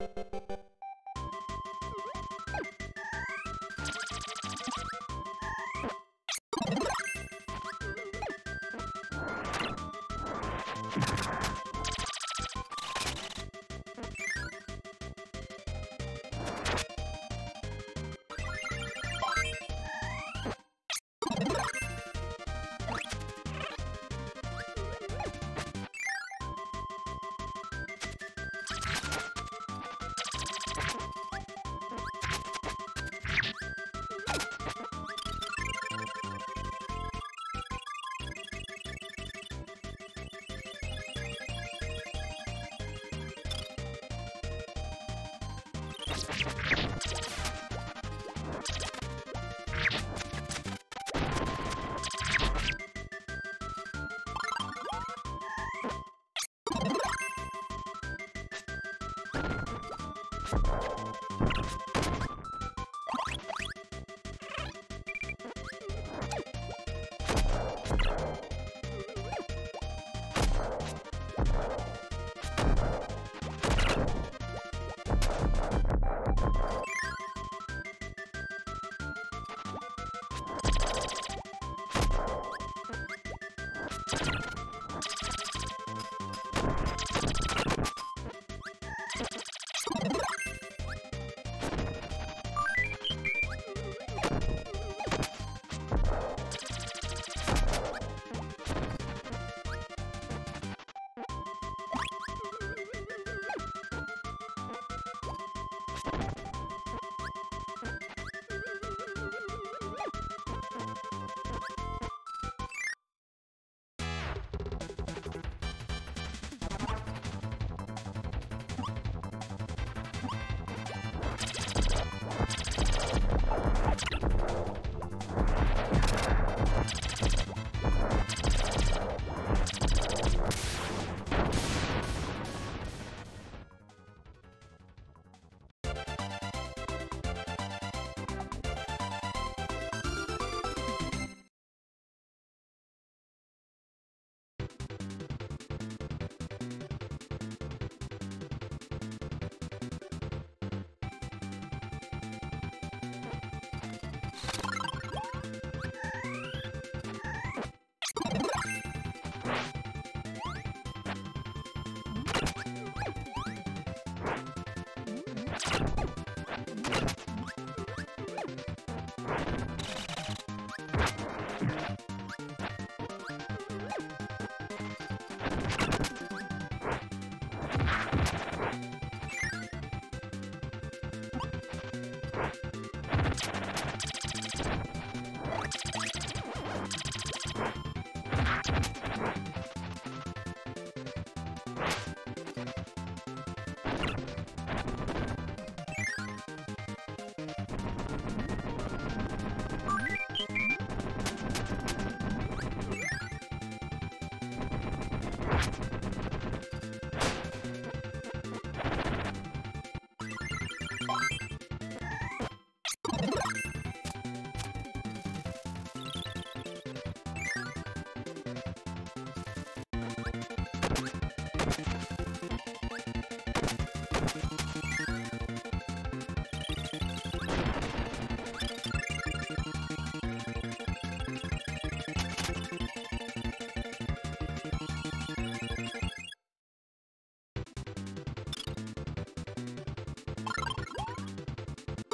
you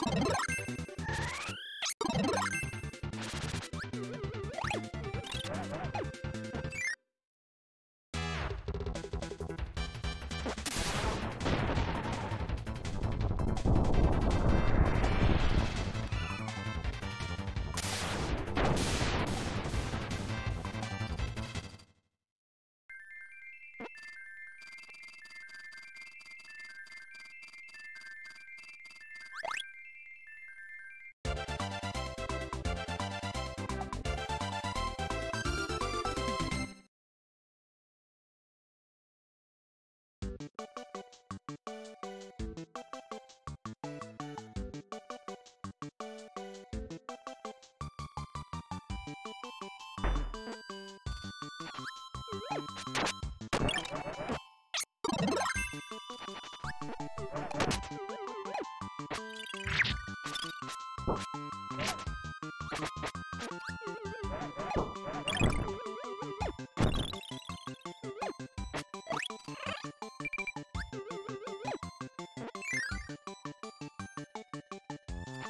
you you.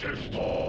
シフト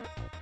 you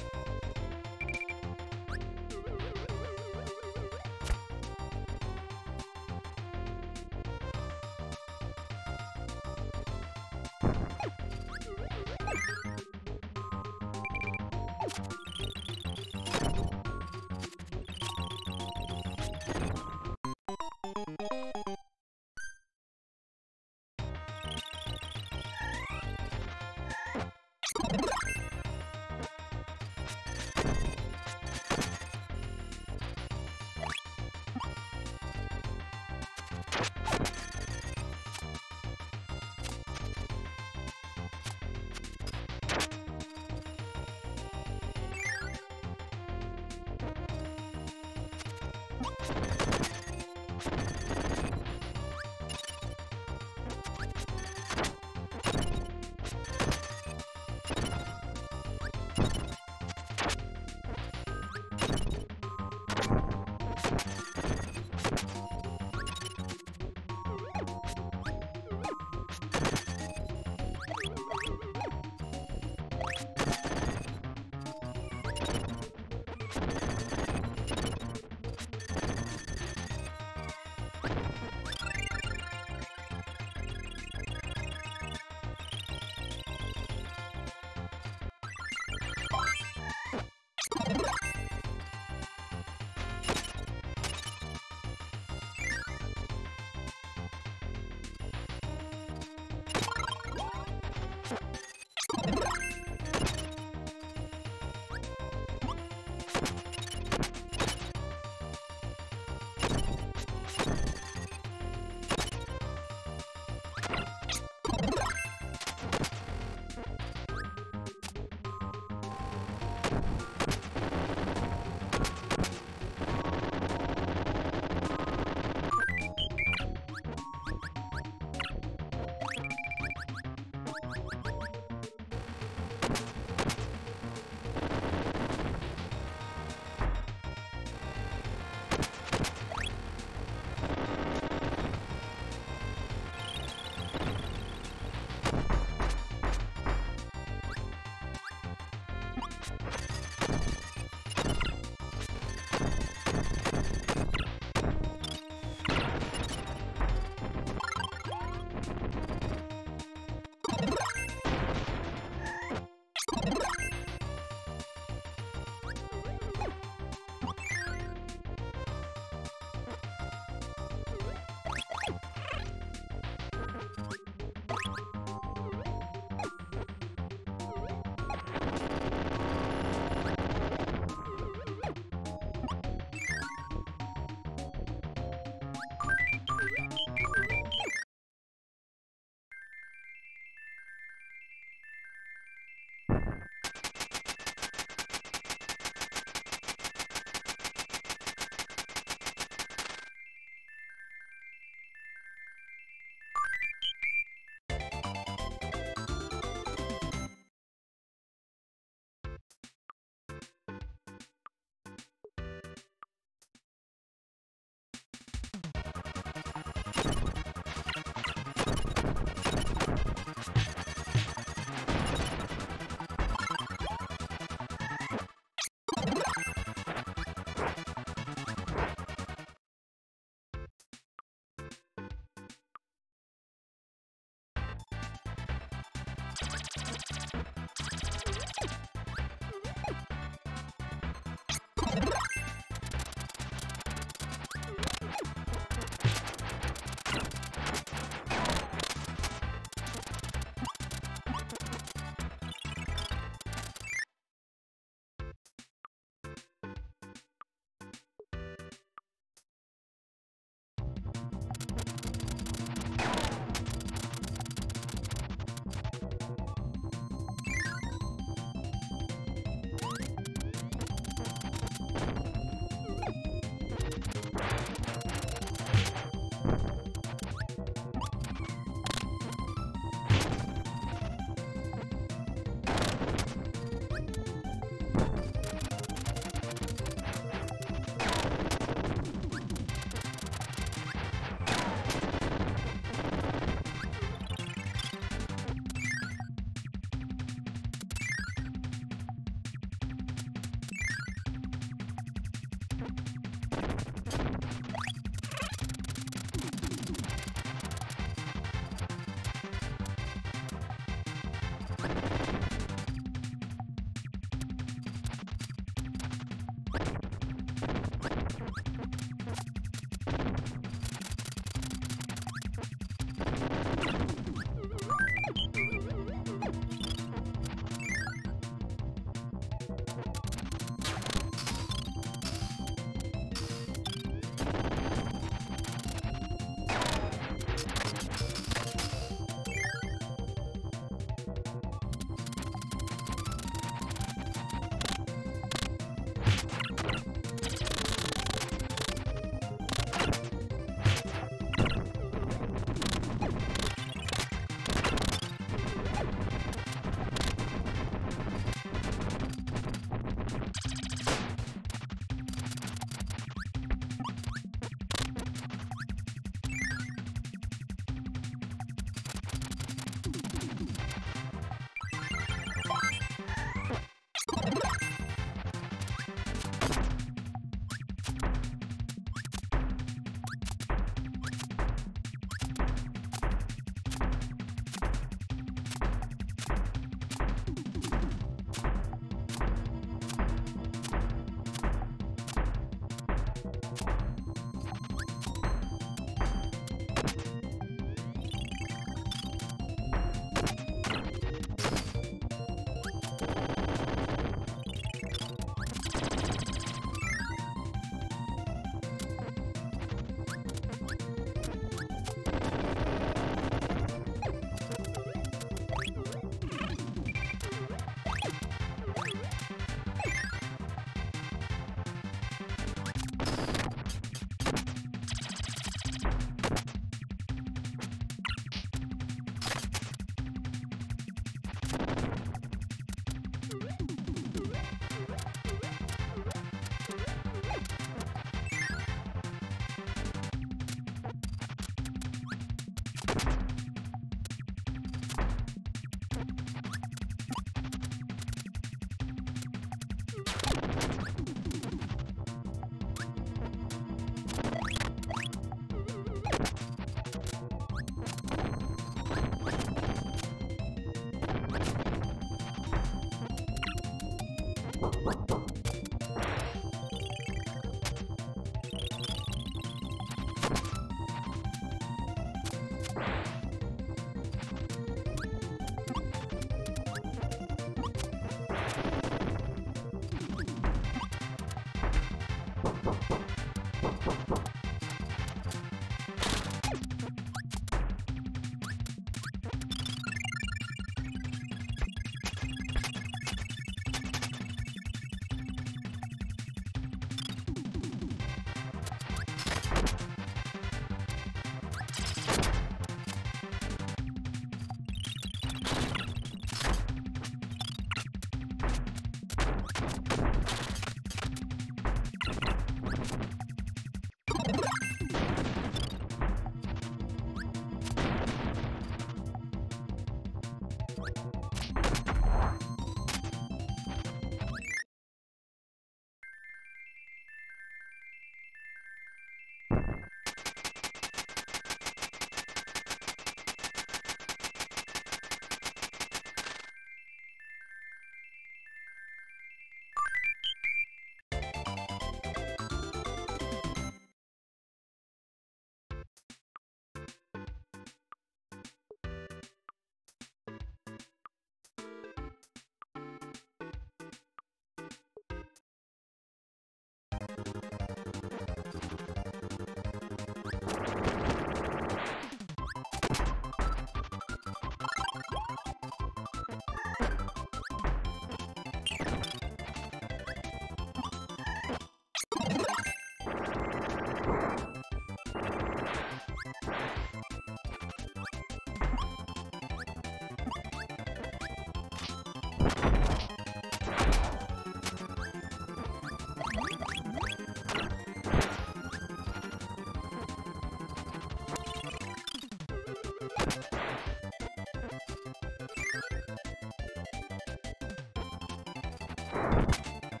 you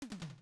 you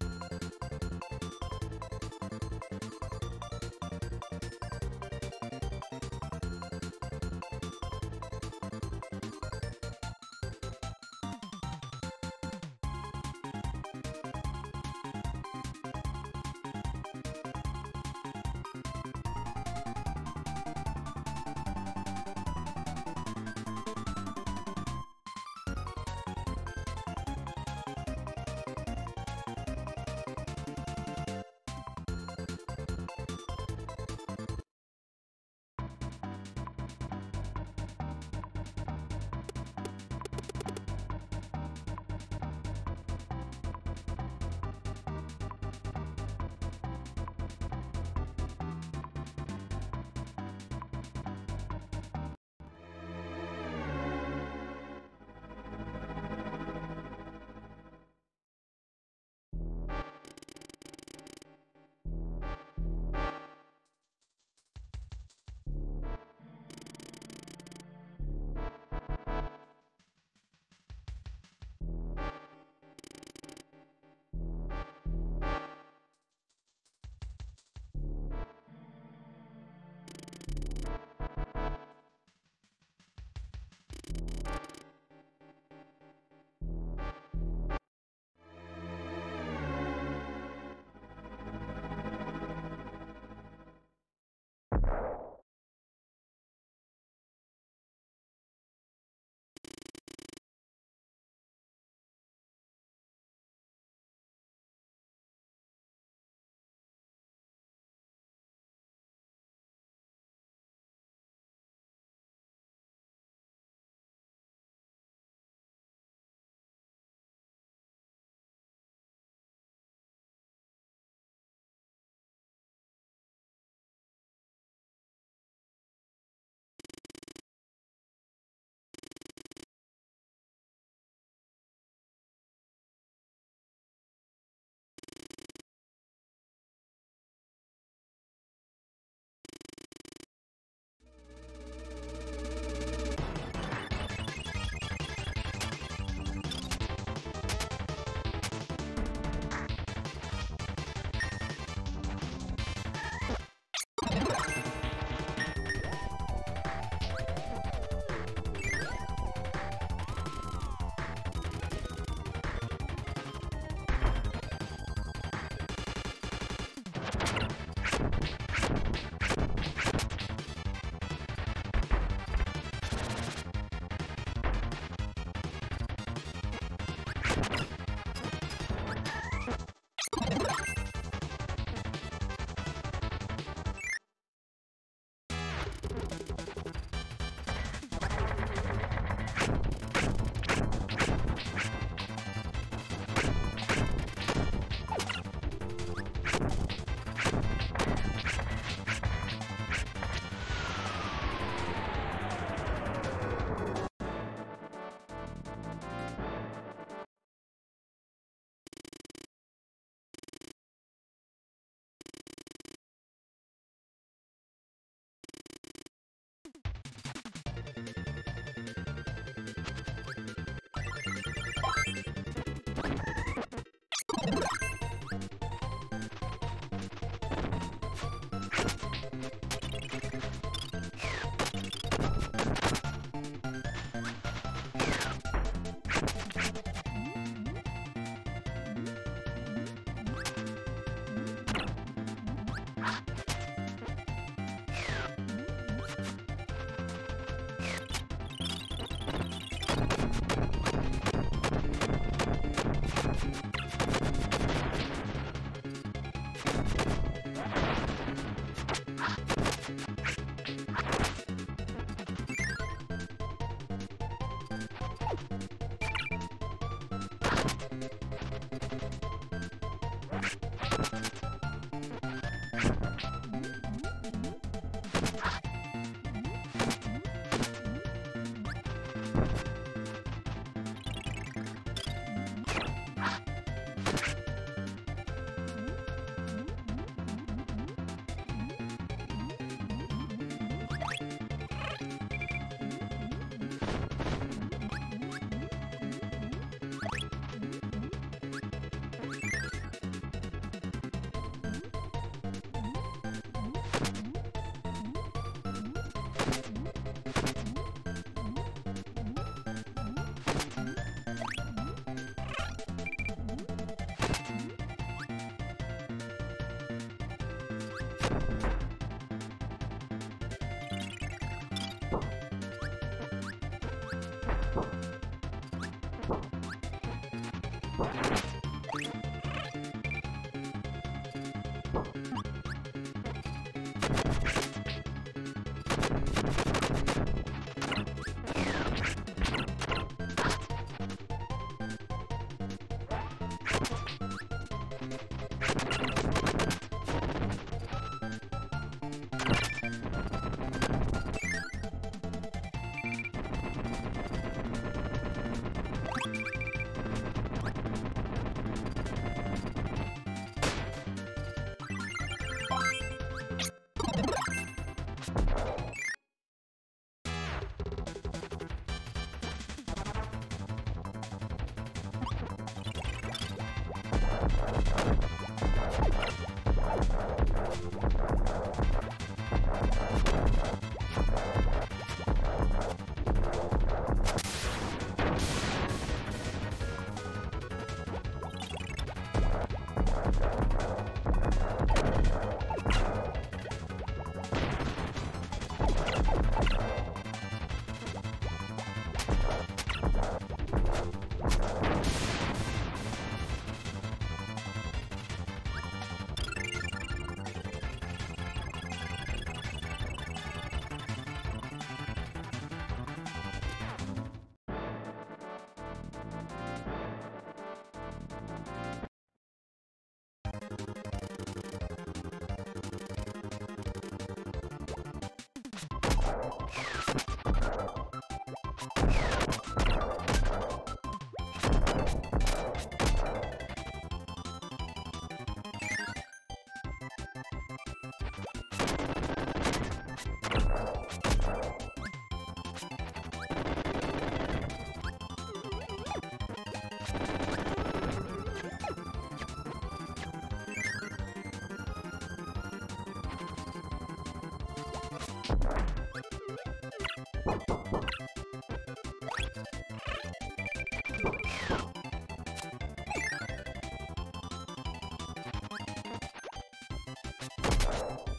ん? you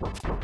you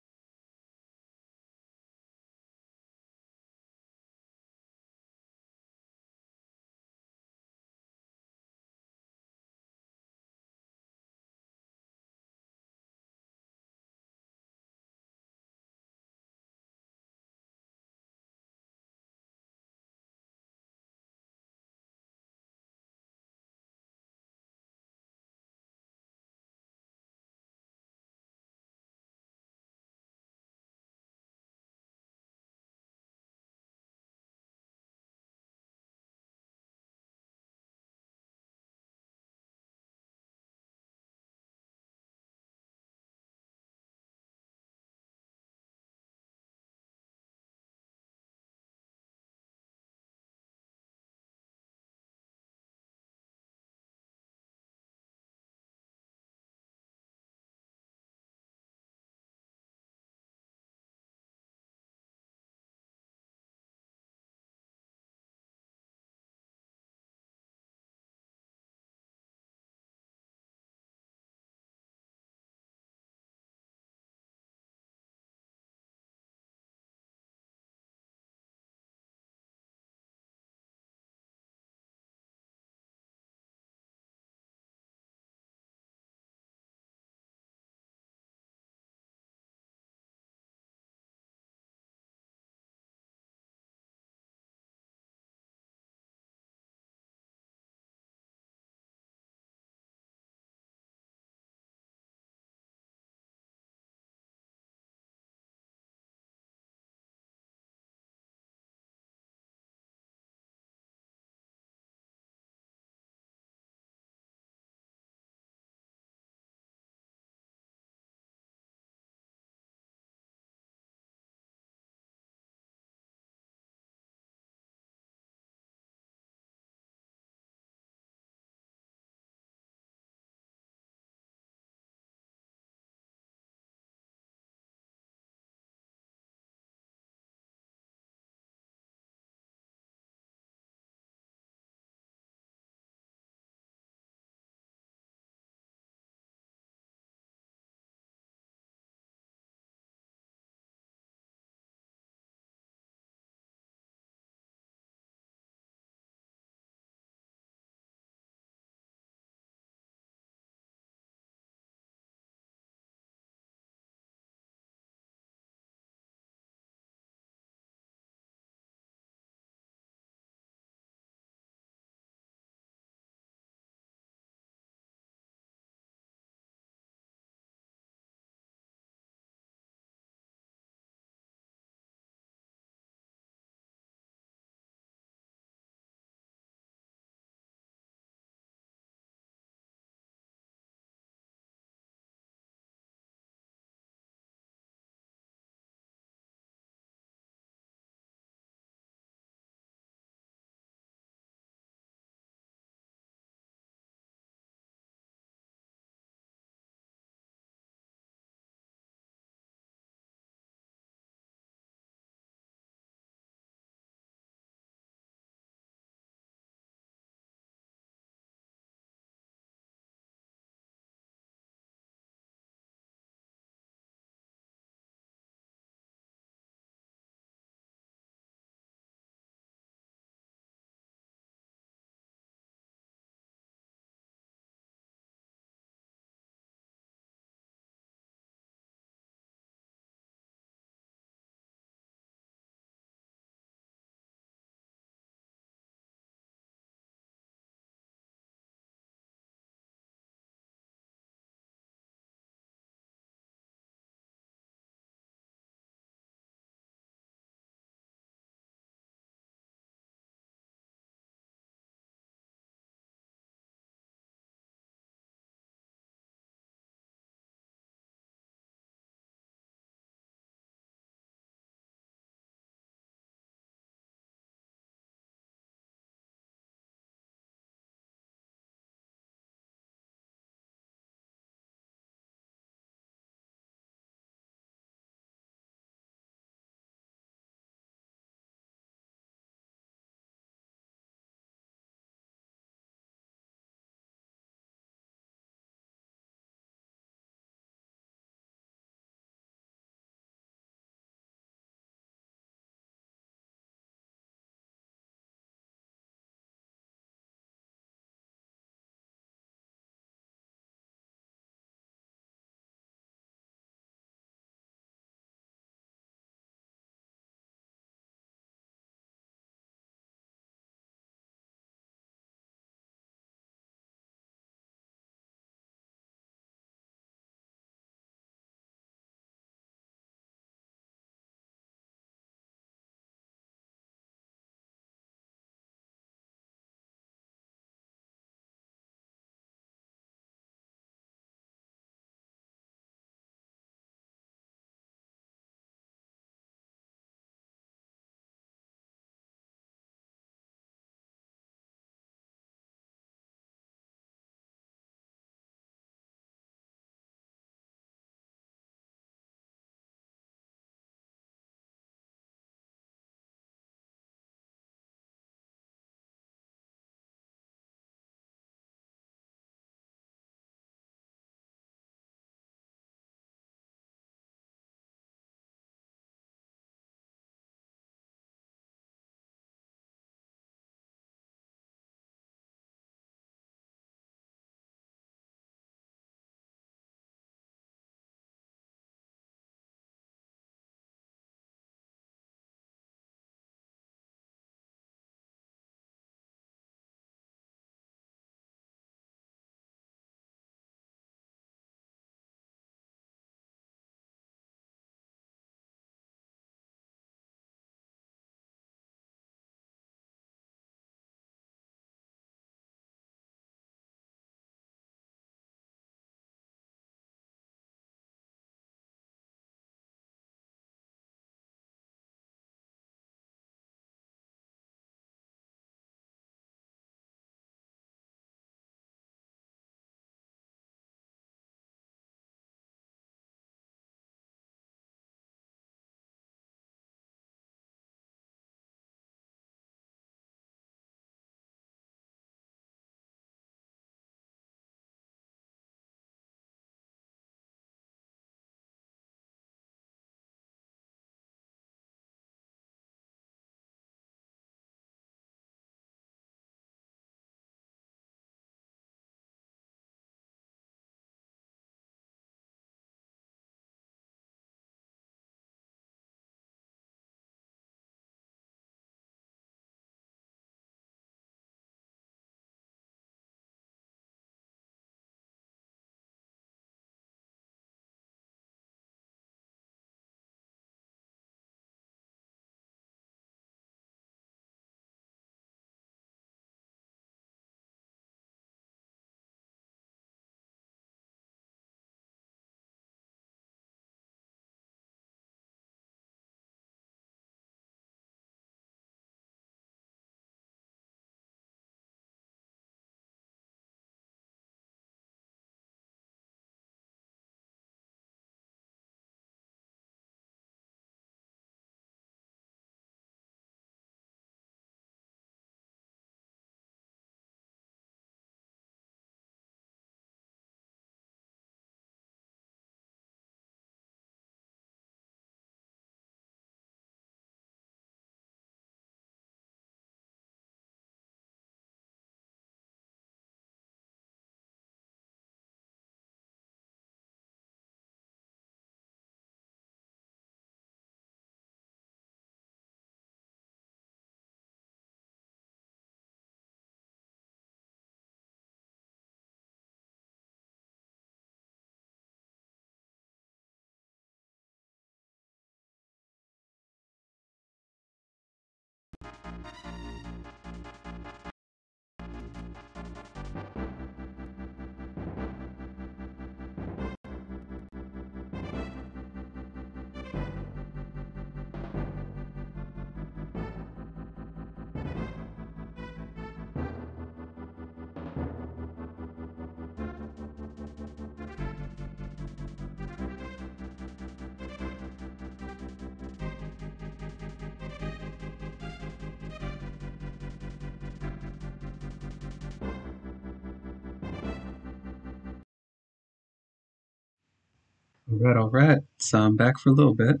Alright, alright. So I'm back for a little bit.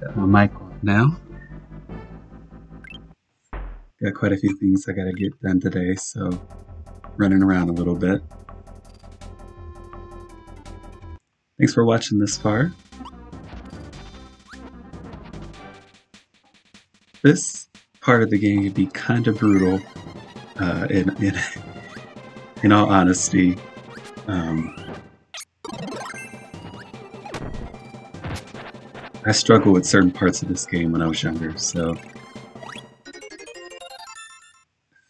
Got my mic on now. Got quite a few things I gotta get done today, so running around a little bit. Thanks for watching this far. This part of the game can be kind of brutal, uh, in, in, in all honesty. Um, I struggled with certain parts of this game when I was younger, so a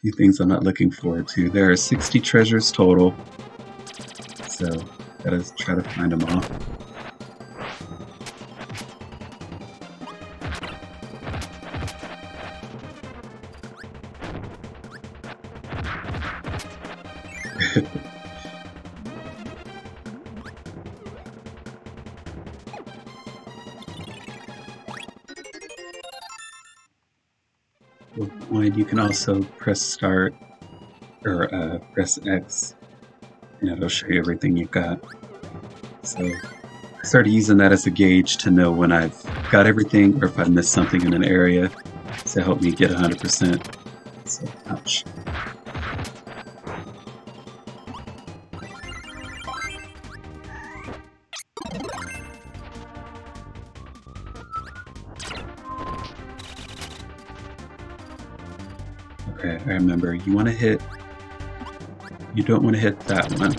few things I'm not looking forward to. There are 60 treasures total, so gotta try to find them all. Also press start or uh, press X and it'll show you everything you've got. So I started using that as a gauge to know when I've got everything or if I missed something in an area to help me get 100%. You want to hit... You don't want to hit that one.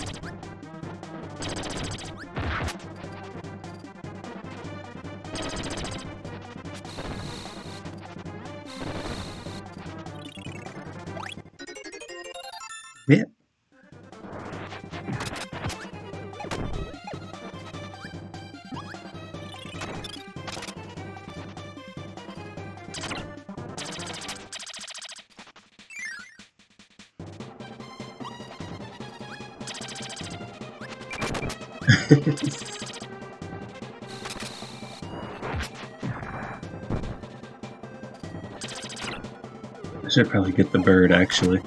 Should probably get the bird, actually.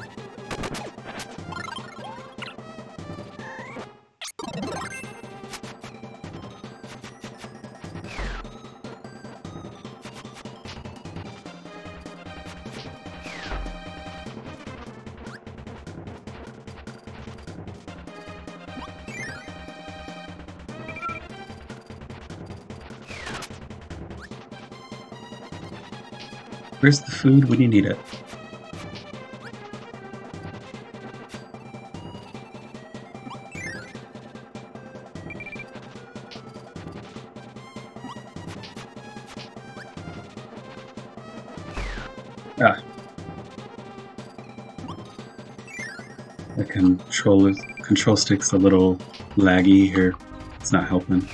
Where's the food when you need it? Control stick's a little laggy here. It's not helping.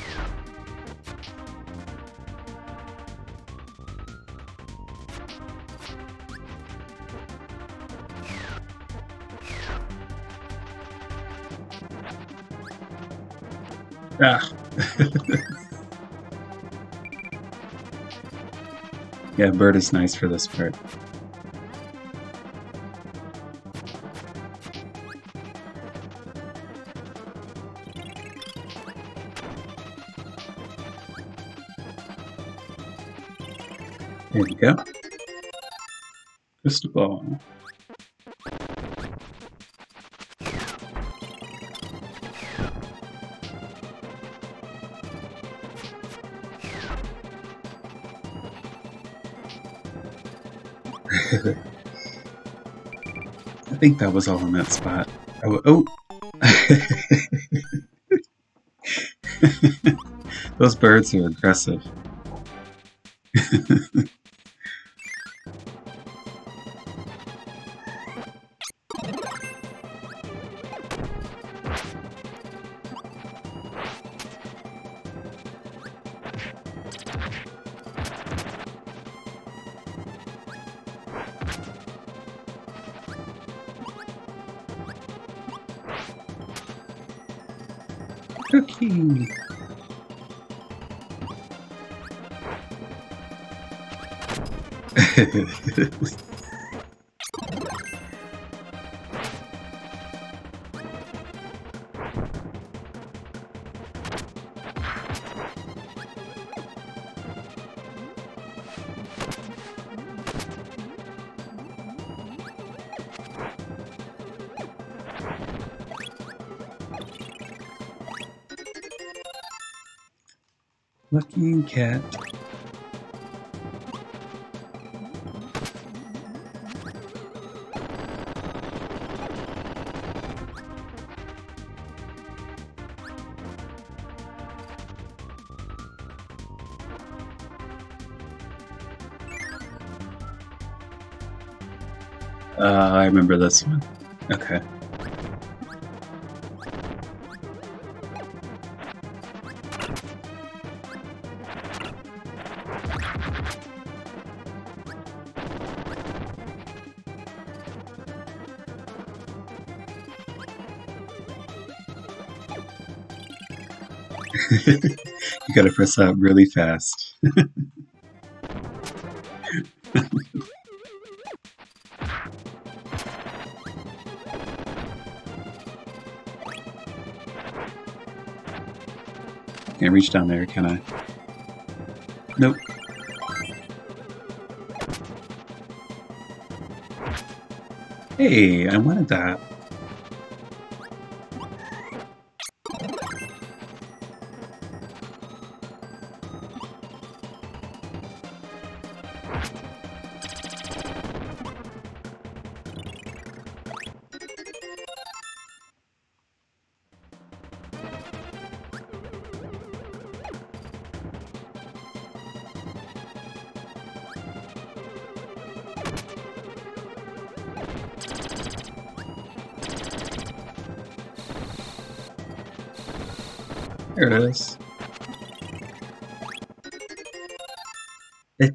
Ah. yeah, bird is nice for this part. Think that was all in that spot. Oh, oh. those birds are aggressive. This one. Okay. you gotta press that really fast. reach down there, can I? Nope. Hey, I wanted that.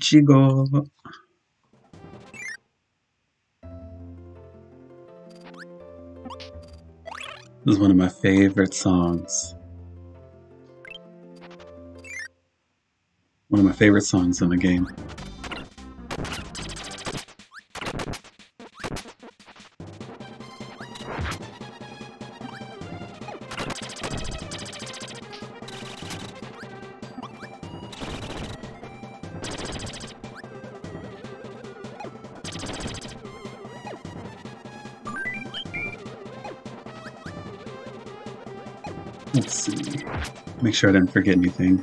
Ichigo. This is one of my favorite songs. One of my favorite songs in the game. Sure I didn't forget anything.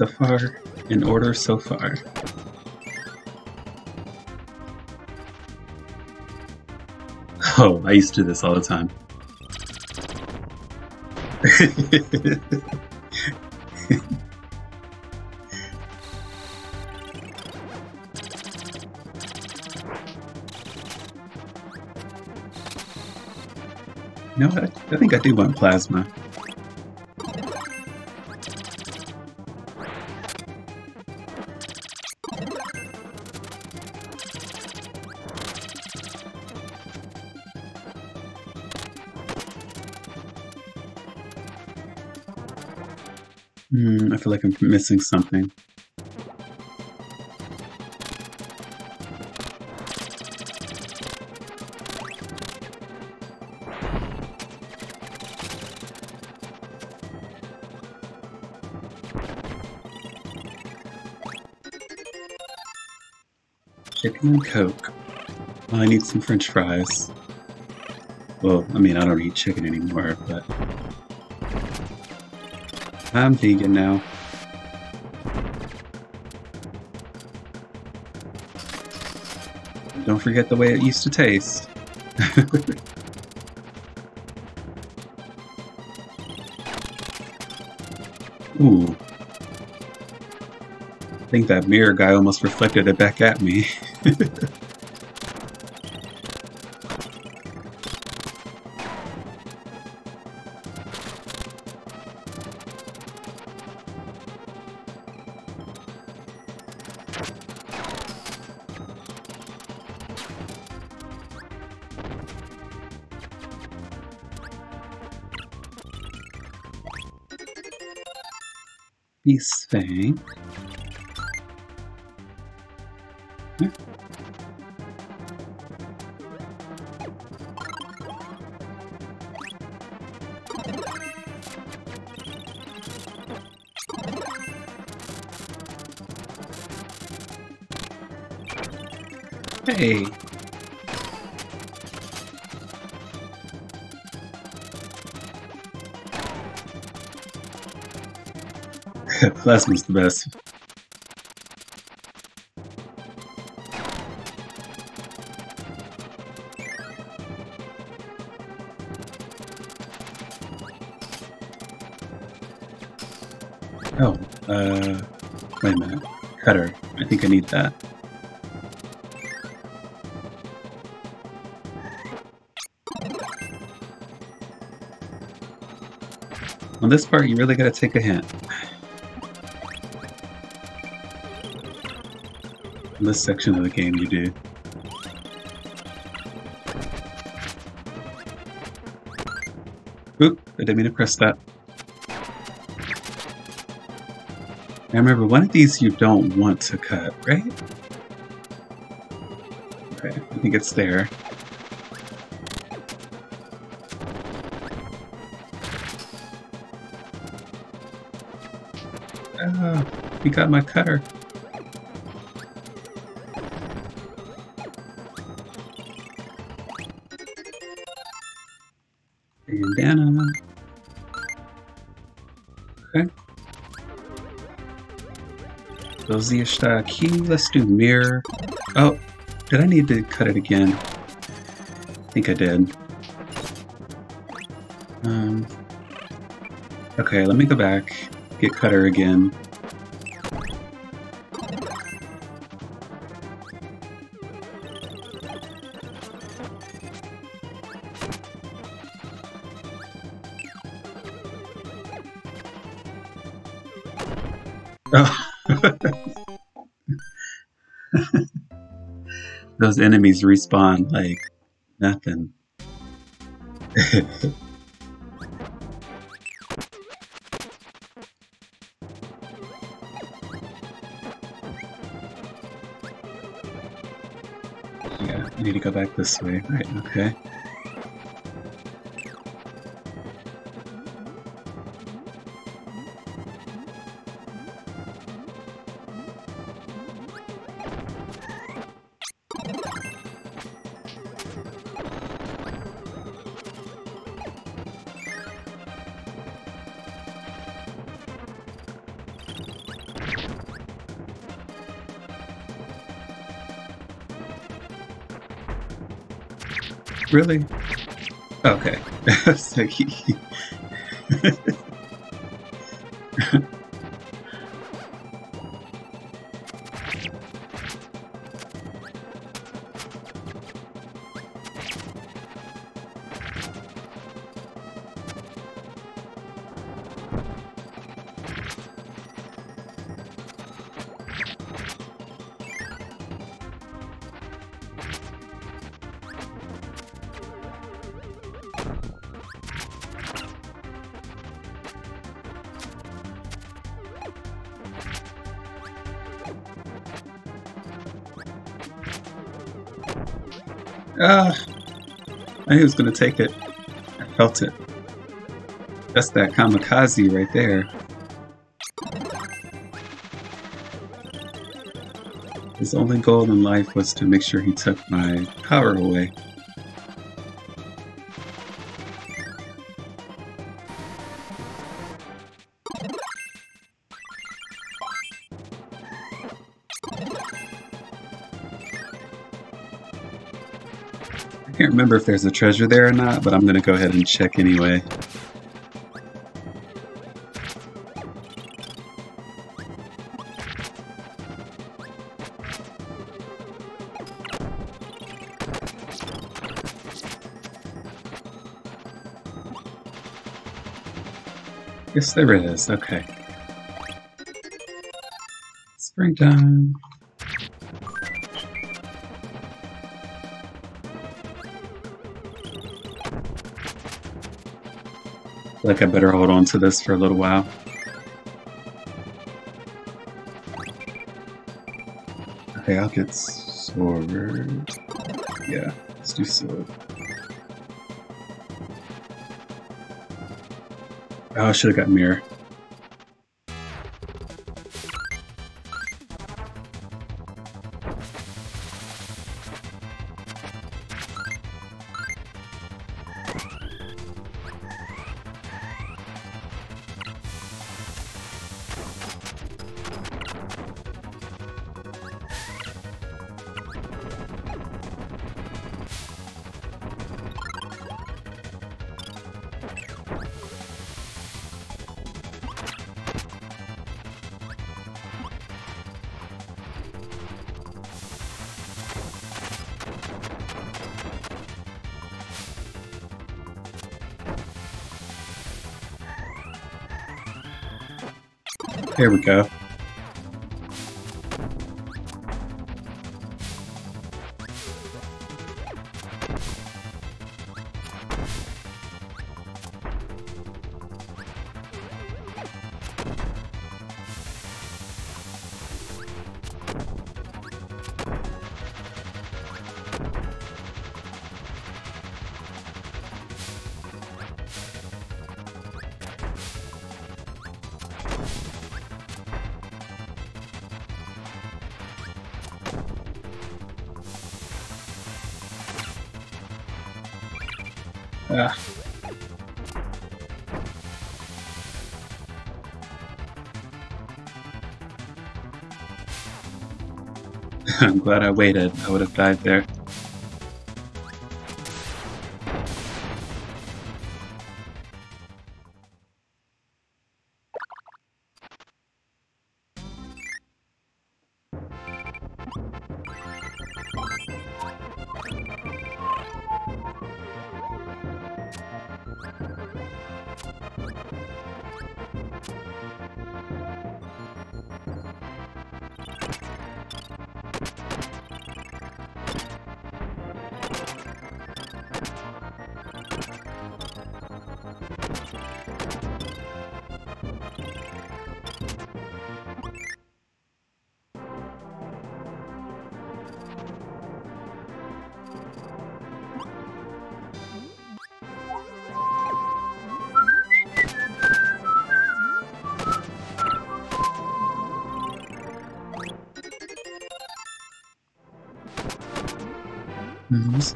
So far, in order so far. Oh, I used to do this all the time. no, I, I think I do want plasma. Like I'm missing something. Chicken and Coke. Well, I need some french fries. Well, I mean, I don't eat chicken anymore, but... I'm vegan now. Don't forget the way it used to taste. Ooh. I think that mirror guy almost reflected it back at me. Beast Plasma's the best. Oh, uh, wait a minute. Cutter. I think I need that. On this part, you really gotta take a hint. This section of the game, you do. Oop, I didn't mean to press that. Now remember, one of these you don't want to cut, right? Okay, I think it's there. Ah, he got my cutter. Está aqui. Let's do mirror. Oh, did I need to cut it again? I think I did. Um, okay, let me go back, get cutter again. Those enemies respawn like nothing. yeah, I need to go back this way. Right, okay. Really? Okay. so he was gonna take it. I felt it. That's that kamikaze right there. His only goal in life was to make sure he took my power away. Remember if there's a treasure there or not, but I'm gonna go ahead and check anyway. Yes, there it is. Okay. Springtime. Like I better hold on to this for a little while. Okay, I'll get sword. Yeah, let's do sword. Oh, I should have got mirror. There we go. Ah. I'm glad I waited. I would have died there.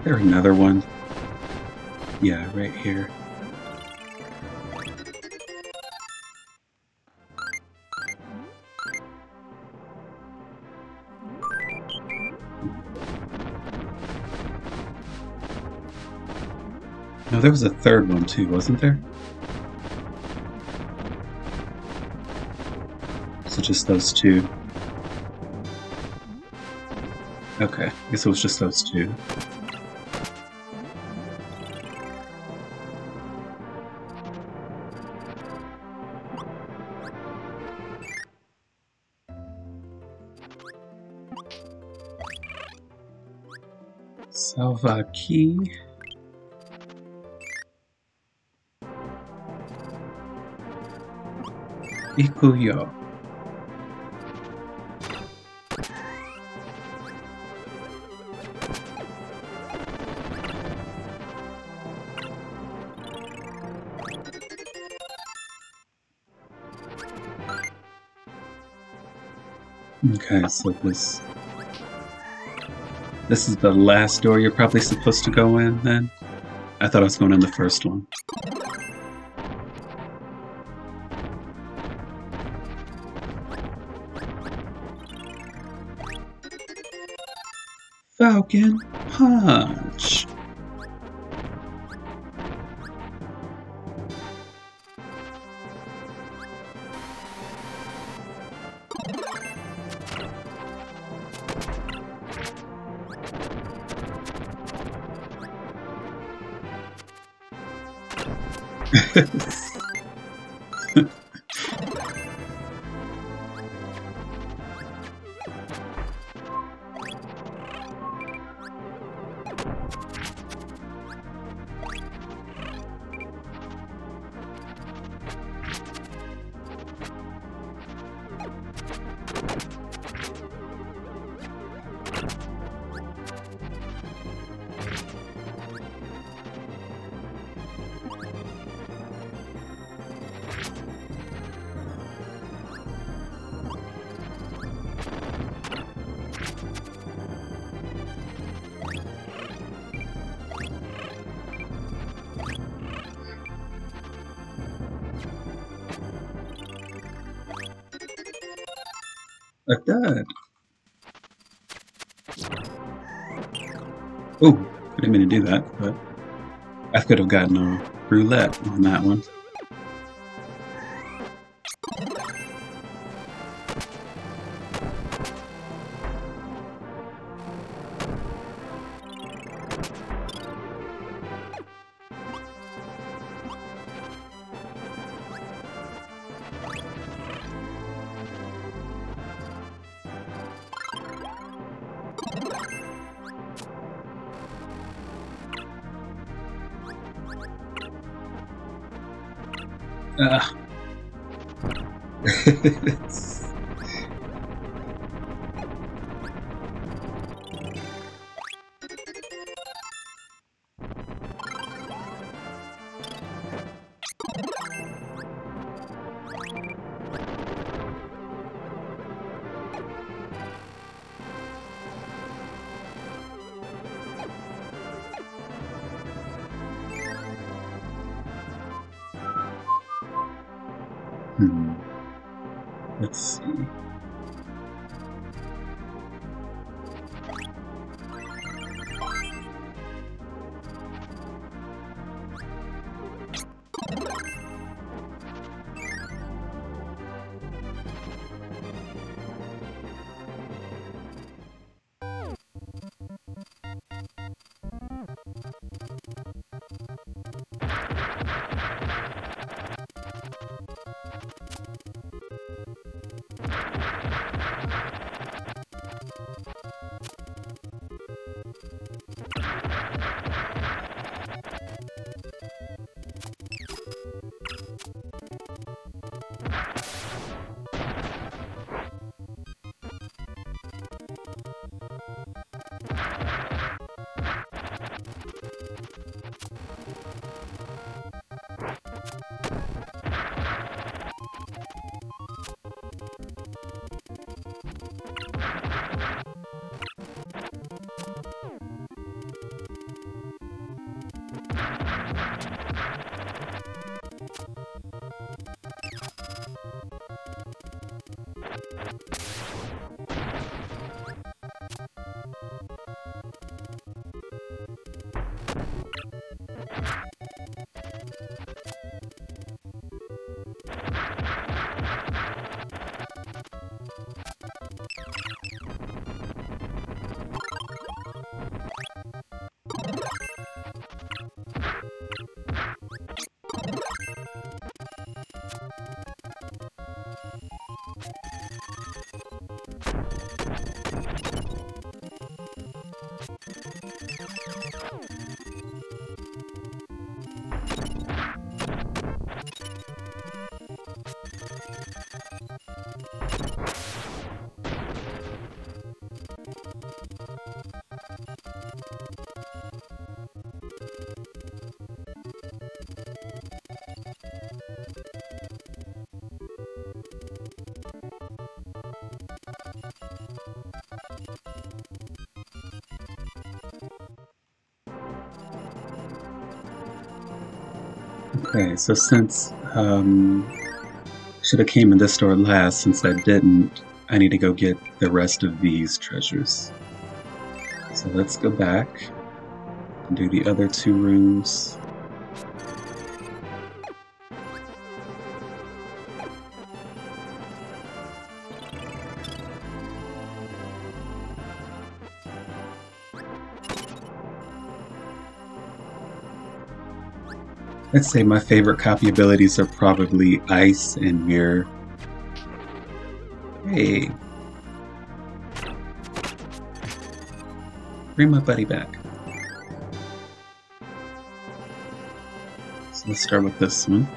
There another one? Yeah, right here. No, there was a third one too, wasn't there? So just those two. Okay, I guess it was just those two. Aqui. Ikuyo. Okay, so this this is the last door you're probably supposed to go in then? I thought I was going in the first one. Falcon Punch! Could have roulette on that one. So since um, should have came in this store last, since I didn't, I need to go get the rest of these treasures. So let's go back and do the other two rooms. I'd say my favorite copy abilities are probably Ice and Mirror. Hey. Bring my buddy back. So let's start with this one.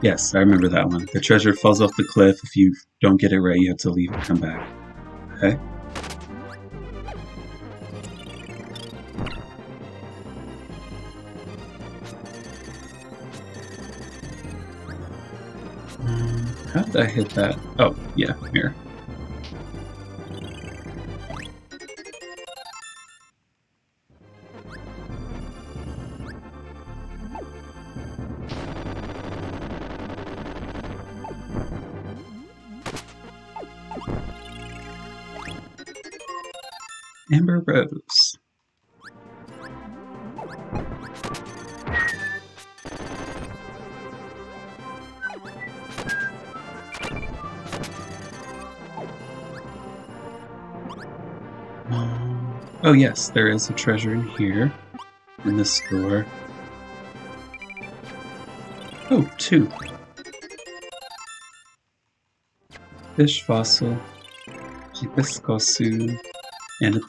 Yes, I remember that one. The treasure falls off the cliff. If you don't get it right, you have to leave and come back. Okay? Mm, how did I hit that? Oh, yeah, here. Oh yes, there is a treasure in here, in this store. Oh, two. Fish fossil, Hibiscosu, and a.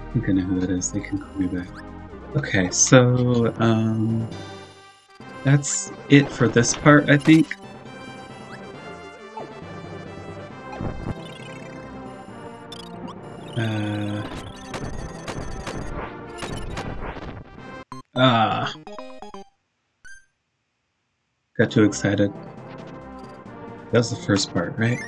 I think I know who that is. They can call me back. Okay, so um, that's it for this part, I think. Uh, ah, got too excited. That was the first part, right?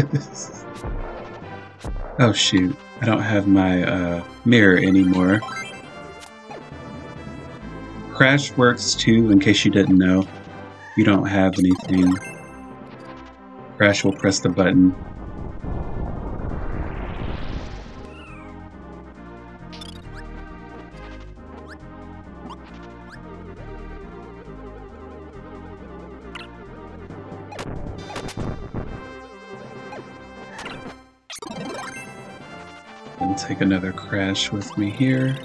oh shoot, I don't have my uh, mirror anymore. Crash works too, in case you didn't know. You don't have anything, Crash will press the button. Crash with me here.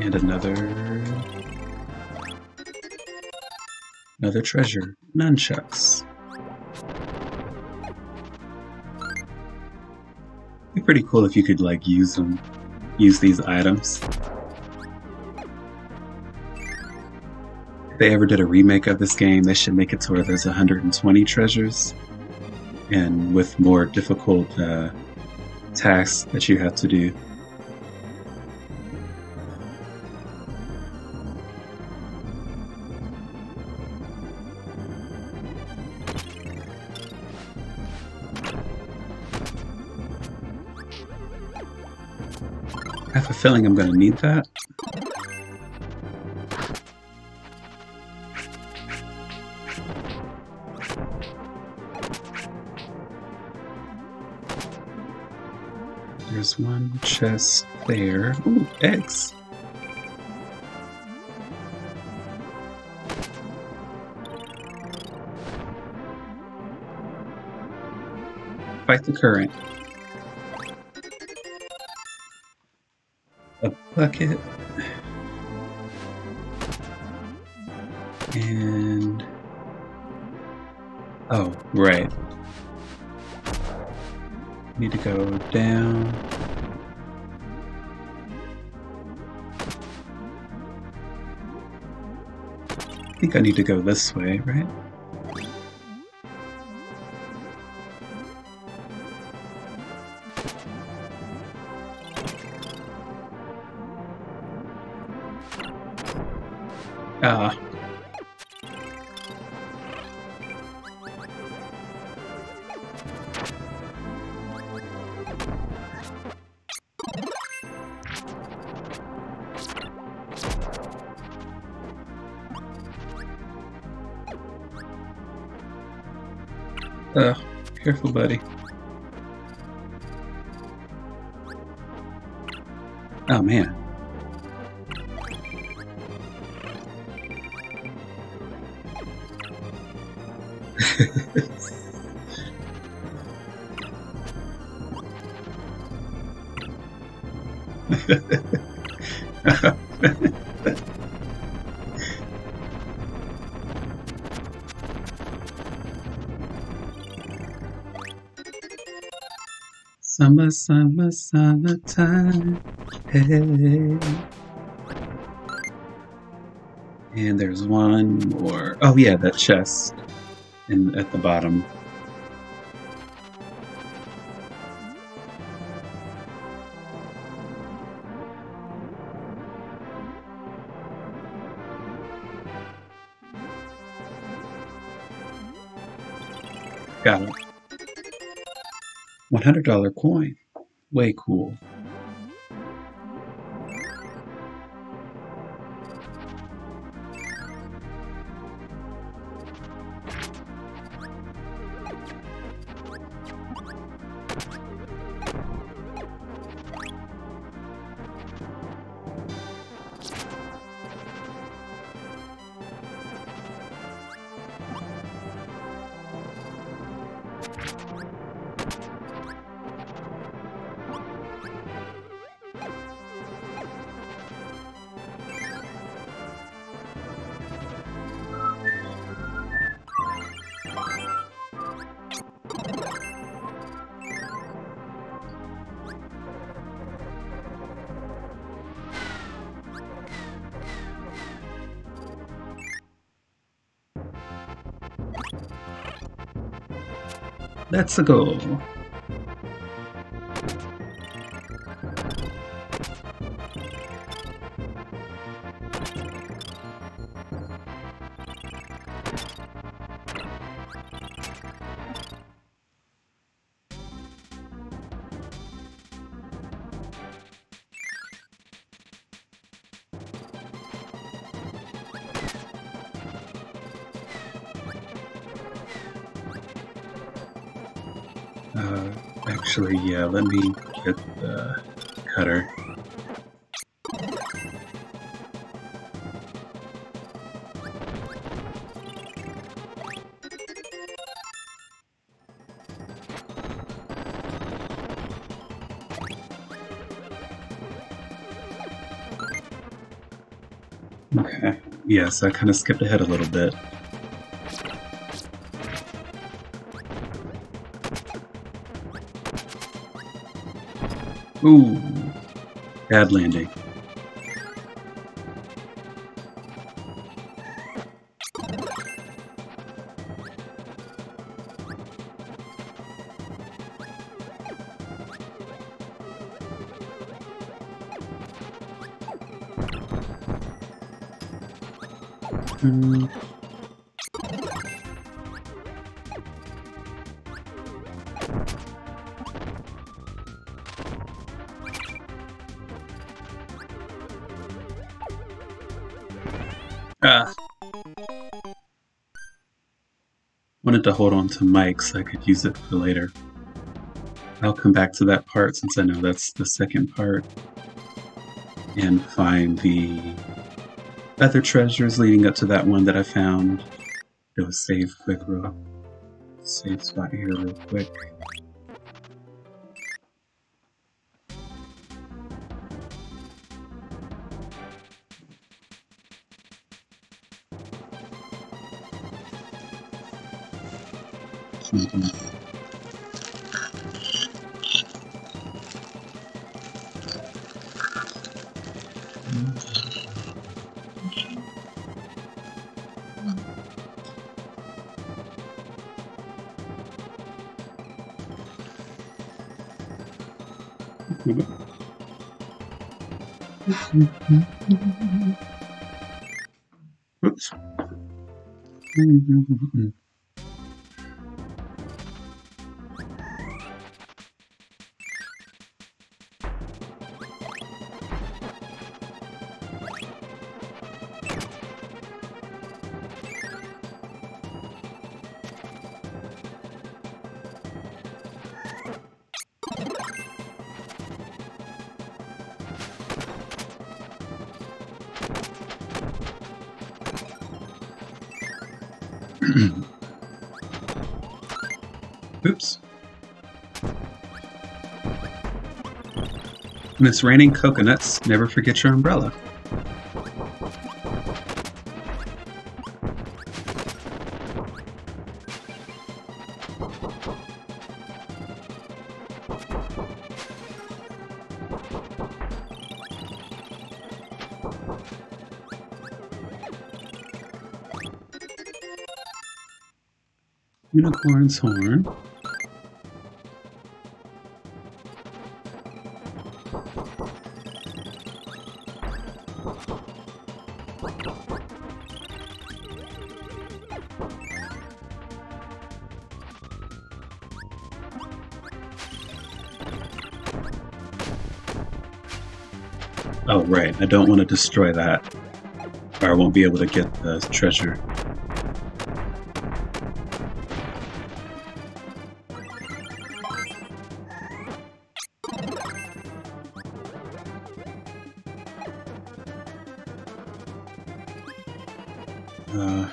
And another... Another treasure. Nunchucks. Be pretty cool if you could, like, use them. Use these items. They ever did a remake of this game, they should make it to where there's 120 treasures. And with more difficult uh, tasks that you have to do. I have a feeling I'm going to need that. Chest there. Ooh, eggs. Fight the current. A bucket. And... Oh, right. Need to go down. Think I need to go this way, right? Summer, summertime. Hey. And there's one more. Oh yeah, that chest in at the bottom. Got it. $100 coin. Way cool. Let's go. Yeah, let me get the cutter. Okay, yes, I kind of skipped ahead a little bit. Ooh, bad landing. To hold on to Mike so I could use it for later. I'll come back to that part since I know that's the second part. And find the other treasures leading up to that one that I found. Do a save quick real save spot here real quick. Oops. When it's raining coconuts, never forget your umbrella. Unicorn's horn. I don't want to destroy that, or I won't be able to get the treasure. Uh,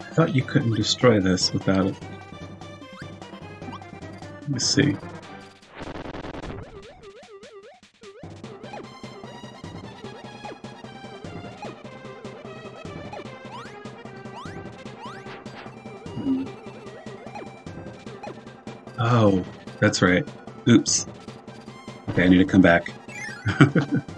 I thought you couldn't destroy this without it. Let me see. That's right. Oops. Okay, I need to come back.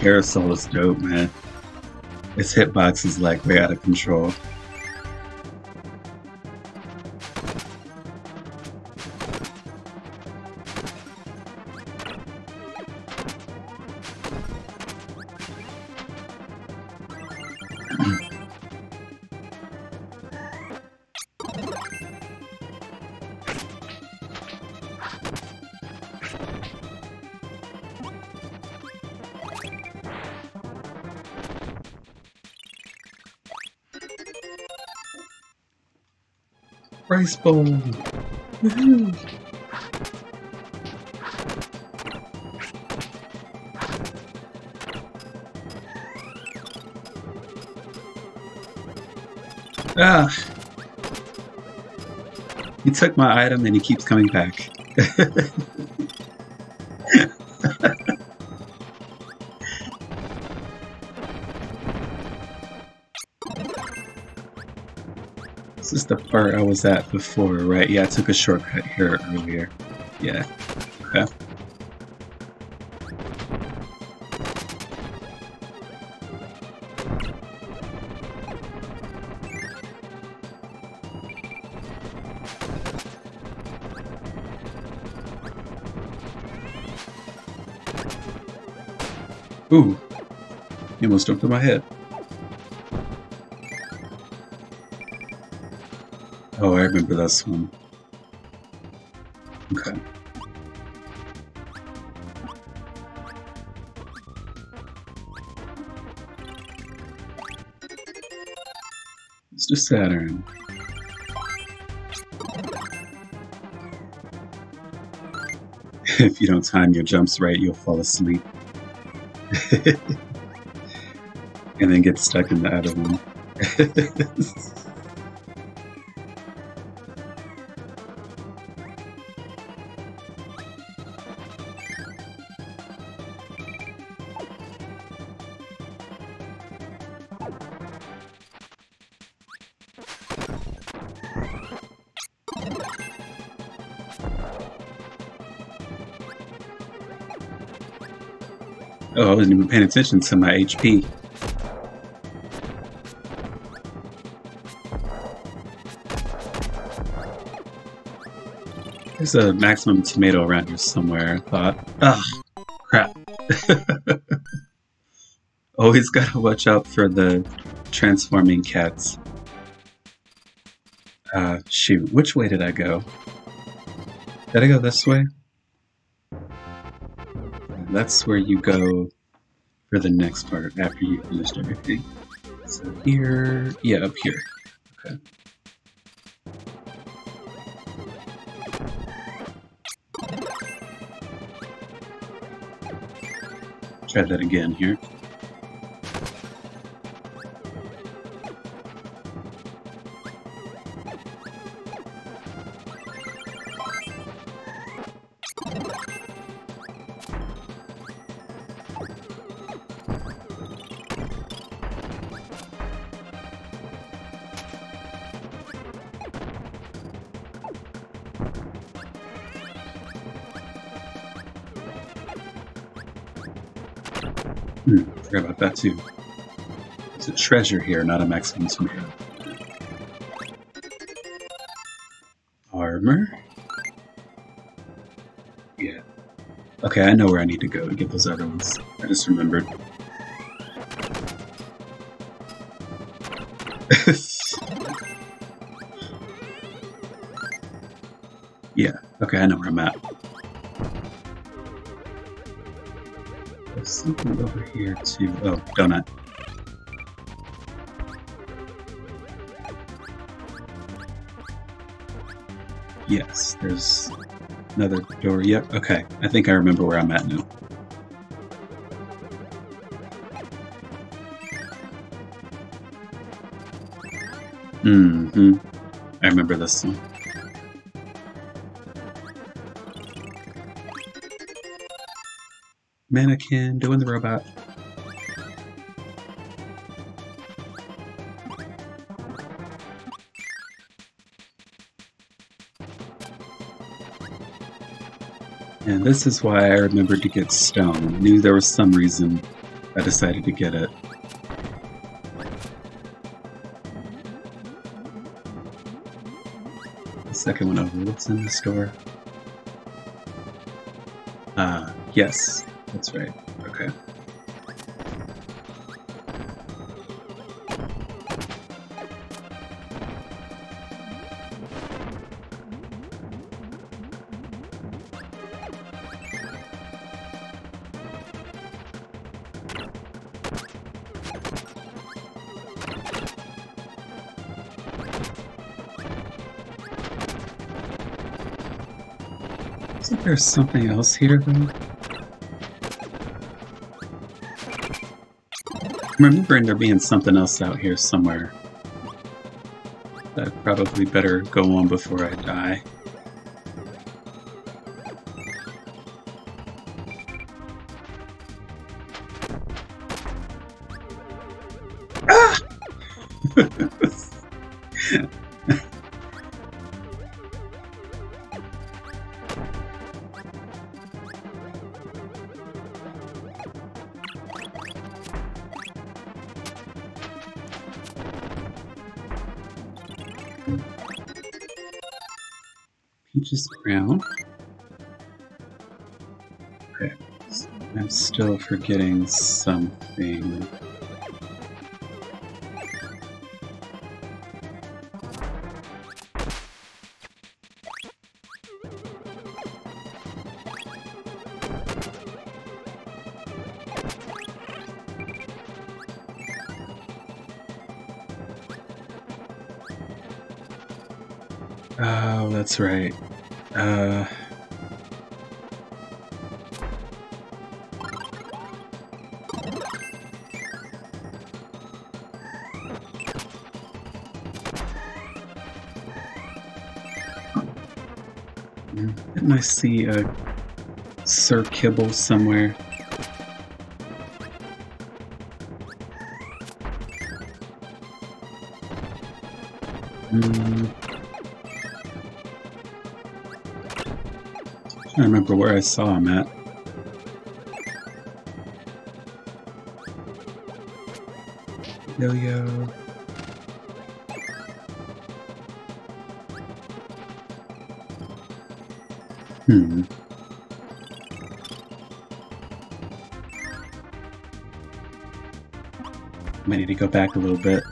Parasol is dope, man. Its hitbox is like way out of control. Woohoo! Ah. He took my item and he keeps coming back. the part I was at before, right? Yeah, I took a shortcut here earlier. Yeah. Okay. Ooh. He almost jumped in my head. remember this one. Okay. Mr. Saturn. if you don't time your jumps right, you'll fall asleep. and then get stuck in the other one. wasn't even paying attention to my HP. There's a maximum tomato around here somewhere, I thought. Ugh, crap. Always gotta watch out for the transforming cats. Uh, shoot, which way did I go? Did I go this way? That's where you go for the next part after you finished everything. So here, yeah, up here. Okay. Try that again here. Too. It's a treasure here, not a maximum tomato. Armor? Yeah. Okay, I know where I need to go to get those other ones. I just remembered. yeah, okay, I know where I'm at. Something over here too. Oh, donut. Yes, there's another door. Yep, okay. I think I remember where I'm at now. Mm-hmm. I remember this one. Mannequin doing the robot. And this is why I remembered to get stone. I knew there was some reason I decided to get it. The second one over. What's in the store? Ah, yes. That's right. Okay. Isn't there something else here though? I'm remembering there being something else out here somewhere. I probably better go on before I die. Forgetting something. Oh, that's right. I see a Sir Kibble somewhere? Hmm. I remember where I saw him at. Yo-yo. Hmm. Might need to go back a little bit.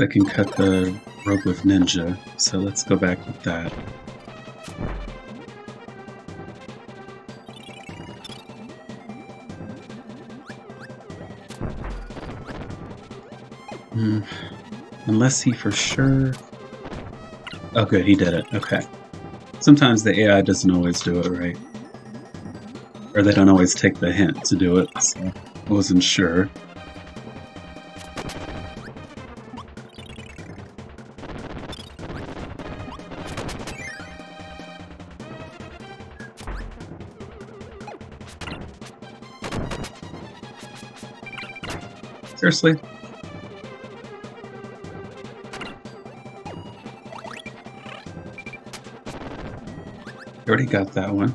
I can cut the rope with Ninja, so let's go back with that. Hmm. Unless he for sure... Oh good, he did it. Okay. Sometimes the AI doesn't always do it right. Or they don't always take the hint to do it, so I wasn't sure. Seriously? Already got that one.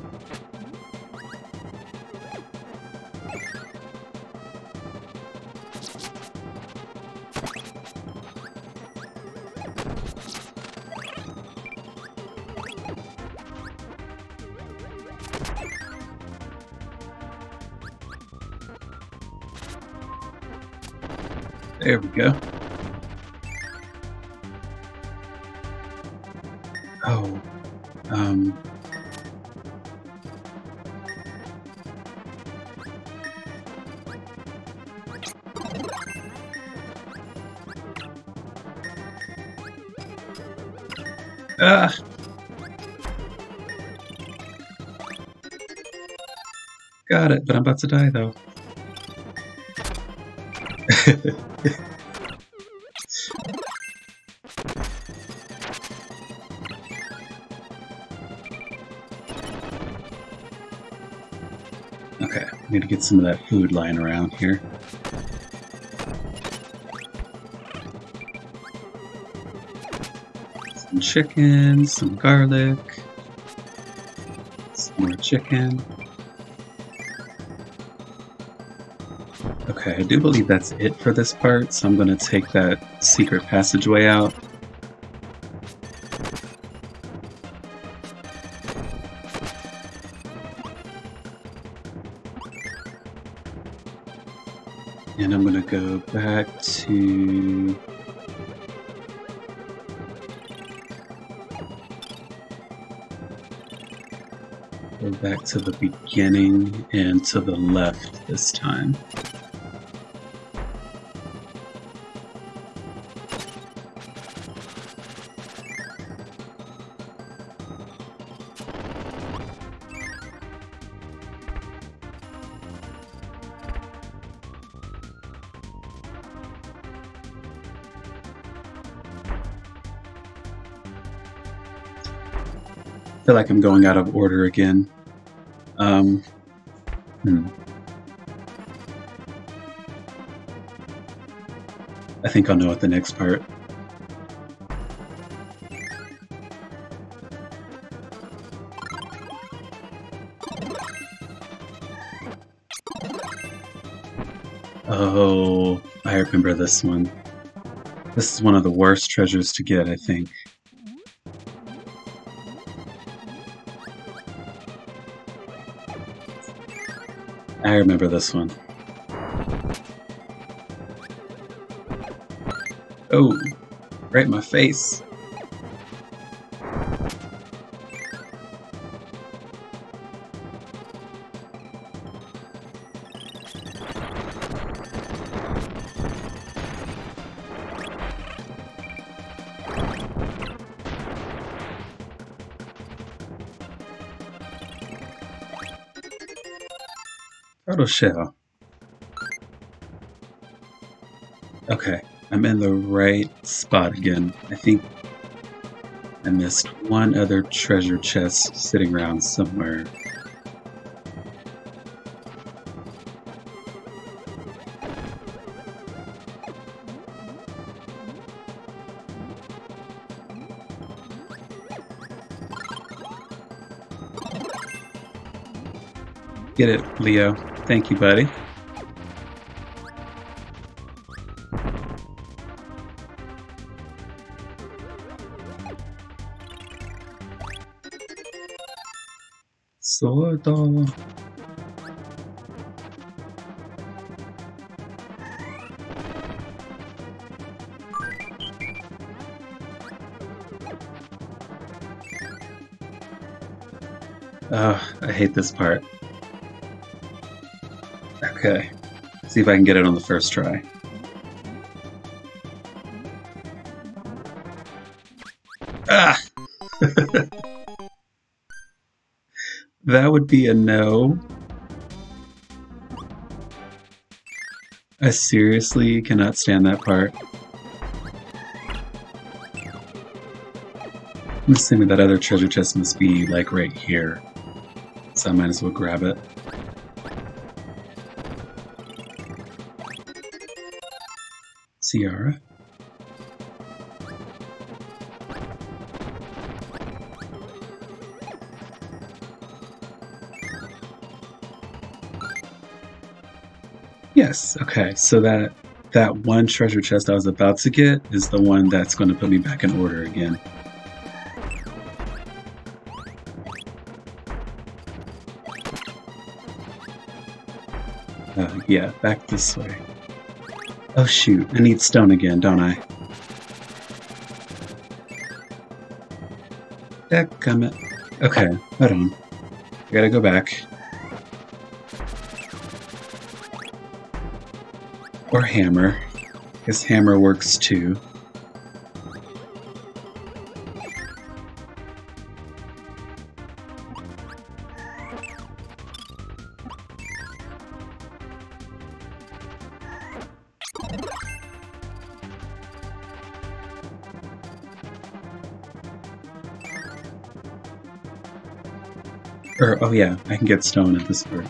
About to die though. okay, I need to get some of that food lying around here. Some chicken, some garlic, some more chicken. Okay, I do believe that's it for this part, so I'm going to take that secret passageway out. And I'm going to go back to... Go back to the beginning and to the left this time. Like I'm going out of order again. Um, hmm. I think I'll know at the next part. Oh, I remember this one. This is one of the worst treasures to get, I think. I remember this one. Oh, right in my face. Shell. Okay, I'm in the right spot again. I think I missed one other treasure chest sitting around somewhere. Get it, Leo. Thank you, buddy. Sword Oh, ah, I hate this part. Okay. See if I can get it on the first try. Ah! that would be a no. I seriously cannot stand that part. I'm assuming that other treasure chest must be like right here. So I might as well grab it. Yes, okay, so that that one treasure chest I was about to get is the one that's going to put me back in order again. Uh, yeah, back this way. Oh shoot, I need stone again, don't I? Dadgummit. Okay, hold on. I gotta go back. Or hammer. His hammer works too. Oh yeah, I can get stone at this point.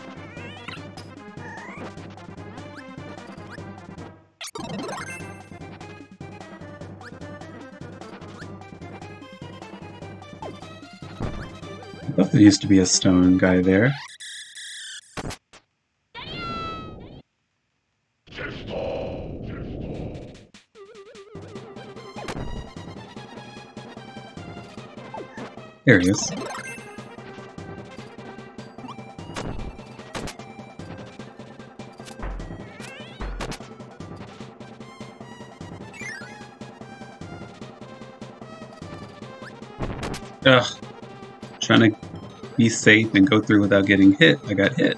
I thought there used to be a stone guy there. There he is. Be safe and go through without getting hit. I got hit.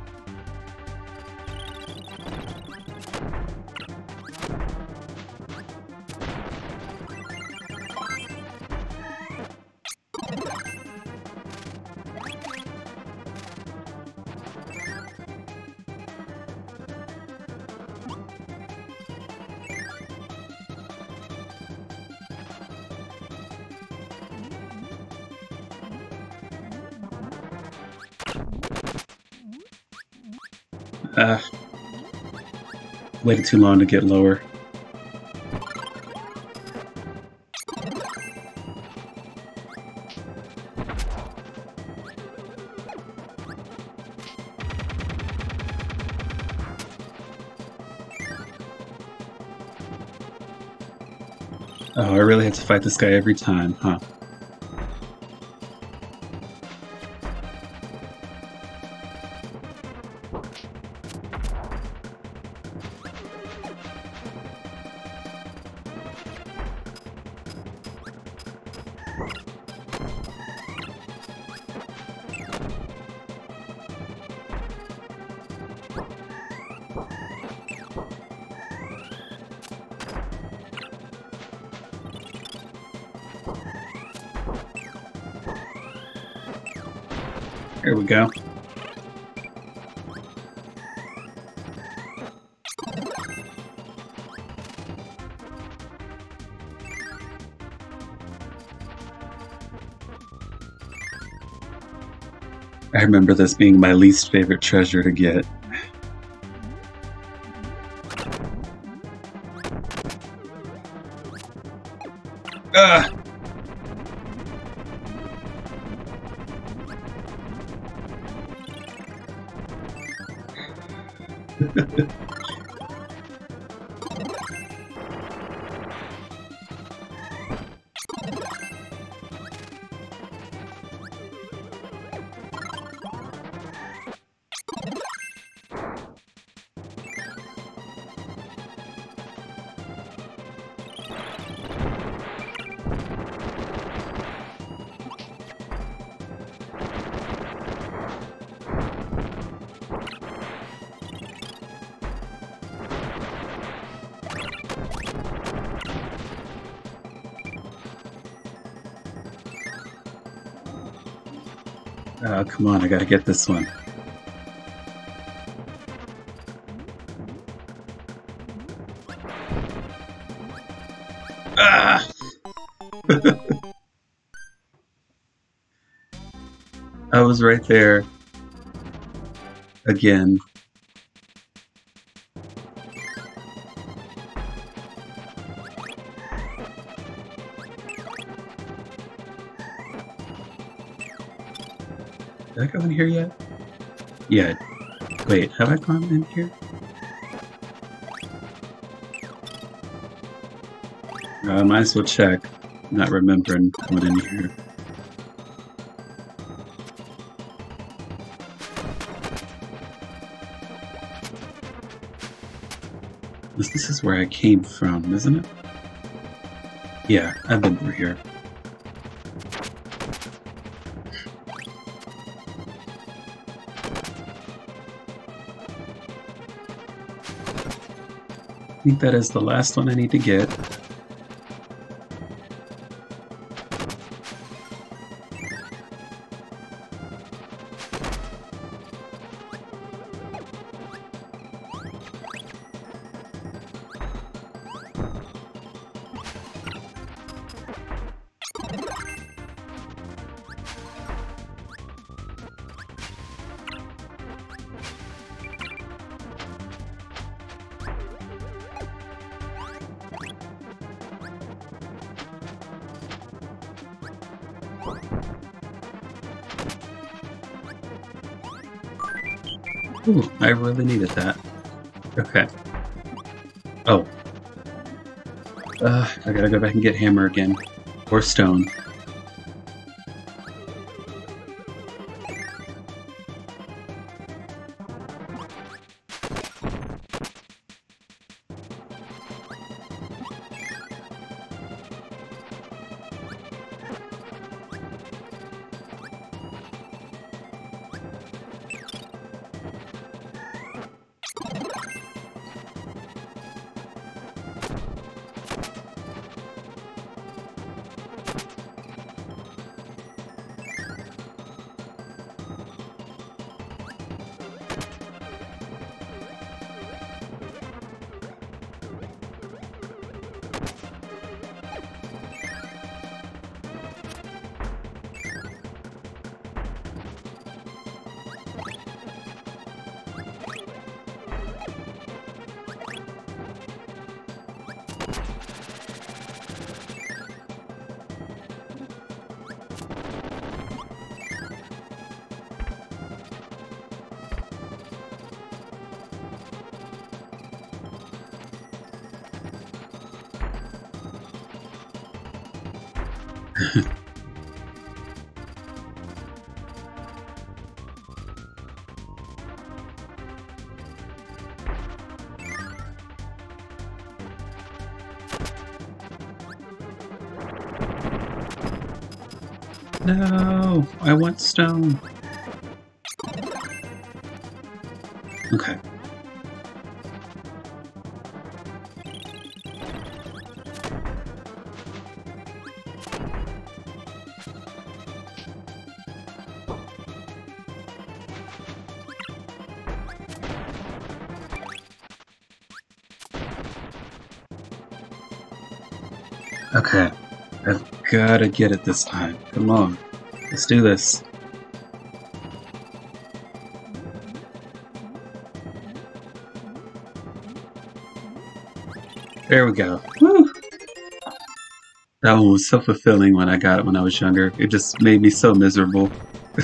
Uh, waited too long to get lower. Oh, I really have to fight this guy every time, huh? Remember this being my least favorite treasure to get. Gotta get this one. Ah! I was right there. Again. Yeah. Wait, have I gone in here? Uh, I might as well check. Not remembering going in here. This is where I came from, isn't it? Yeah, I've been through here. Think that is the last one I need to get. Really needed that. Okay. Oh. Uh, I gotta go back and get hammer again. Or stone. Gotta get it this time. Come on. Let's do this. There we go. Woo! That one was so fulfilling when I got it when I was younger. It just made me so miserable.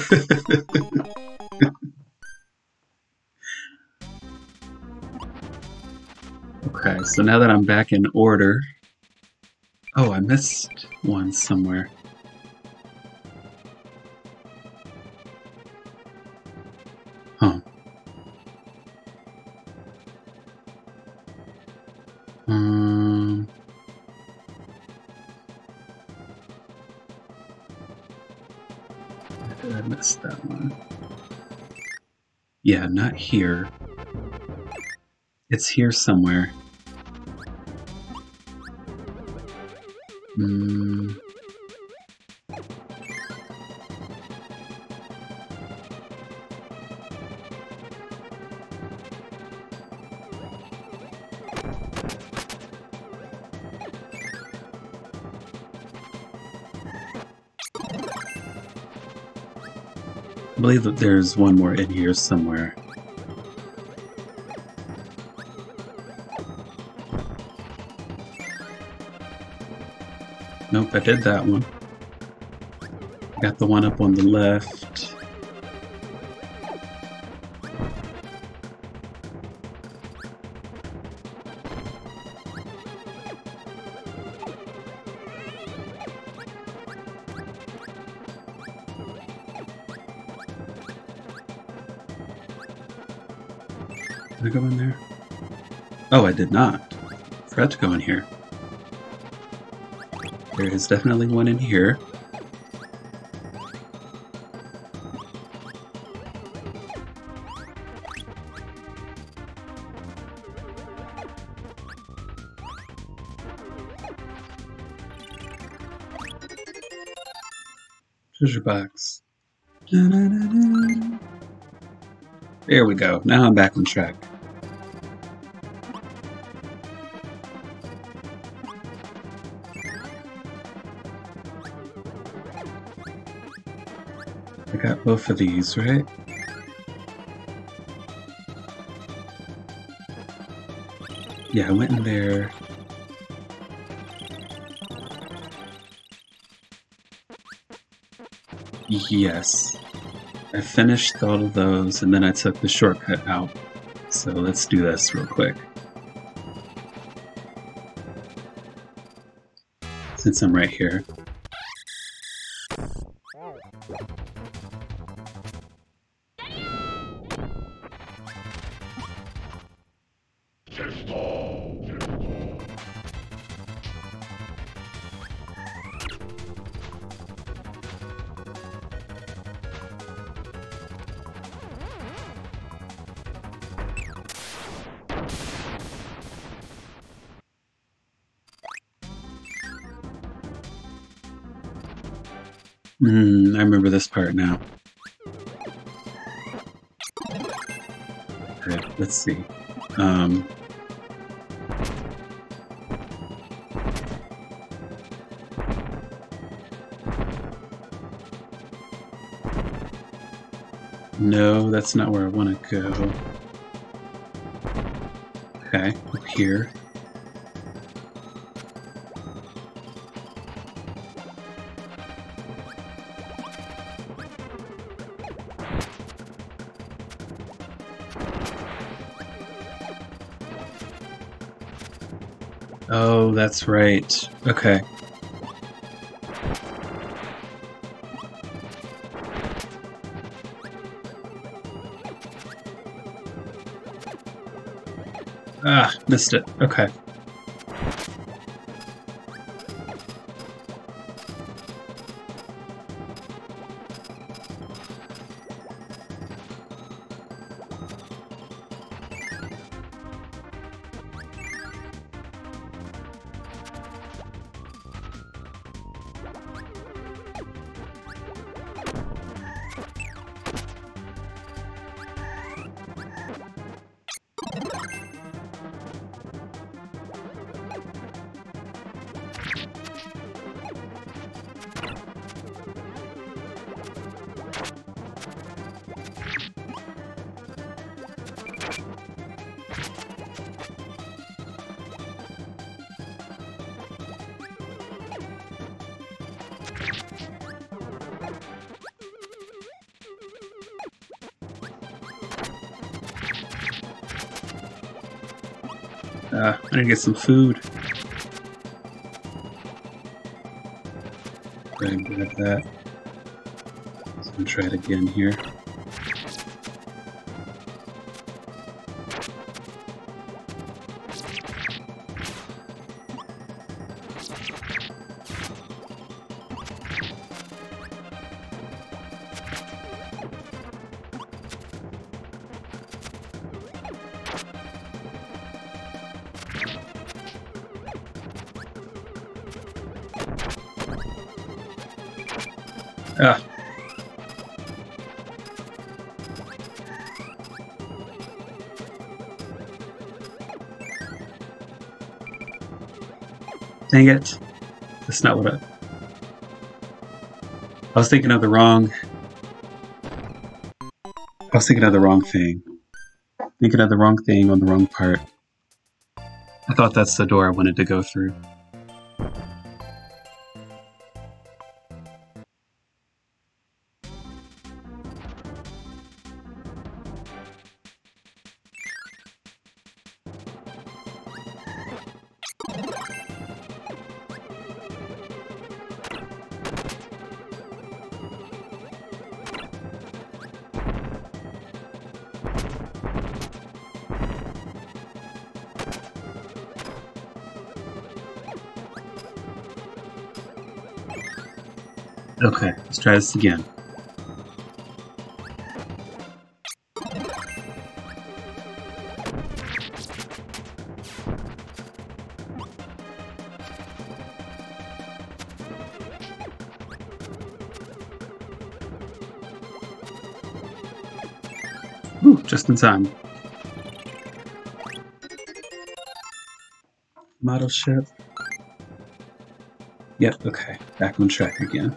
okay, so now that I'm back in order, I missed one somewhere. Huh. Um... I miss that one? Yeah, not here. It's here somewhere. Believe that there's one more in here somewhere. Nope, I did that one. Got the one up on the left. Did not. Forgot to go in here. There is definitely one in here. Treasure box. There we go. Now I'm back on track. Both of these, right? Yeah, I went in there. Yes. I finished all of those and then I took the shortcut out. So let's do this real quick. Since I'm right here. Hmm, I remember this part now. Let's see. Um, no, that's not where I want to go. Okay, up here. that's right. Okay. Ah, missed it. Okay. Get some food. Grab that. So try it again here. Dang it. That's not what I... I was thinking of the wrong... I was thinking of the wrong thing. Thinking of the wrong thing on the wrong part. I thought that's the door I wanted to go through. Try this again. Ooh, just in time. Model ship. Yep, okay. Back on track again.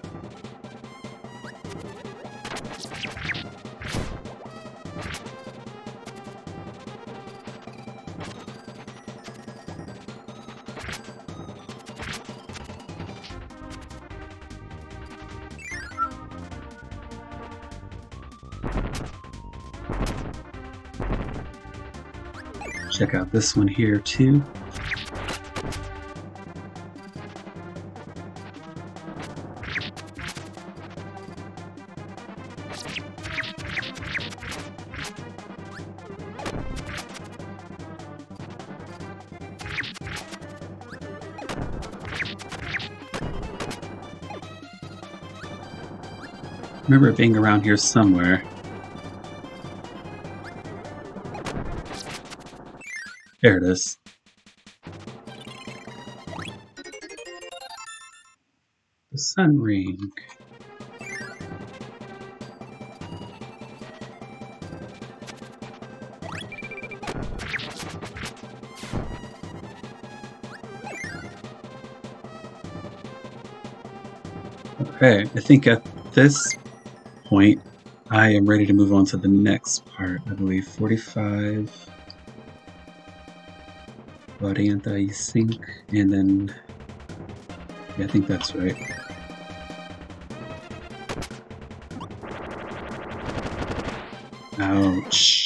This one here too. remember it being around here somewhere. There it is. The Sun Ring. Okay, I think at this point, I am ready to move on to the next part. I believe 45. Varianta y Sync, and then. Yeah, I think that's right. Ouch.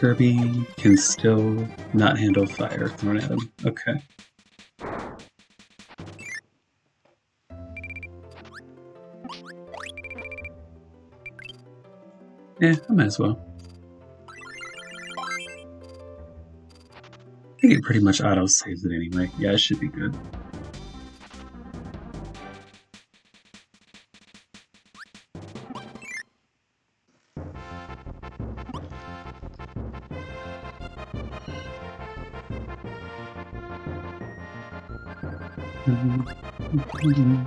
Kirby can still not handle fire thrown at him. Okay. Yeah, I might as well. I think it pretty much auto saves it anyway. Yeah, it should be good. You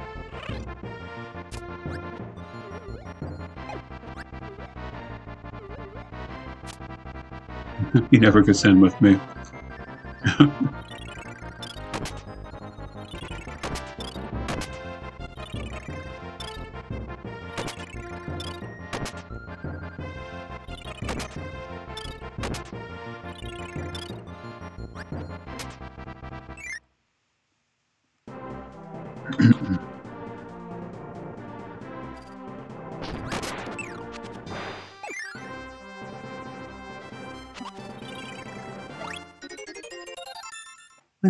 never could send with me.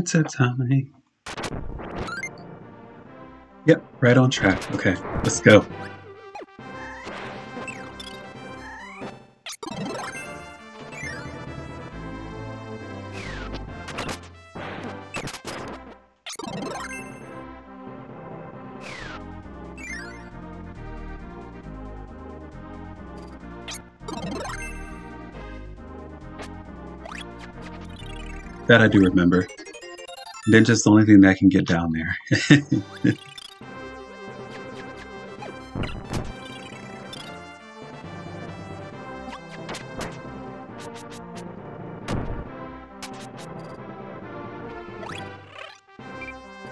It's a time. Yep, right on track. Okay, let's go. That I do remember. Ninja's the only thing that can get down there.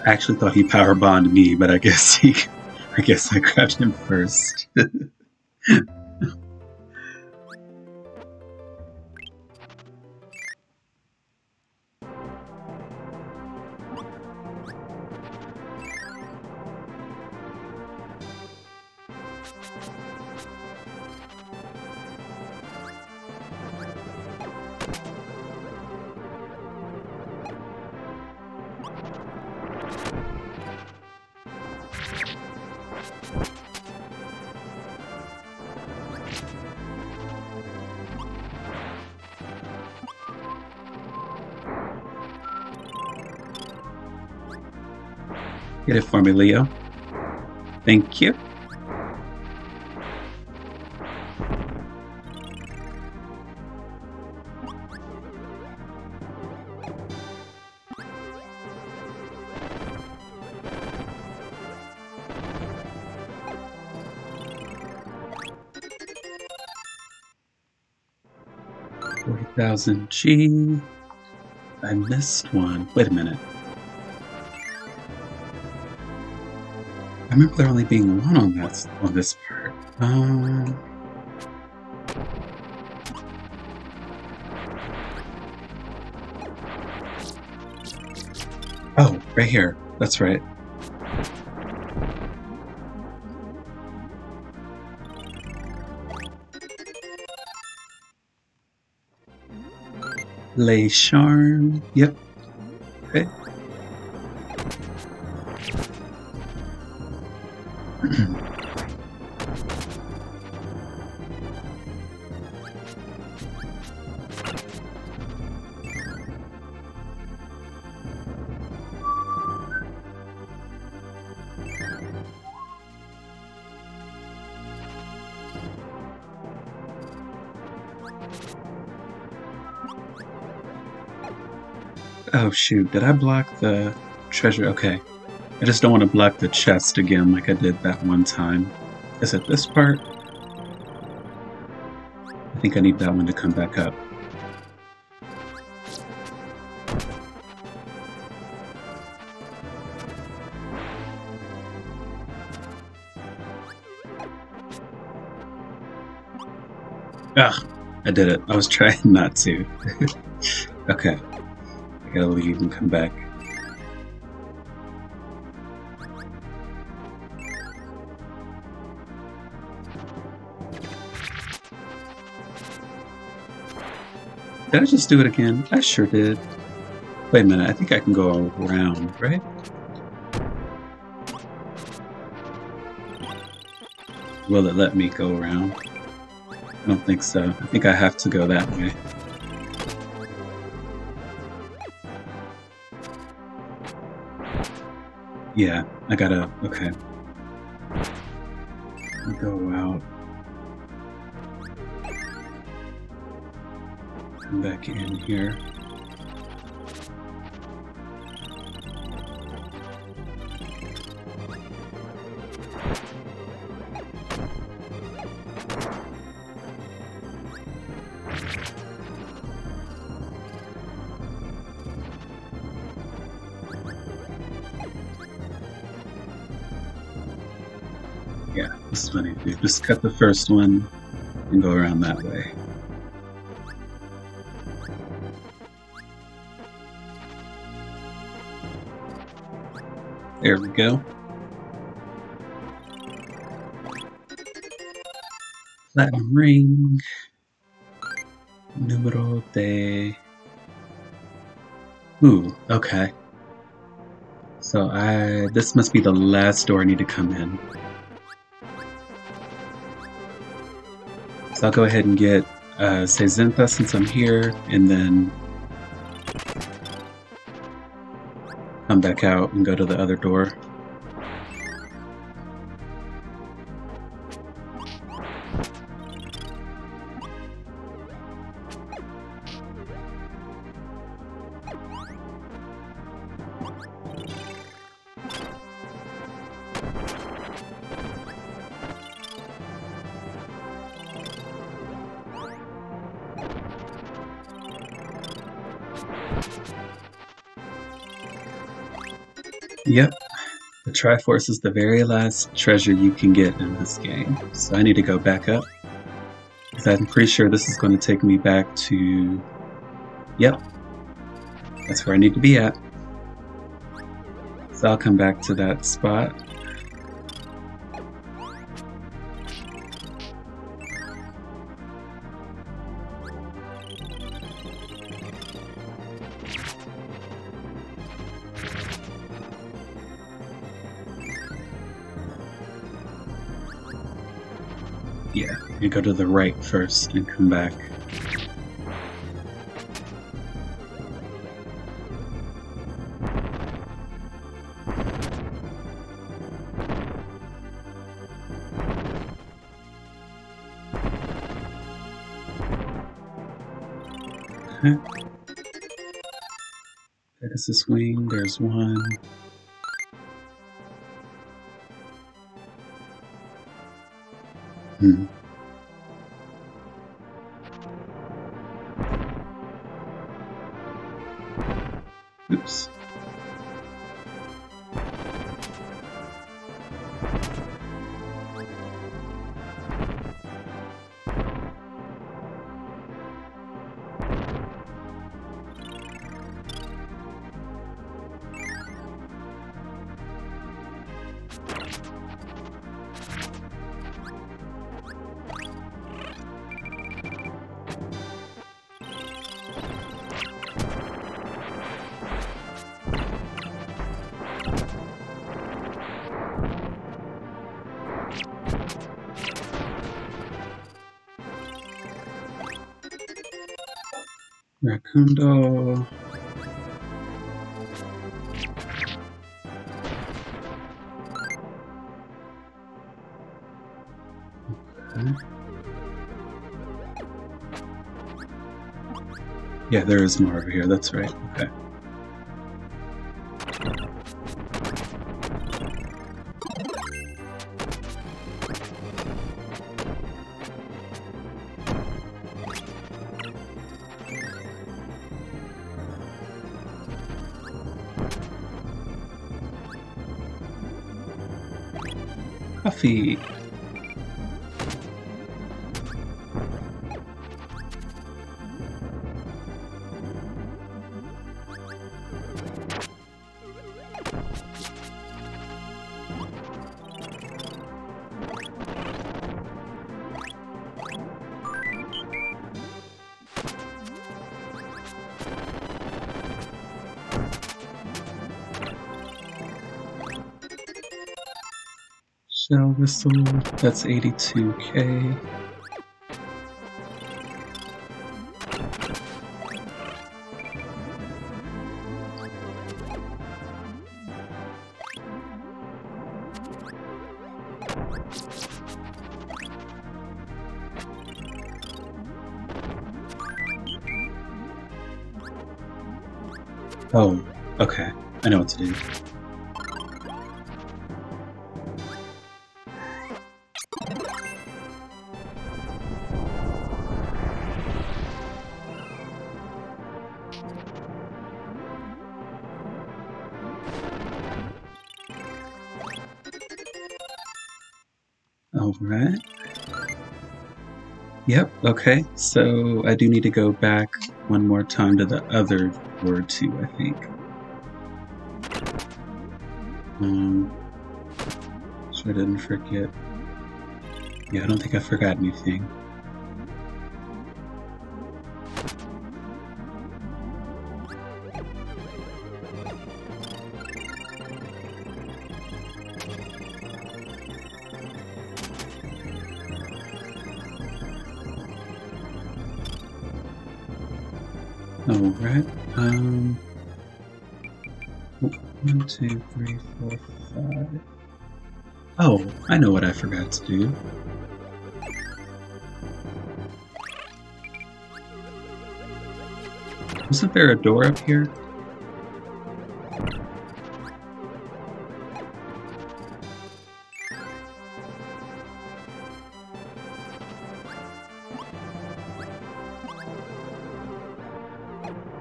I actually thought he power bombed me, but I guess he, I guess I grabbed him first. Get it for me, Leo. Thank you. Forty thousand G. I missed one. Wait a minute. I remember there only being one on that on this part. Um. Oh, right here. That's right. Lay Charm. Yep. Oh shoot, did I block the treasure? Okay. I just don't want to block the chest again like I did that one time. Is it this part? I think I need that one to come back up. Ugh, I did it. I was trying not to. okay. I gotta leave and come back. Did I just do it again? I sure did. Wait a minute, I think I can go around, right? Will it let me go around? I don't think so. I think I have to go that way. Yeah, I gotta... okay. Go out. Come back in here. Cut the first one and go around that way. There we go. Platinum ring. Numero de... Ooh, okay. So I... This must be the last door I need to come in. So I'll go ahead and get uh, Sezintha since I'm here, and then come back out and go to the other door. Triforce is the very last treasure you can get in this game. So I need to go back up. Because I'm pretty sure this is going to take me back to... Yep. That's where I need to be at. So I'll come back to that spot. To the right first and come back. There's this wing, there's one. Rakundo. Uh, okay. Yeah, there is more over here. That's right. Okay. That's 82k. Oh, okay. I know what to do. Yep, okay. So I do need to go back one more time to the other word too, I think. Um, so I didn't forget. Yeah, I don't think I forgot anything. Forgot to do. Wasn't there a door up here?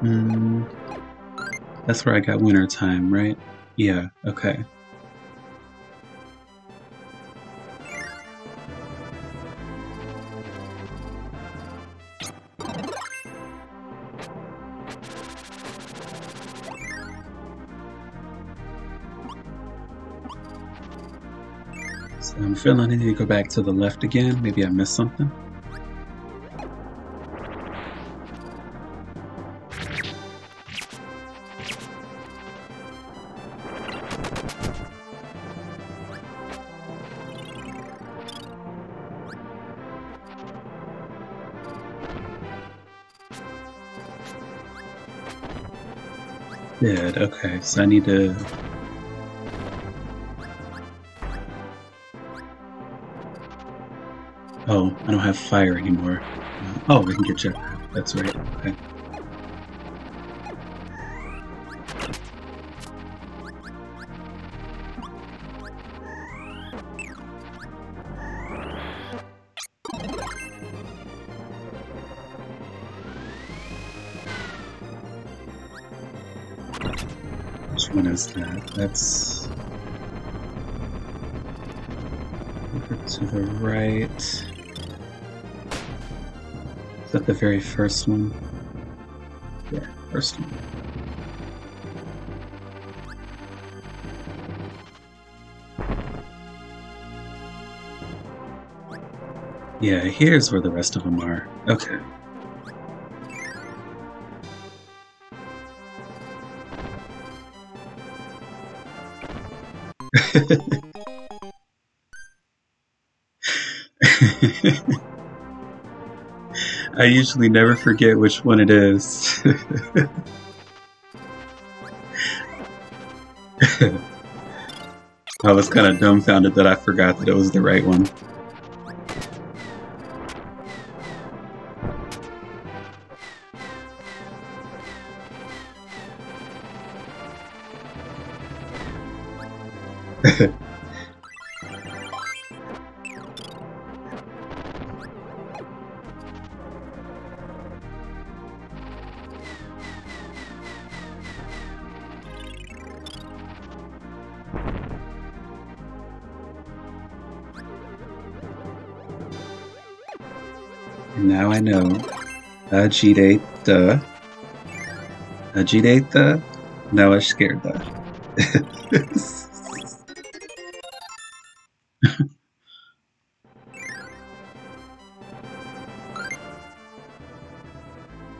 Hmm. That's where I got winter time, right? Yeah, okay. Feeling I need to go back to the left again. Maybe I missed something. Good, okay, so I need to... I don't have fire anymore. Uh, oh, we can get jetpack. That's right, okay. Which one is that? That's... To the right. Is that the very first one? Yeah, first one. Yeah, here's where the rest of them are. Okay. I usually never forget which one it is. I was kind of dumbfounded that I forgot that it was the right one. Agitator. Agitator. Now I'm scared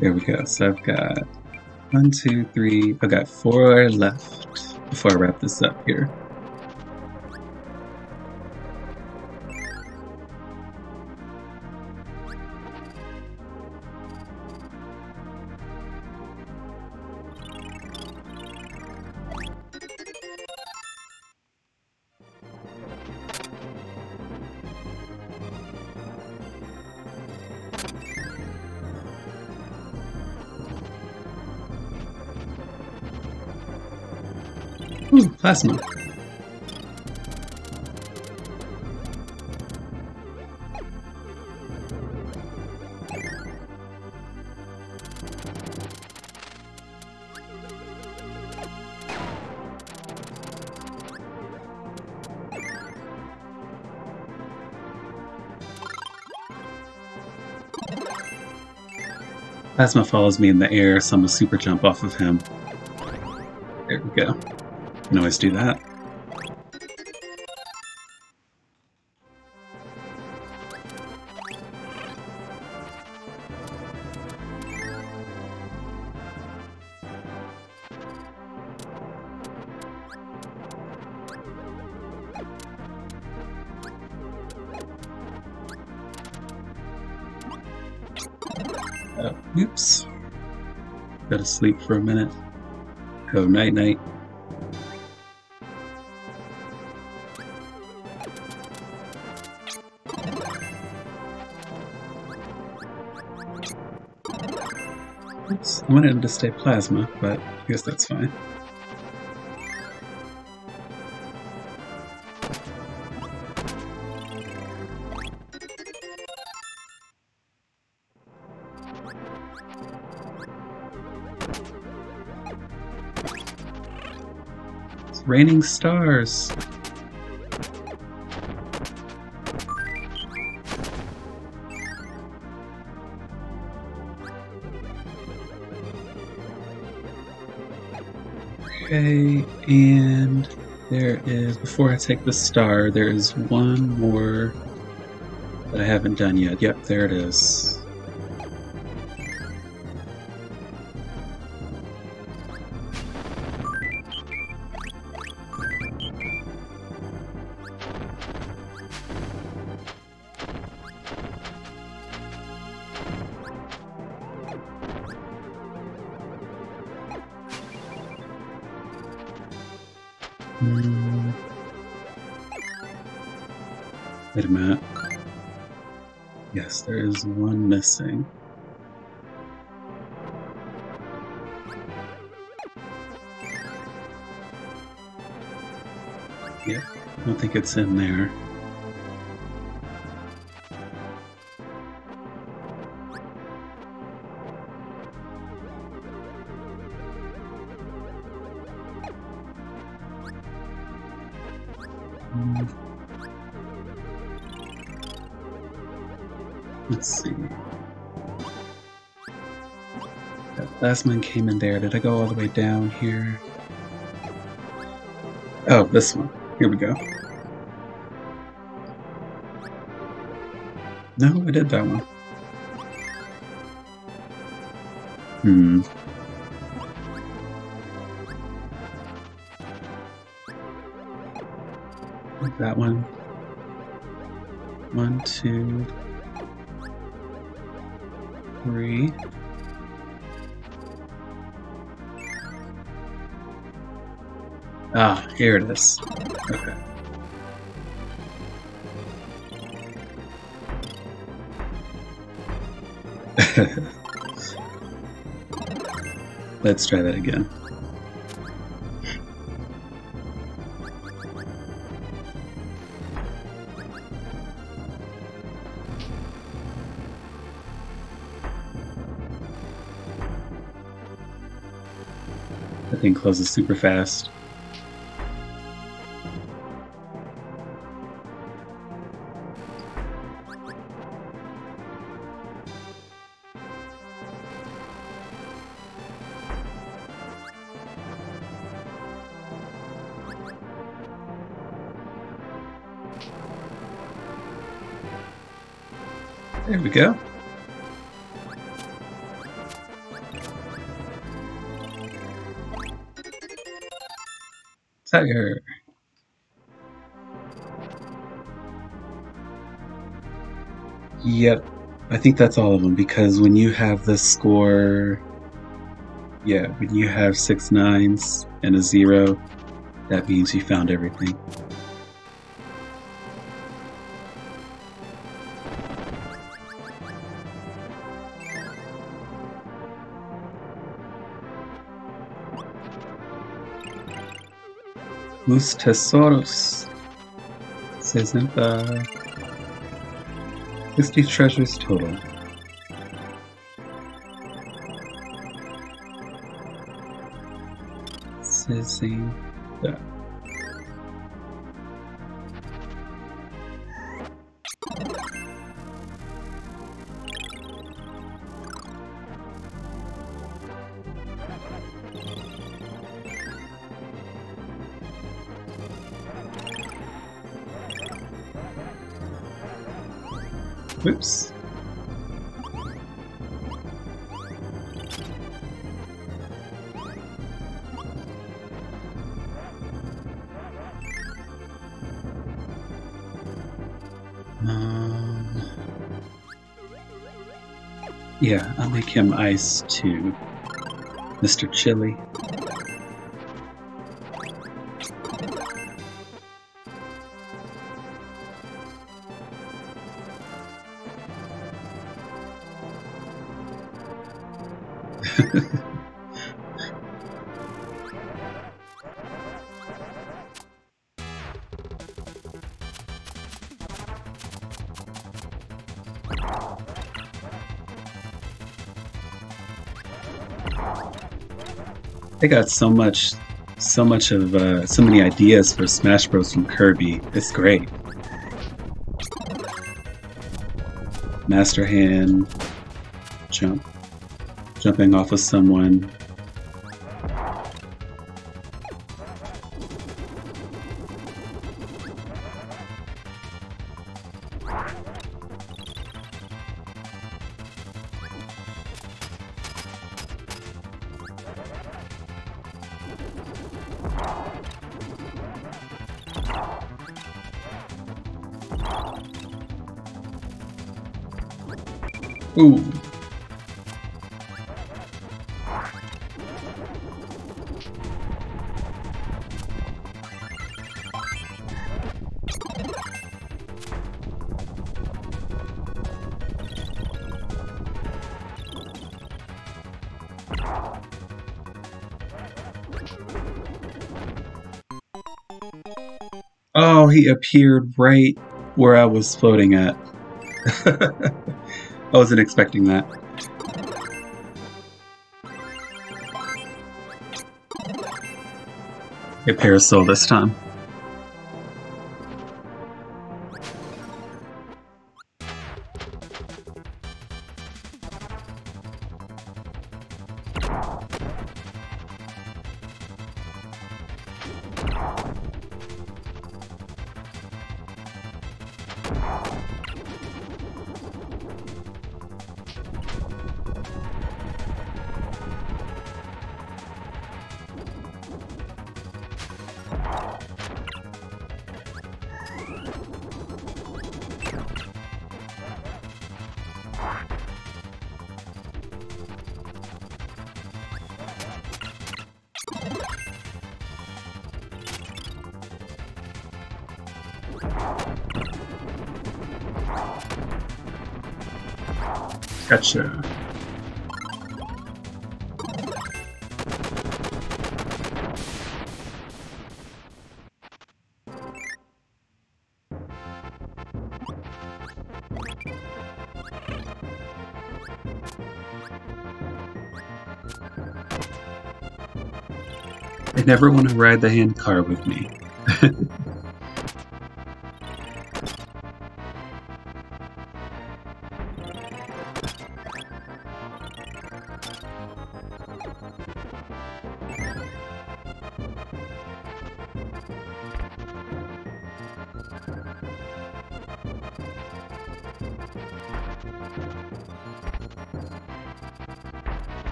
there we go. So I've got one, two, three. I've got four left before I wrap this up here. Plasma. Plasma follows me in the air, so I'm a super jump off of him. There we go. Can always do that. Uh, oops. Gotta sleep for a minute. Go night night. I wanted him to stay plasma, but I guess that's fine. It's raining stars. Okay, and there is, before I take the star, there is one more that I haven't done yet. Yep, there it is. Yeah, I don't think it's in there. Last one came in there. Did I go all the way down here? Oh, this one. Here we go. No, I did that one. Hmm. That one. One, two, three. Ah, here it is. Okay. Let's try that again. That thing closes super fast. Tiger. Yep, I think that's all of them because when you have the score, yeah, when you have six nines and a zero, that means you found everything. Los tesoros. 60. 60 treasures total. Sessenta. Whoops. Him ice to Mr. Chili. They got so much, so much of, uh, so many ideas for Smash Bros. from Kirby. It's great. Master Hand, jump, jumping off of someone. Ooh. Oh, he appeared right where I was floating at. I wasn't expecting that. Get Parasol this time. Never want to ride the hand car with me.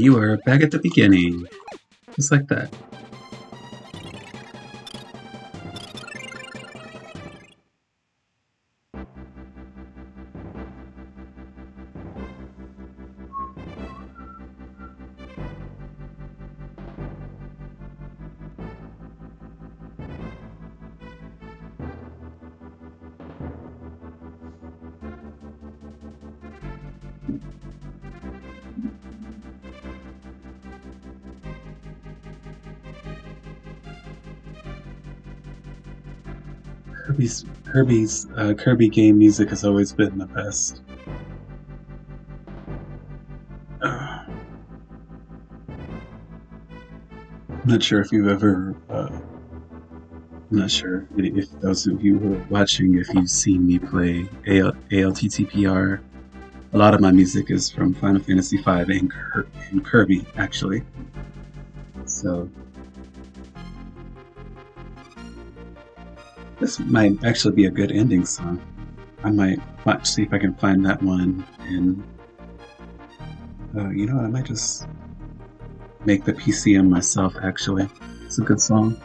You are back at the beginning. Just like that. Kirby's uh, Kirby game music has always been the best. I'm not sure if you've ever. Uh, I'm not sure if those of you who are watching, if you've seen me play AL- ALTTPR. A lot of my music is from Final Fantasy V and, and Kirby, actually. So This might actually be a good ending song. I might watch, see if I can find that one and uh, you know what, I might just make the PCM myself actually. It's a good song.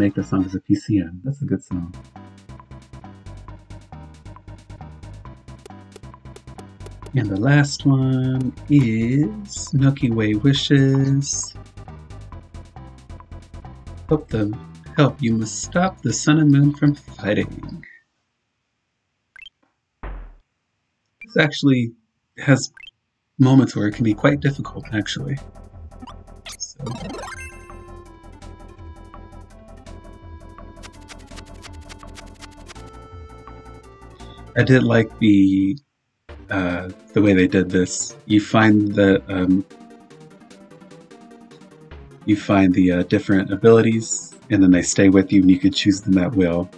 Make the song as a PCM. That's a good song. And the last one is Milky Way Wishes. Help them. help you must stop the sun and moon from fighting. This actually has moments where it can be quite difficult, actually. Did like the uh, the way they did this. You find the um, you find the uh, different abilities, and then they stay with you, and you can choose them at will.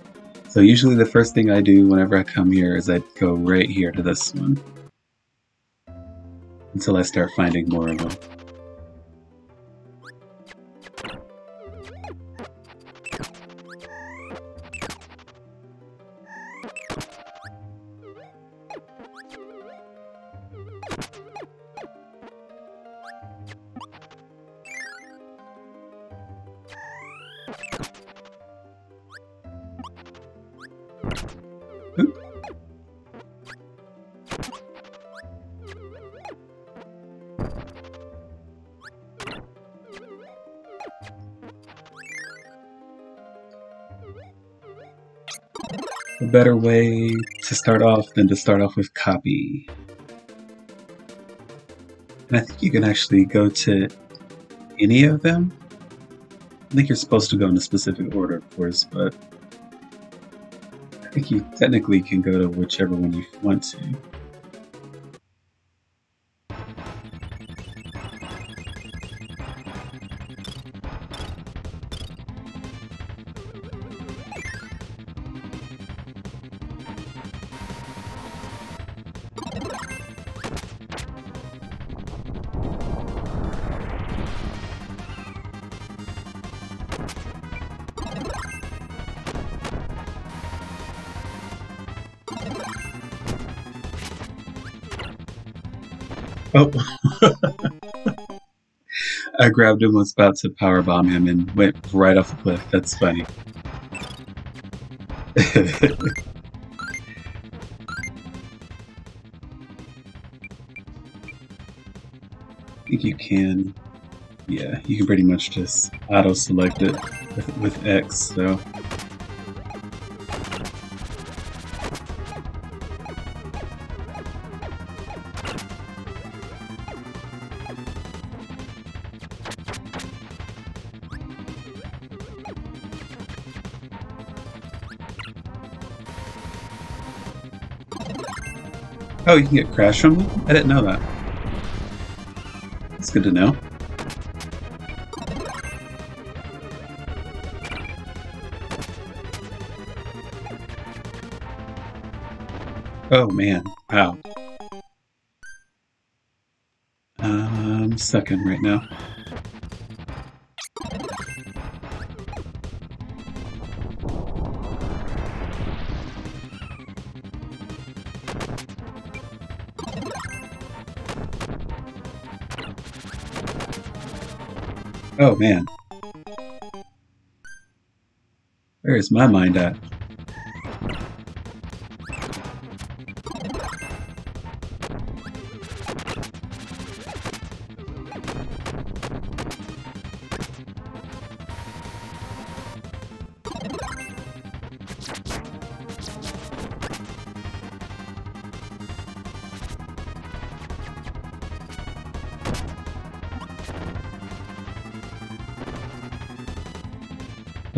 So usually, the first thing I do whenever I come here is I go right here to this one until I start finding more of them. Way to start off than to start off with copy. And I think you can actually go to any of them. I think you're supposed to go in a specific order, of course, but I think you technically can go to whichever one you want to. I grabbed him, was about to powerbomb him, and went right off the cliff. That's funny. I think you can. Yeah, you can pretty much just auto select it with, with X, so. Oh, you can get crash from them? I didn't know that. It's good to know. Oh man, wow. I'm second right now. Man. Where is my mind at?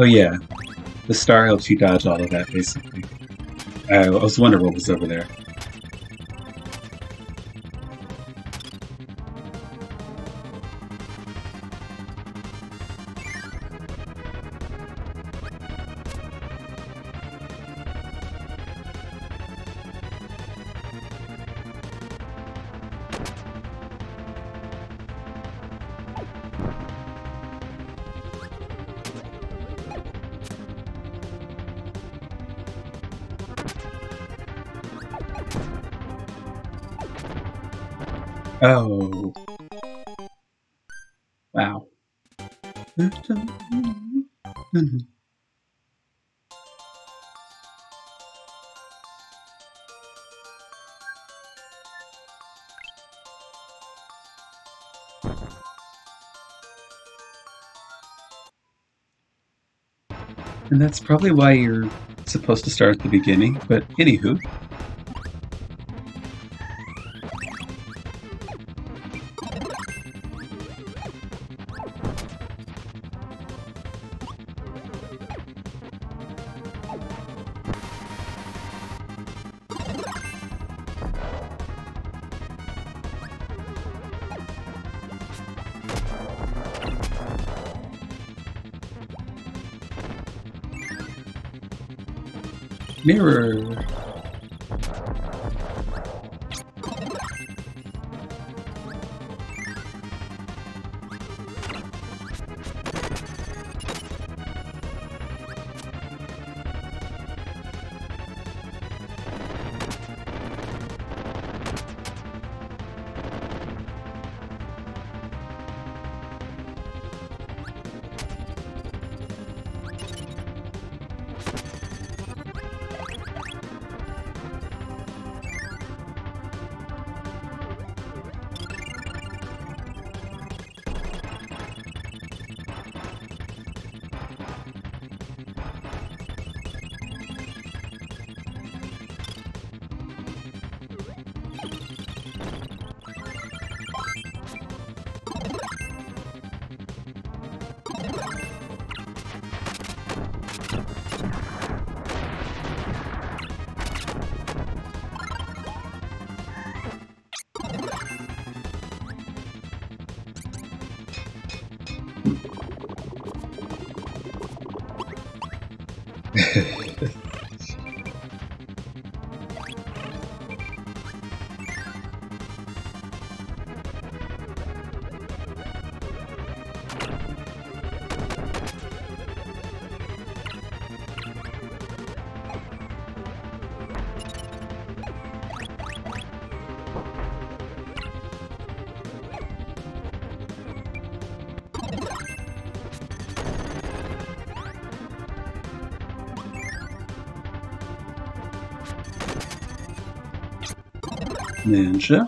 Oh yeah, the star helps you dodge all of that, basically. Uh, I was wondering what was over there. That's probably why you're supposed to start at the beginning, but anywho. Ninja.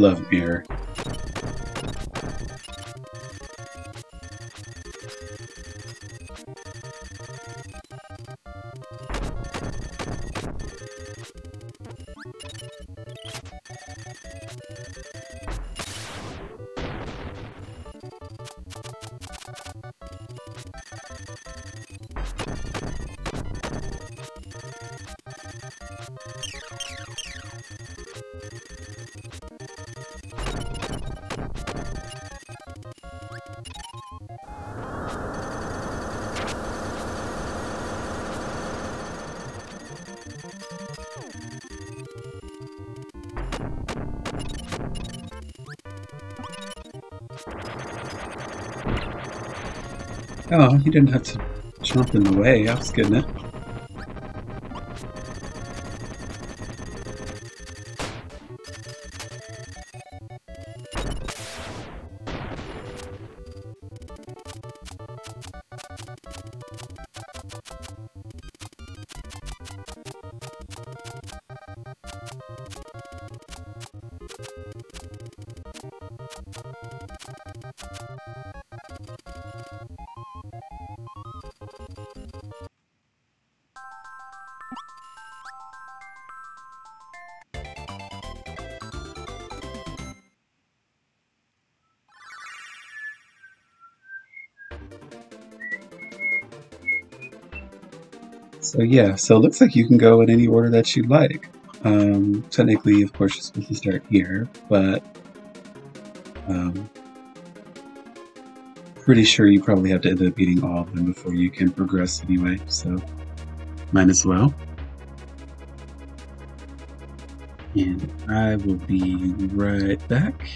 Love Mirror. He didn't have to jump in the way. I was getting it. So yeah, so it looks like you can go in any order that you like. Um, technically, of course, you're supposed to start here, but um, pretty sure you probably have to end up beating all of them before you can progress anyway, so might as well. And I will be right back.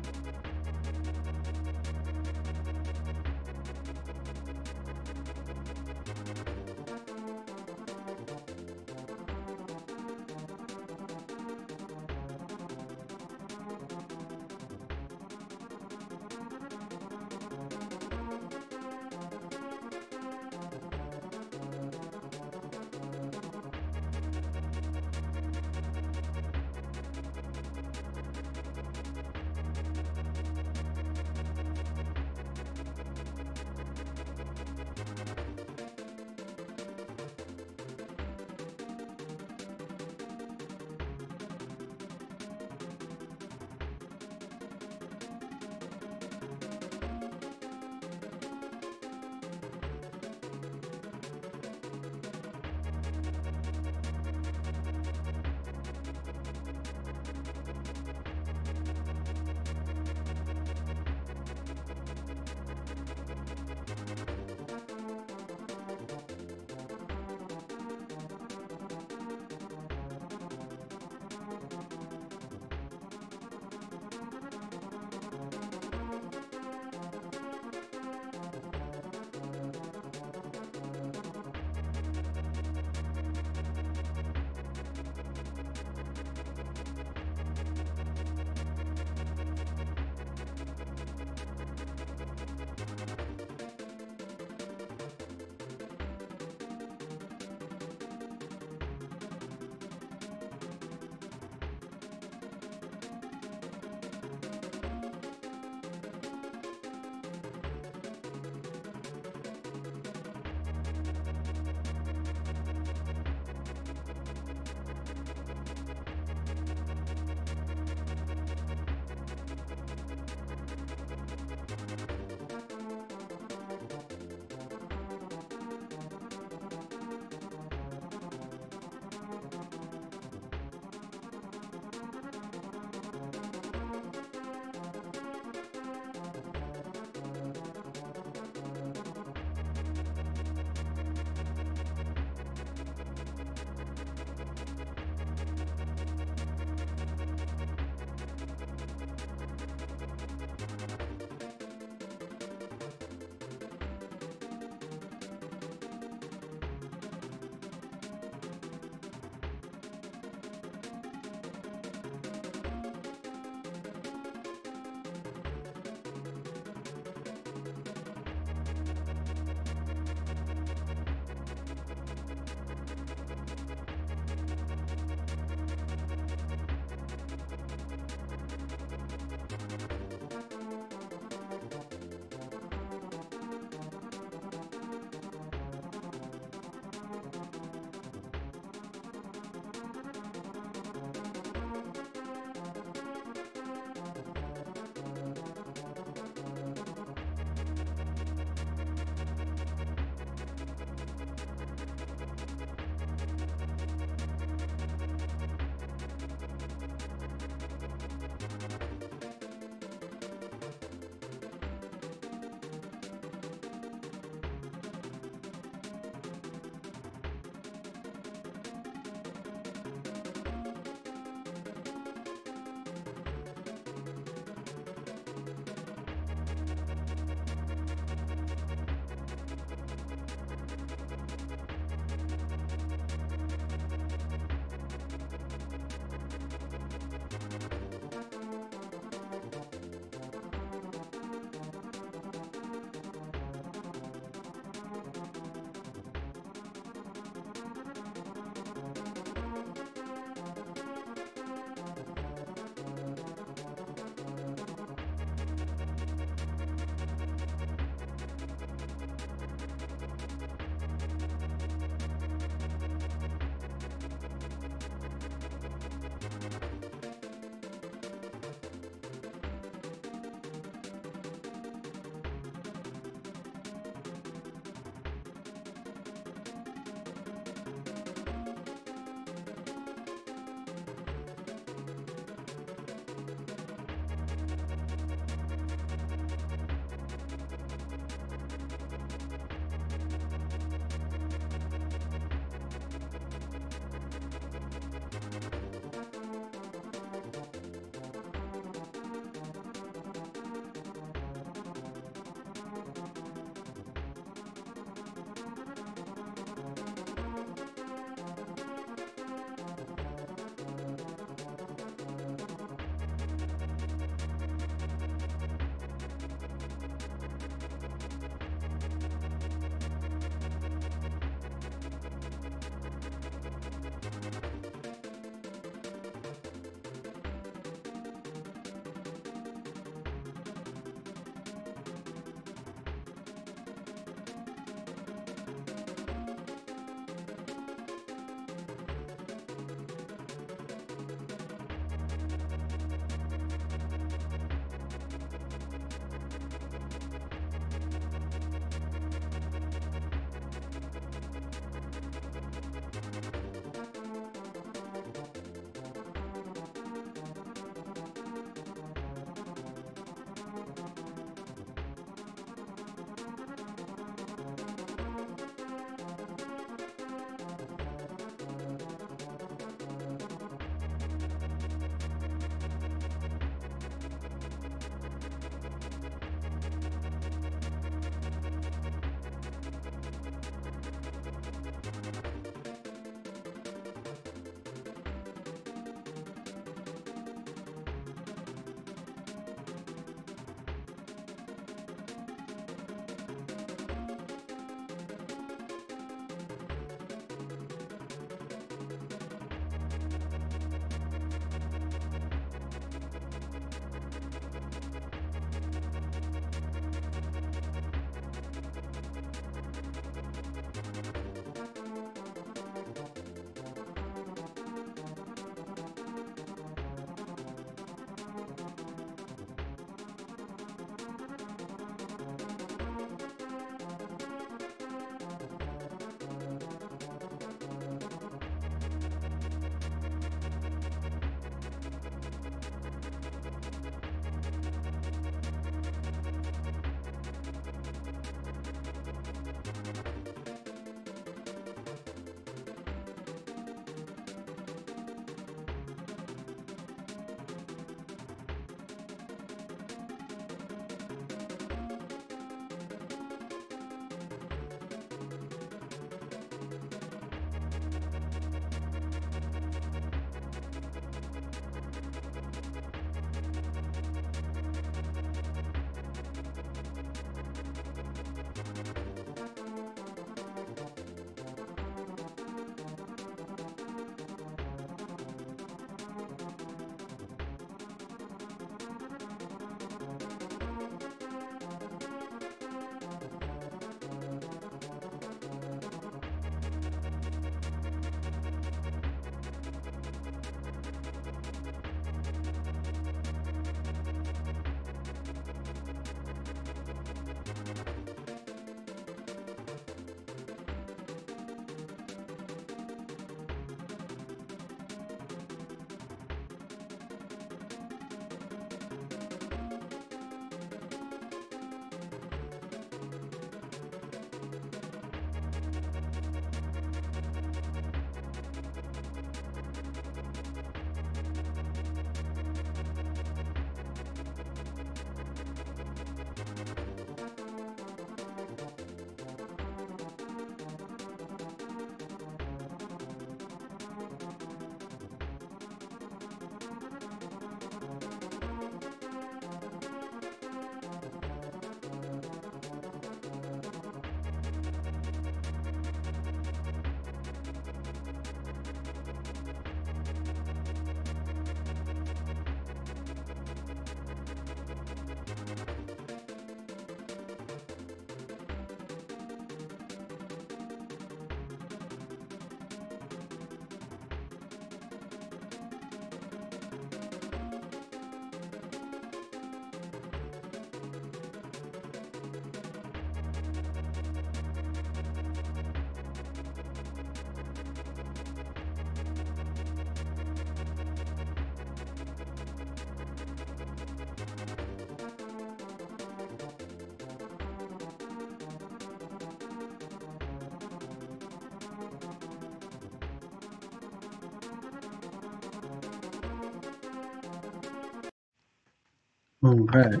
Alright.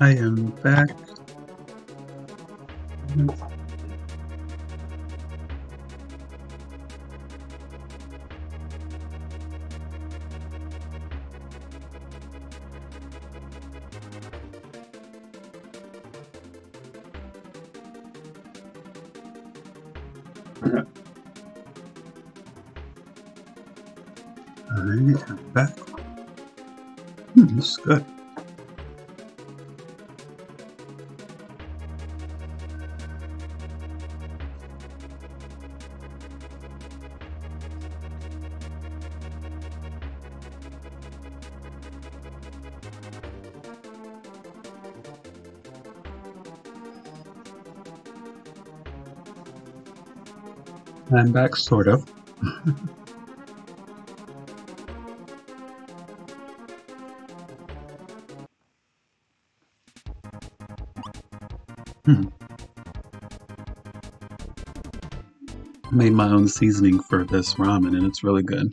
I am back. I'm back, sort of. hmm. Made my own seasoning for this ramen and it's really good.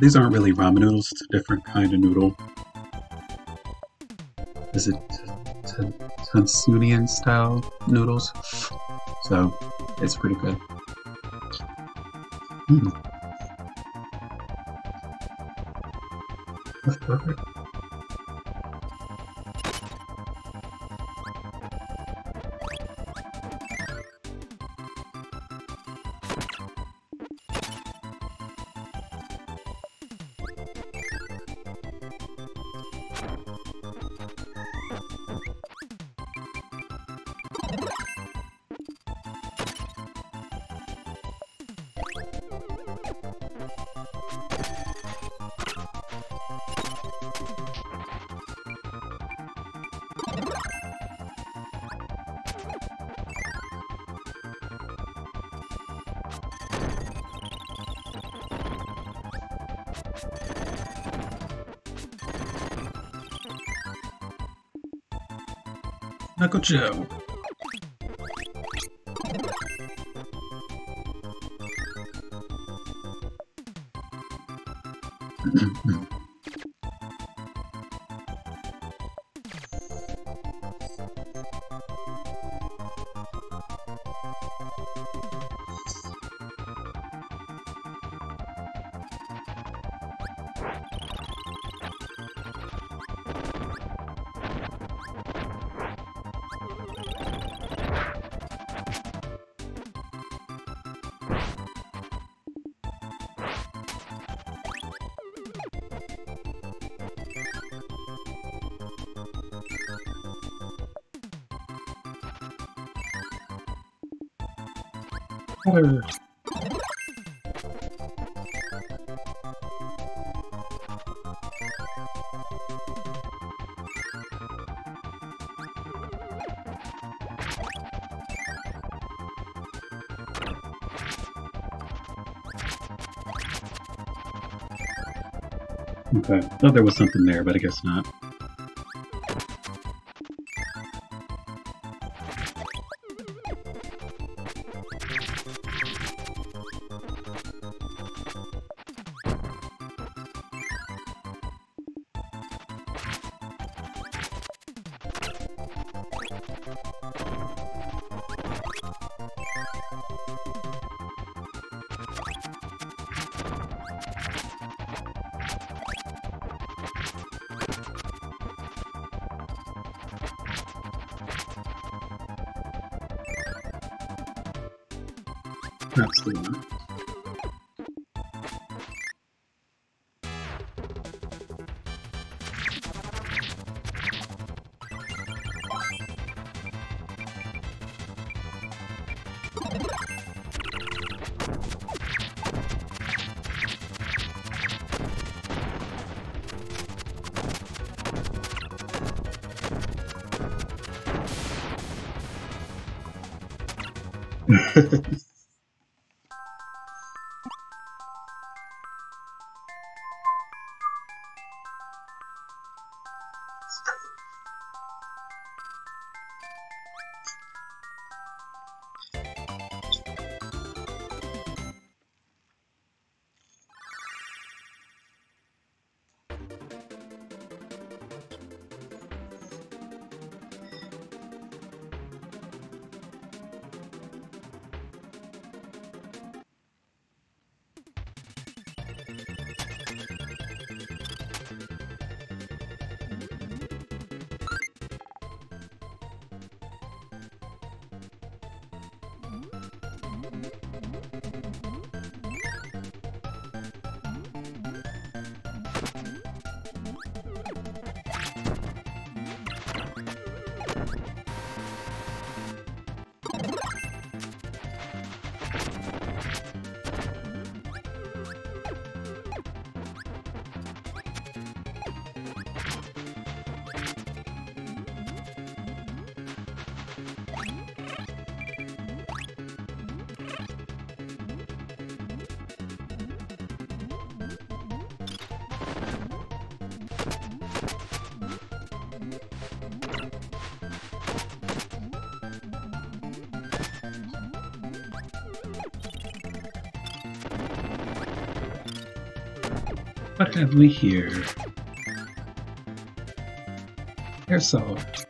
These aren't really ramen noodles, it's a different kind of noodle. Is it Tansunian style noodles? So, it's pretty good. Mm. That's perfect. Joe. Okay, thought there was something there, but I guess not. What have we here? Air salt.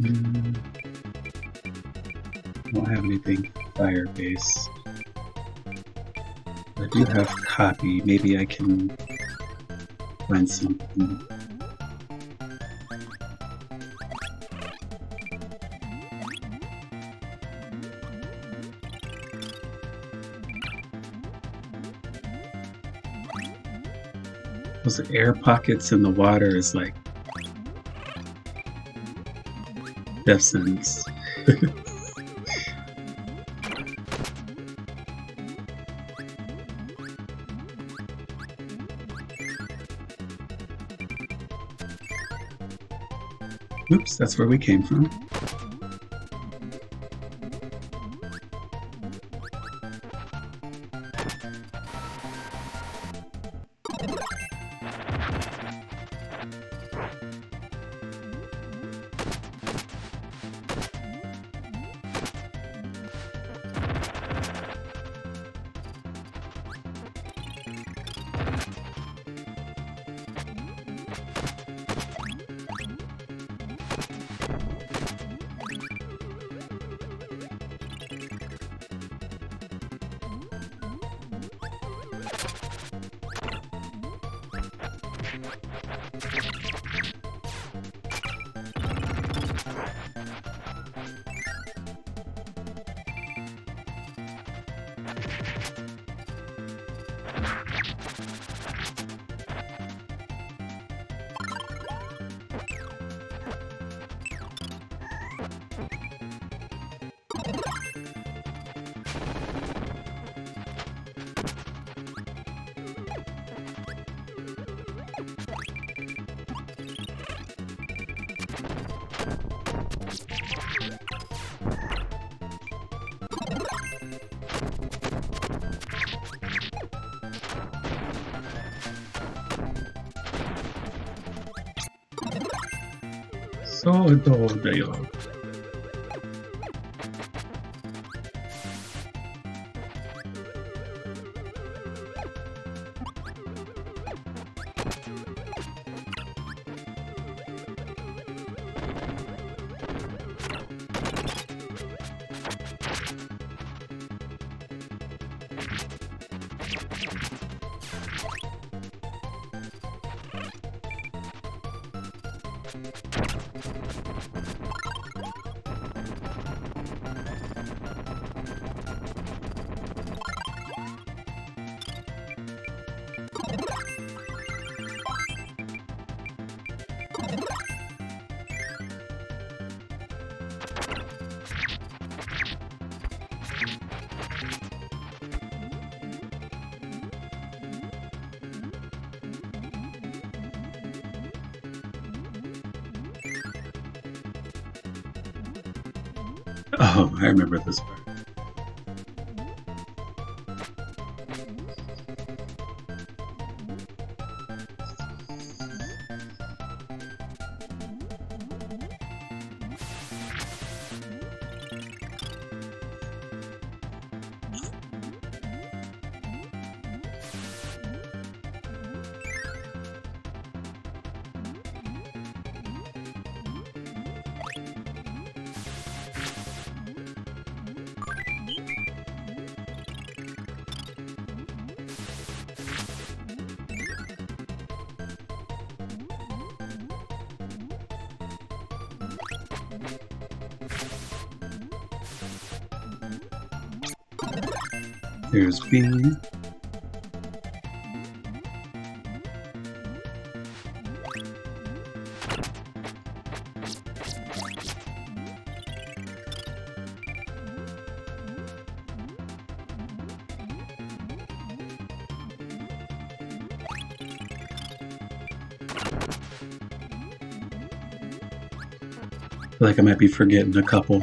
Mm. Don't have anything fire based. I do have copy. Maybe I can find something. Those air pockets in the water is like death sentence. That's where we came from. Remember this feel like I might be forgetting a couple.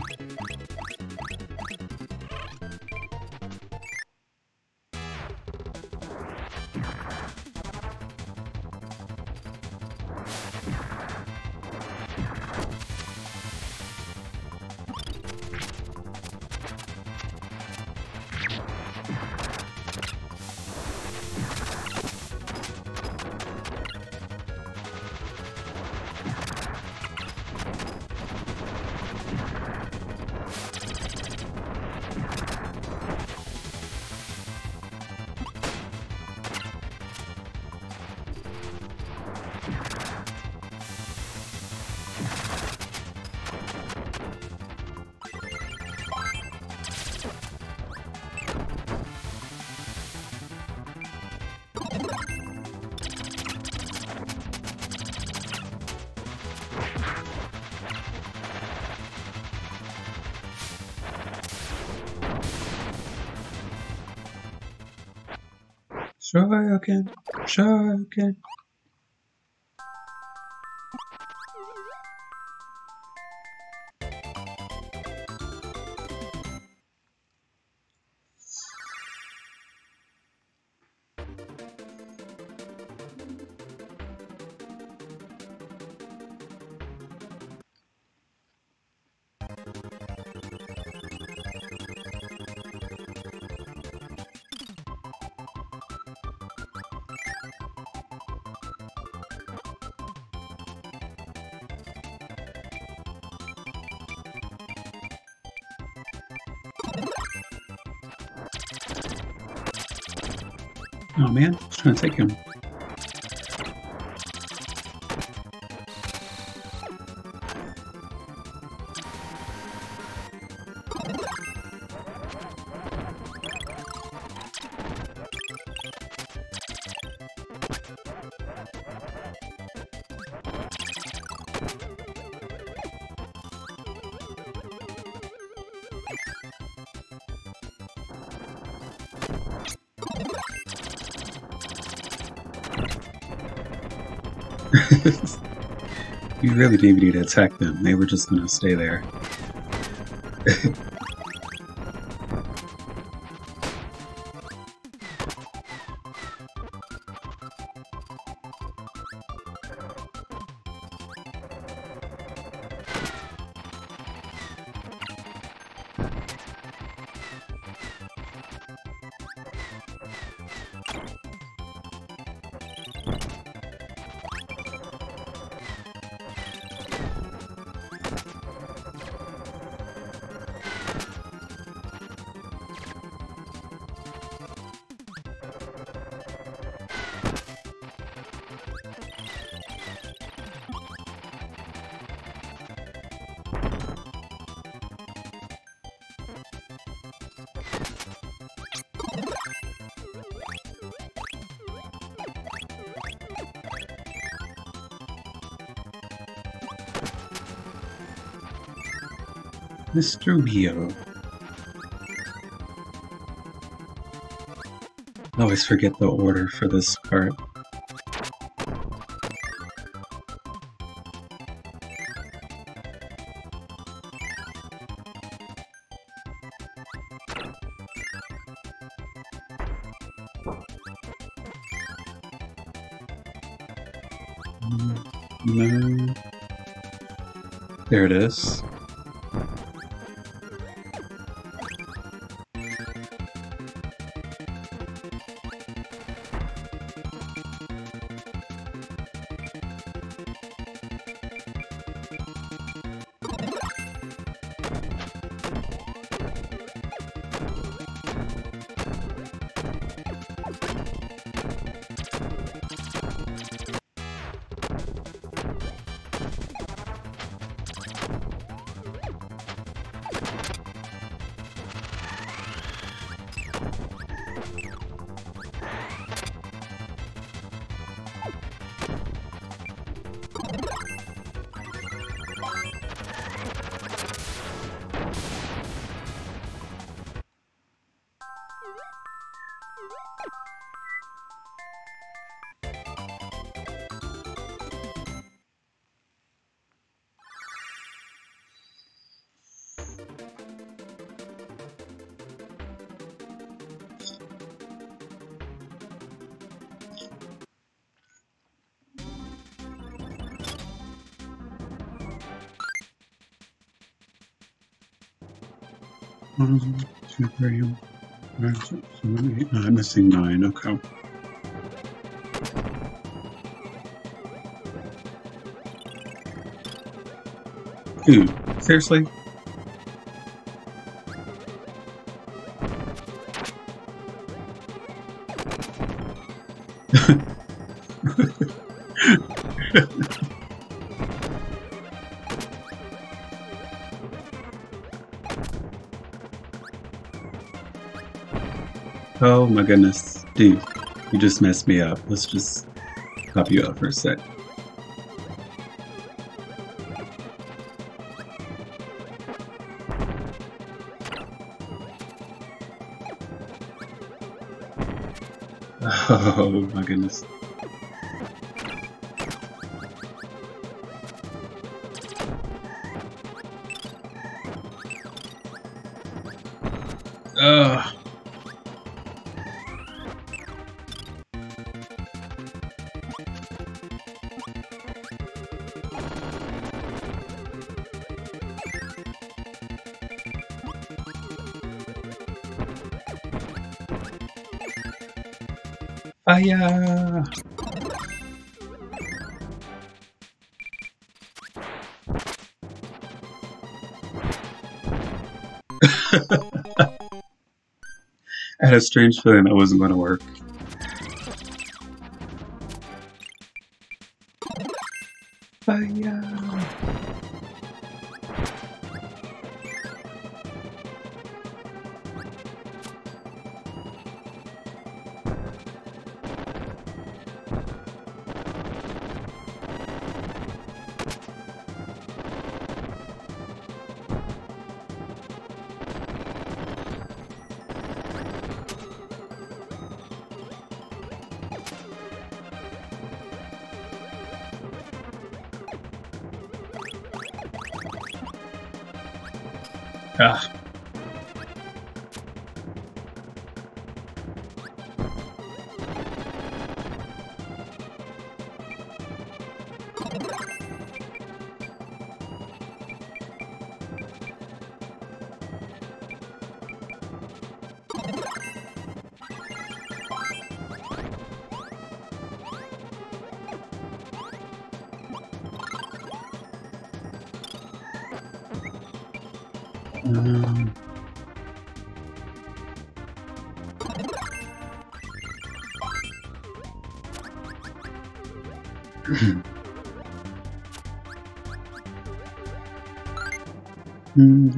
Shoryuken. Man, I was trying to take him. Really didn't need to attack them. They were just gonna stay there. Mr. Rio. I always forget the order for this part. Mm, No. There it is. One, two, three, five, six, seven, eight, nine. Missing nine. Okay. Dude, seriously? My goodness. Dude, you just messed me up. Let's just pop you out for a sec. Oh my goodness. Fire! I had a strange feeling that wasn't going to work.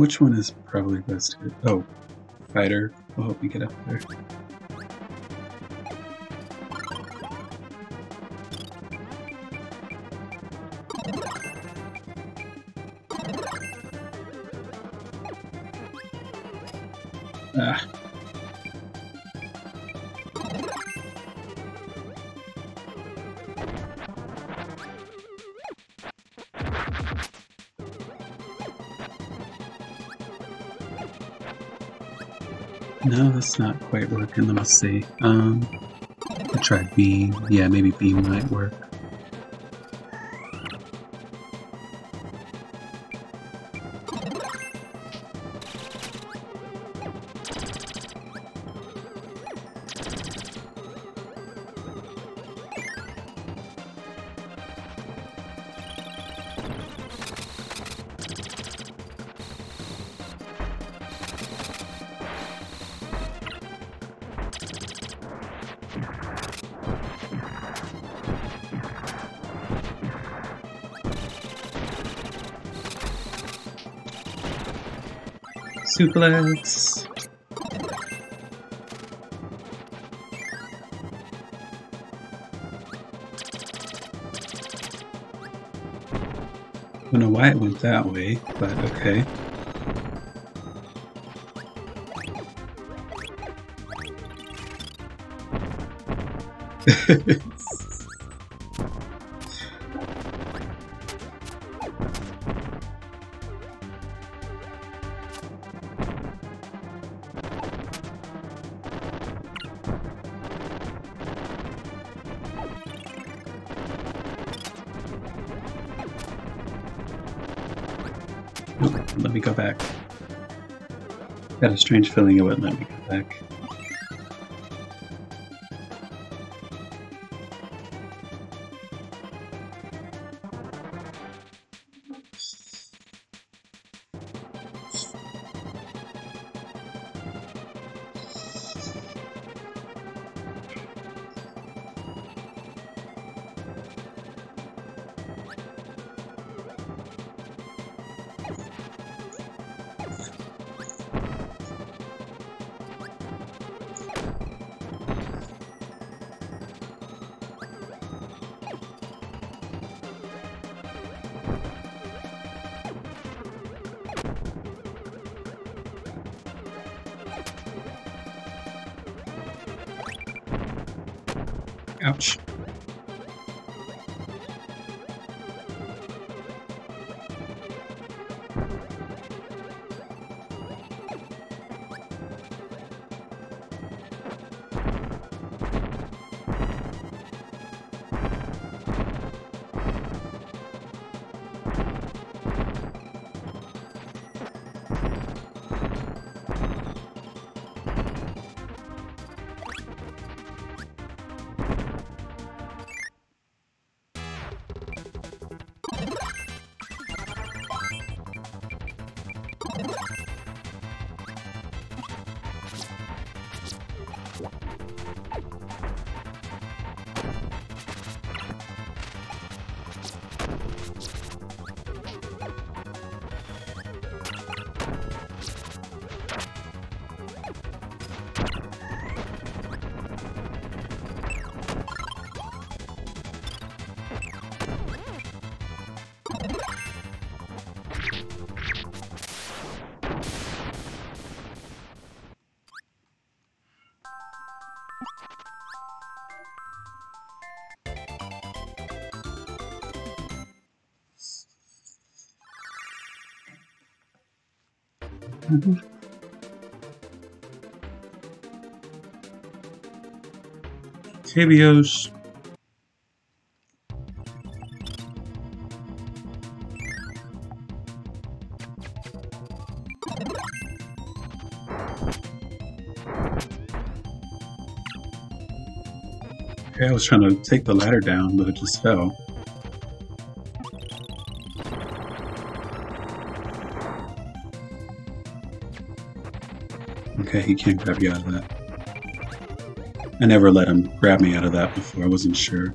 Which one is probably best Oh, fighter. I'll help me get up there. Working. Let me see. Um, I tried beam. Yeah, maybe beam might work. Suplex. Don't know why it went that way, but okay. I got a strange feeling it wouldn't let me go back. Cavios. Okay, I was trying to take the ladder down, but it just fell. Okay, he can't grab you out of that. I never let him grab me out of that before, I wasn't sure.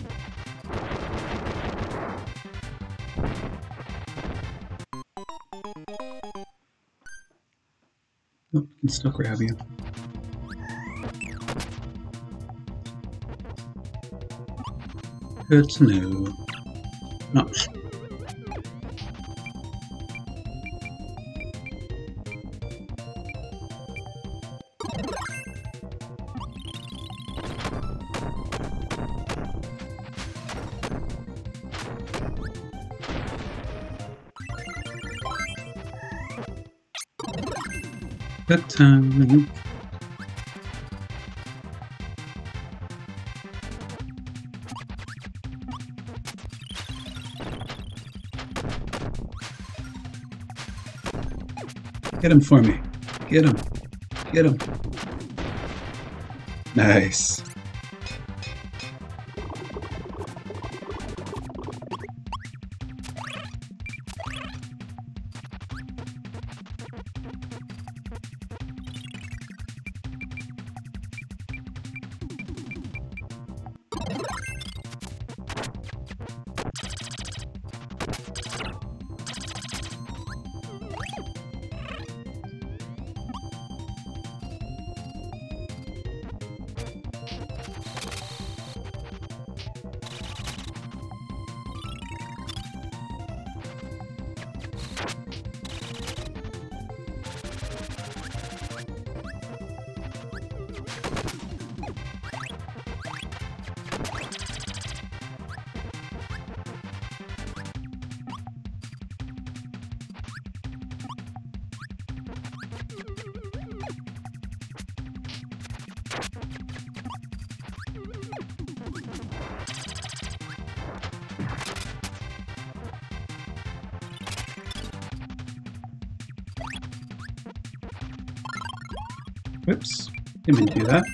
Nope, can still grab you. Good to know. Oh, time. Get him for me. Get him. Get him. Nice. Whoops. Didn't mean to do that.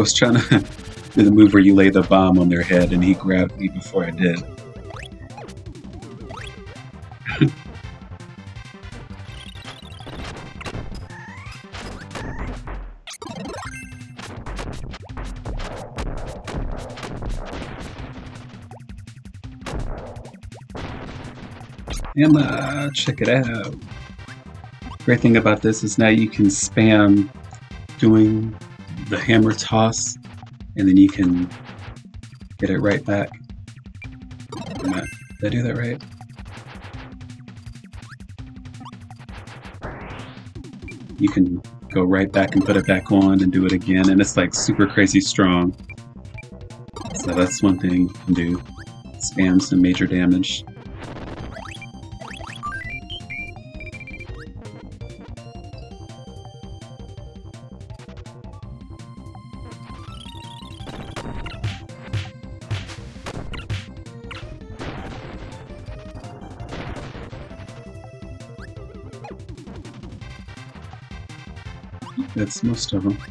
I was trying to do the move where you lay the bomb on their head and he grabbed me before I did. Emma, check it out. Great thing about this is now you can spam doing the hammer toss and then you can get it right back. Did I do that right? You can go right back and put it back on and do it again and it's like super crazy strong. So that's one thing you can do. Spam some major damage. Most of them.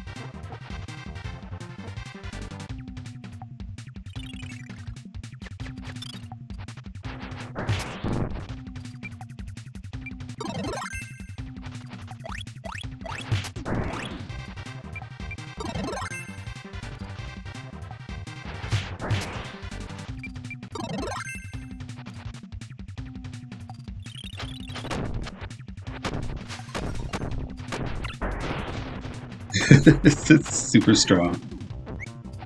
it's super strong.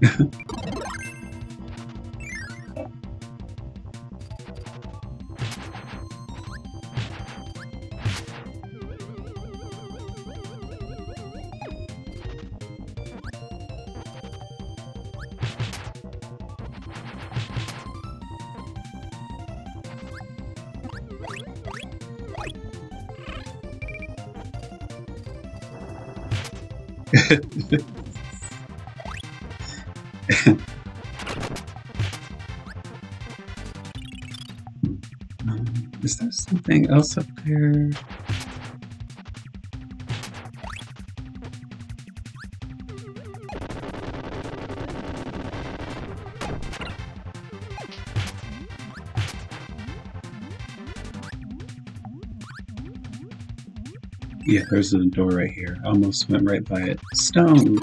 something else up there? Yeah, there's a door right here. Almost went right by it. Stone!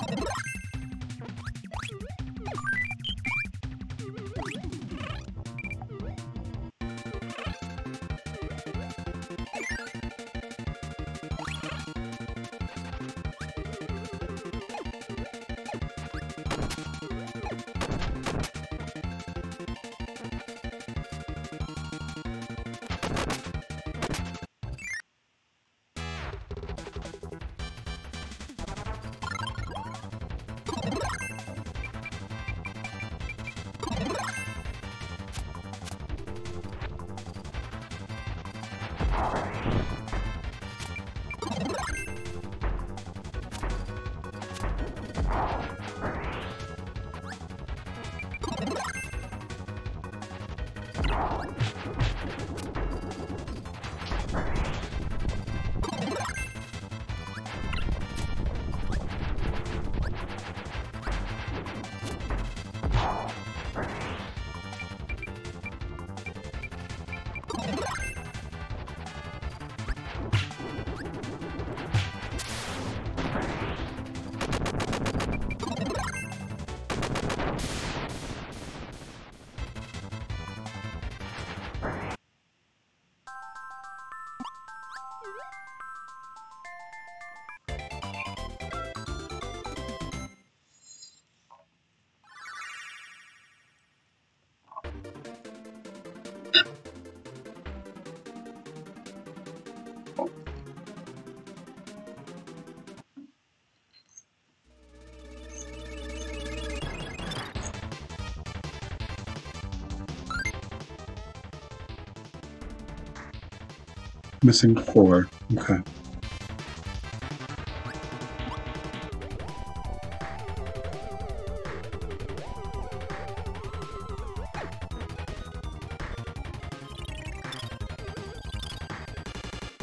Missing four. Okay.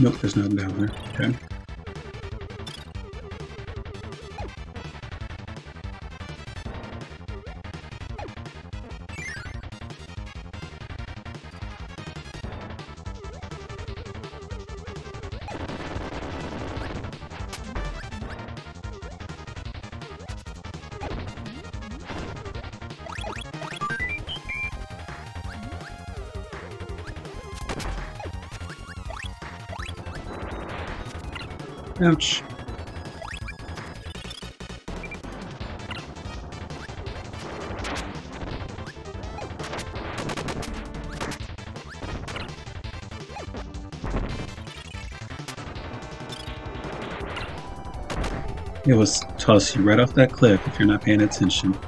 Nope, there's nothing down there. Okay. It was toss you right off that cliff if you're not paying attention.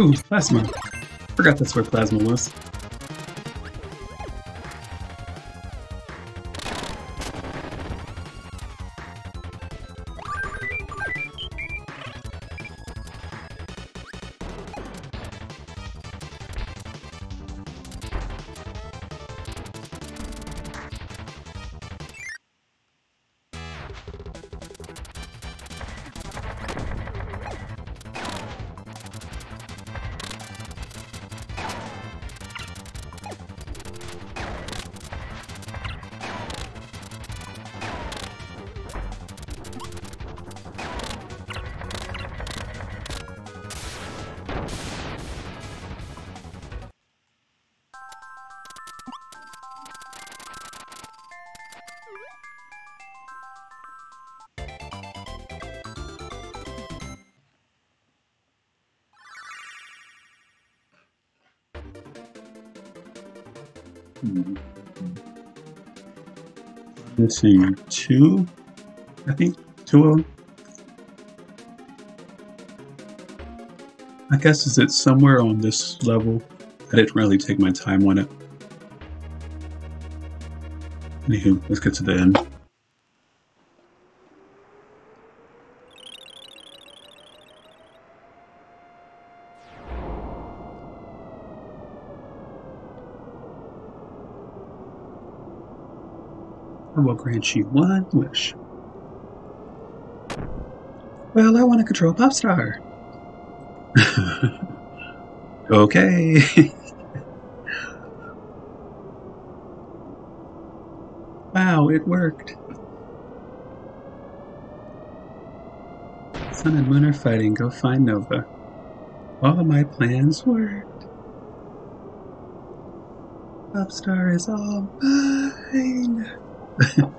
Ooh, plasma. Forgot that's where plasma was. Missing two, I think, two of them. I guess is it somewhere on this level? I didn't really take my time on it. Anywho, let's get to the end. Will grant you one wish. Well, I want to control Popstar. okay. wow, it worked. Sun and Moon are fighting. Go find Nova. All of my plans worked. Popstar is all mine. This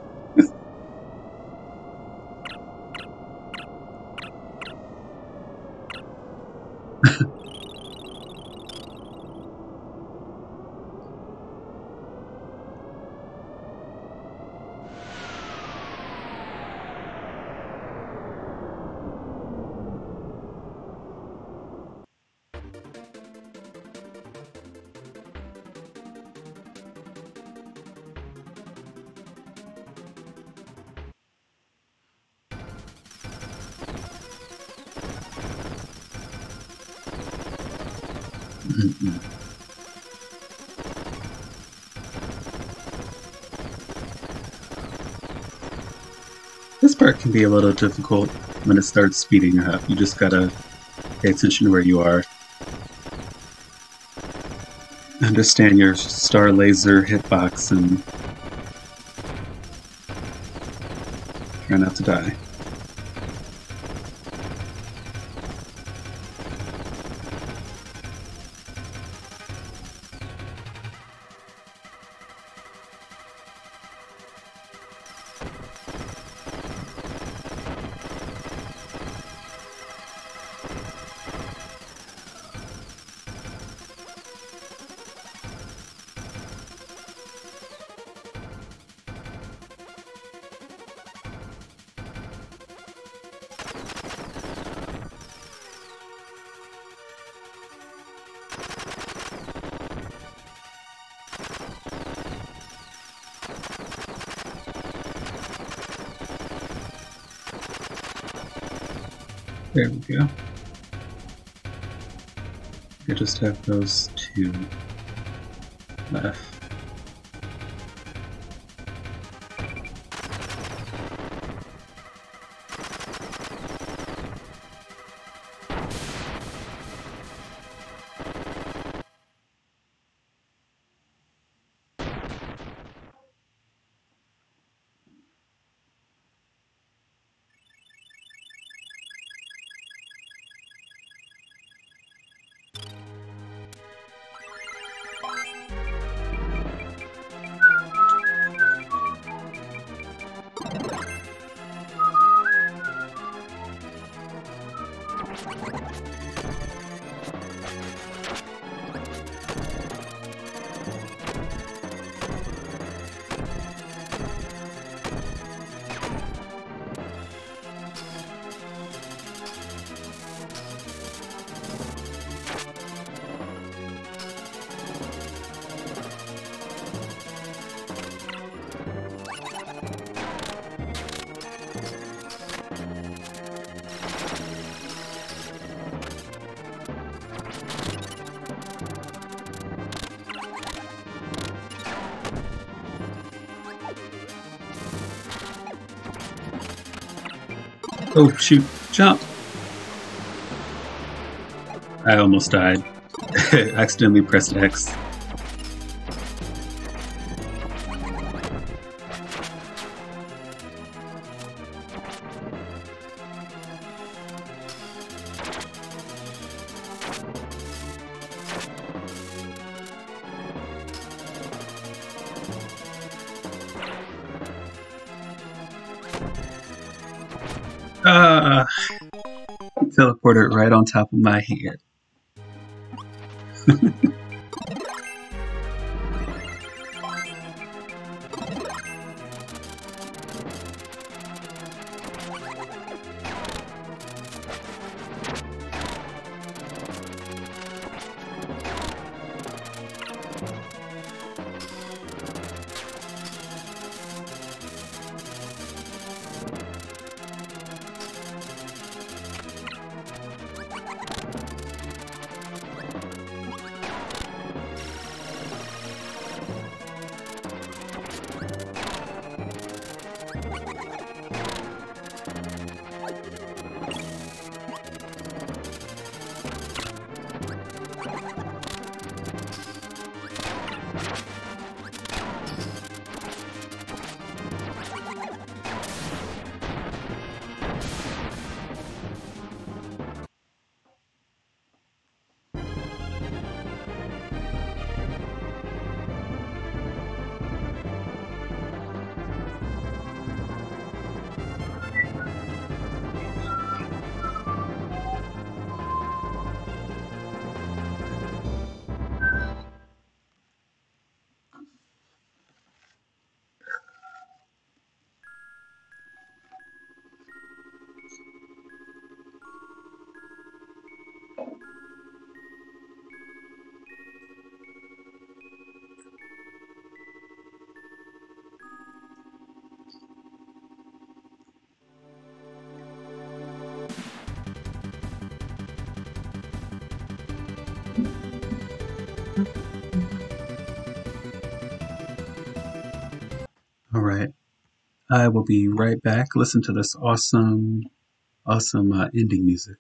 part can be a little difficult when it starts speeding up. You just gotta pay attention to where you are. Understand your star laser hitbox and try not to die. Have those two Oh, shoot. Jump! I almost died. accidentally pressed X. top of my head. I will be right back. Listen to this awesome, awesome uh, ending music.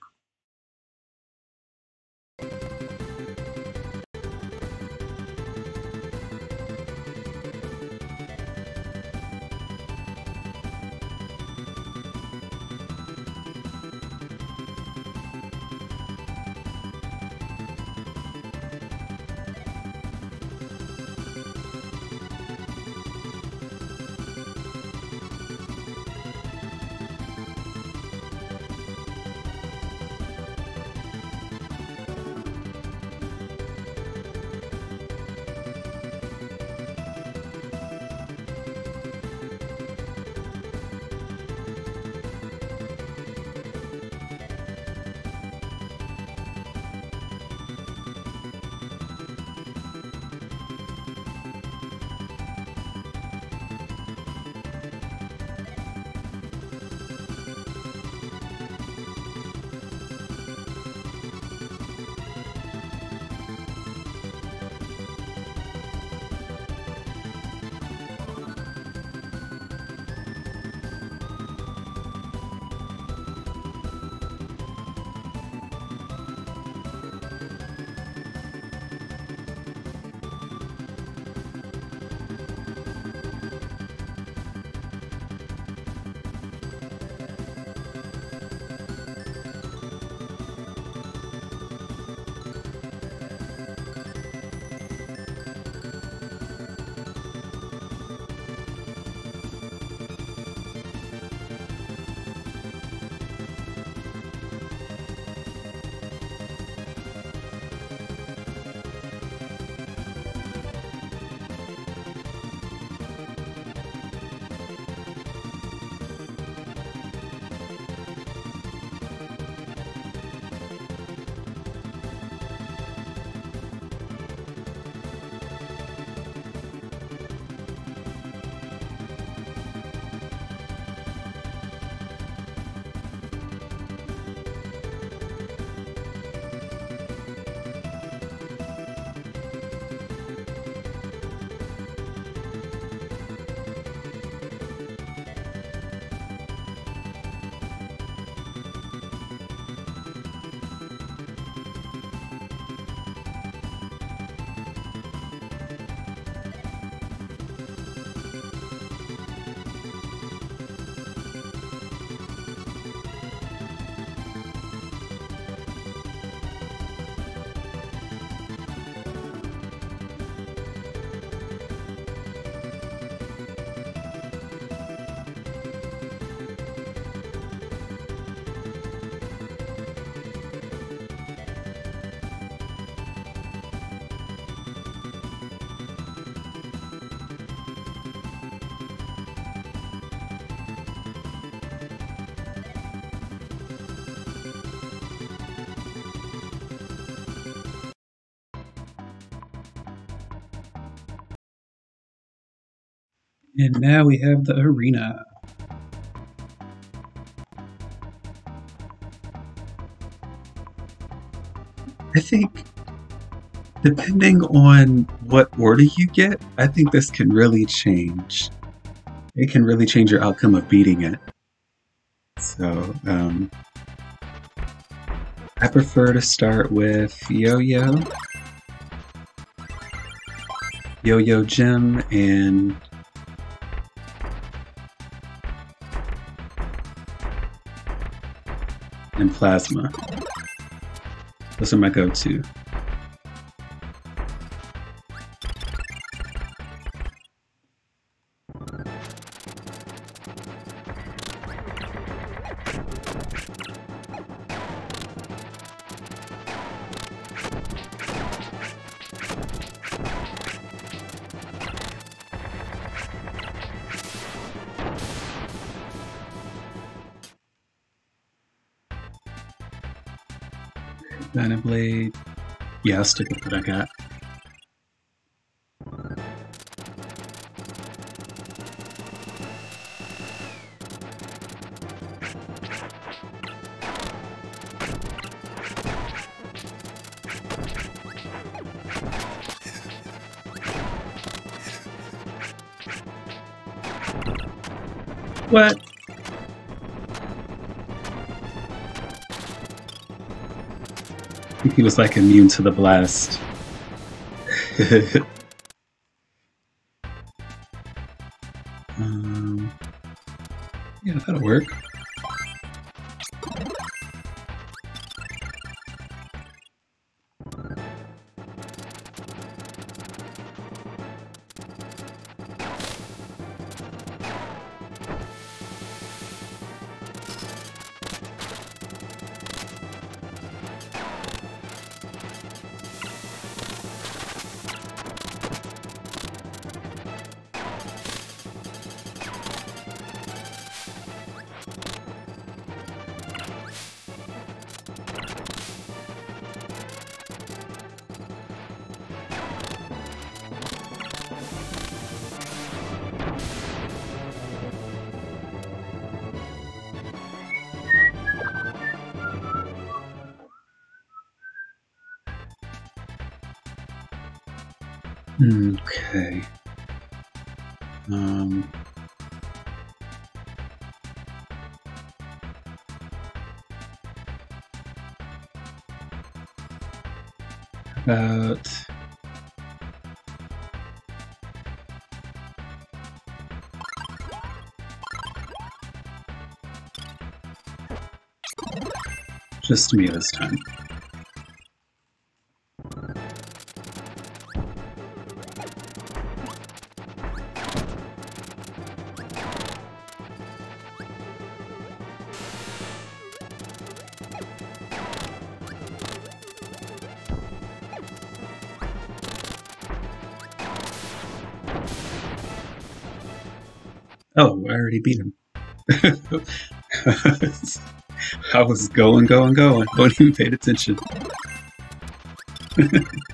And now we have the arena. I think, depending on what order you get, I think this can really change. It can really change your outcome of beating it. So, um, I prefer to start with Yo-Yo, Yo-Yo Gym, and Plasma. Those are my go-to. Yeah, I'll stick he was like immune to the blast. just me this time. Oh, I already beat him. I was going, going, going. I wasn't even paid attention.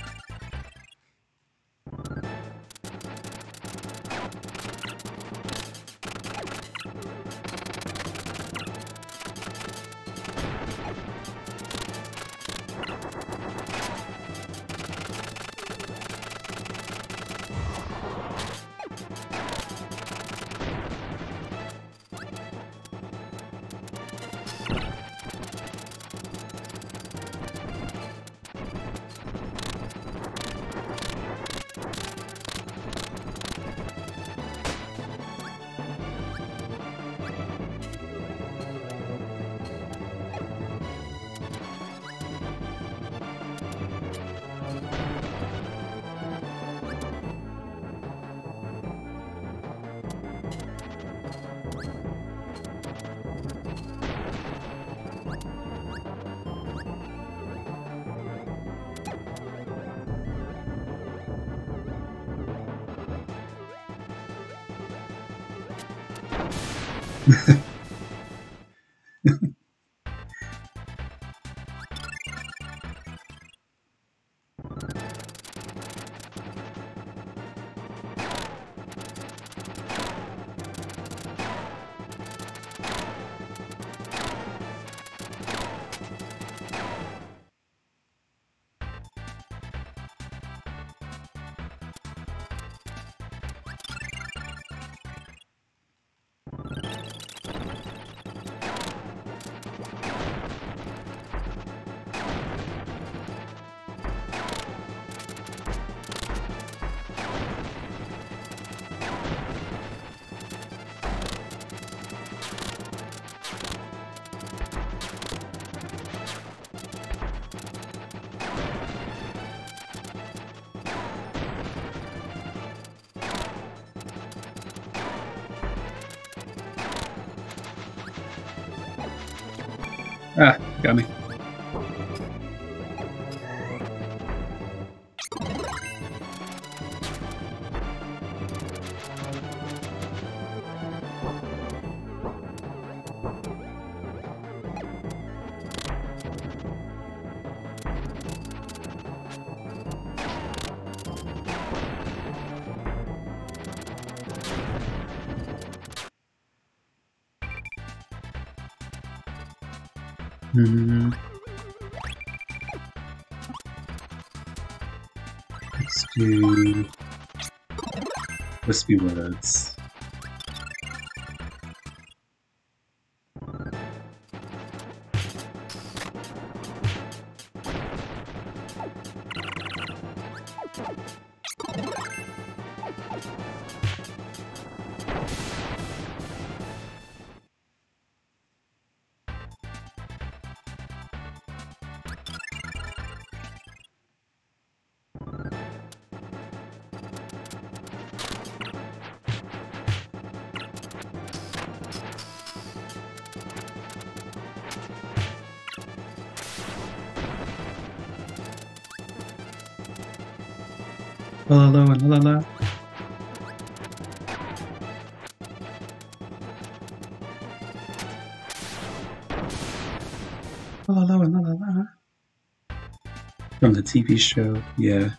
TV show, yeah.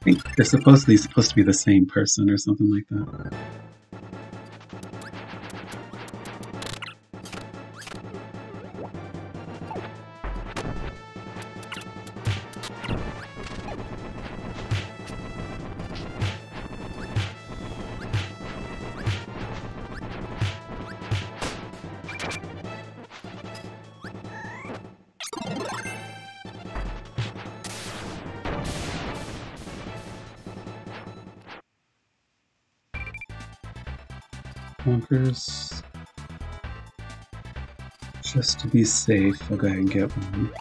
I think they're supposedly supposed to be the same person or something like that. Just to be safe, I'll go ahead and get one.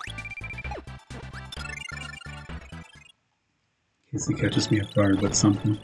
In case he catches me off guard with something.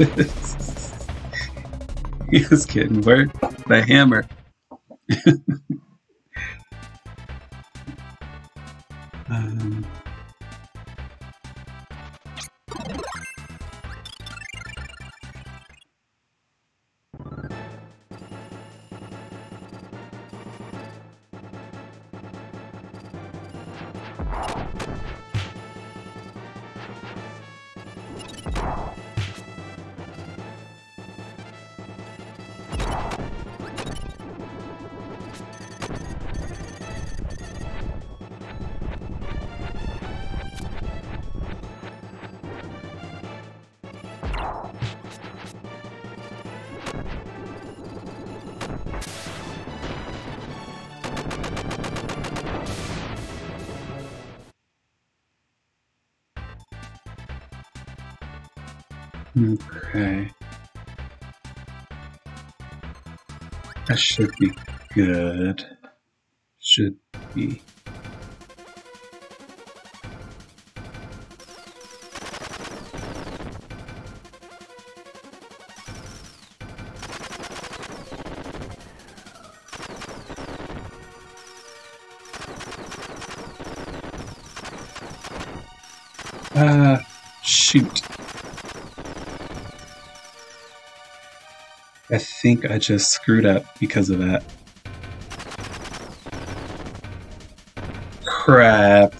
he was getting worked. The hammer. Should be good. Should be. Think I just screwed up because of that. Crap.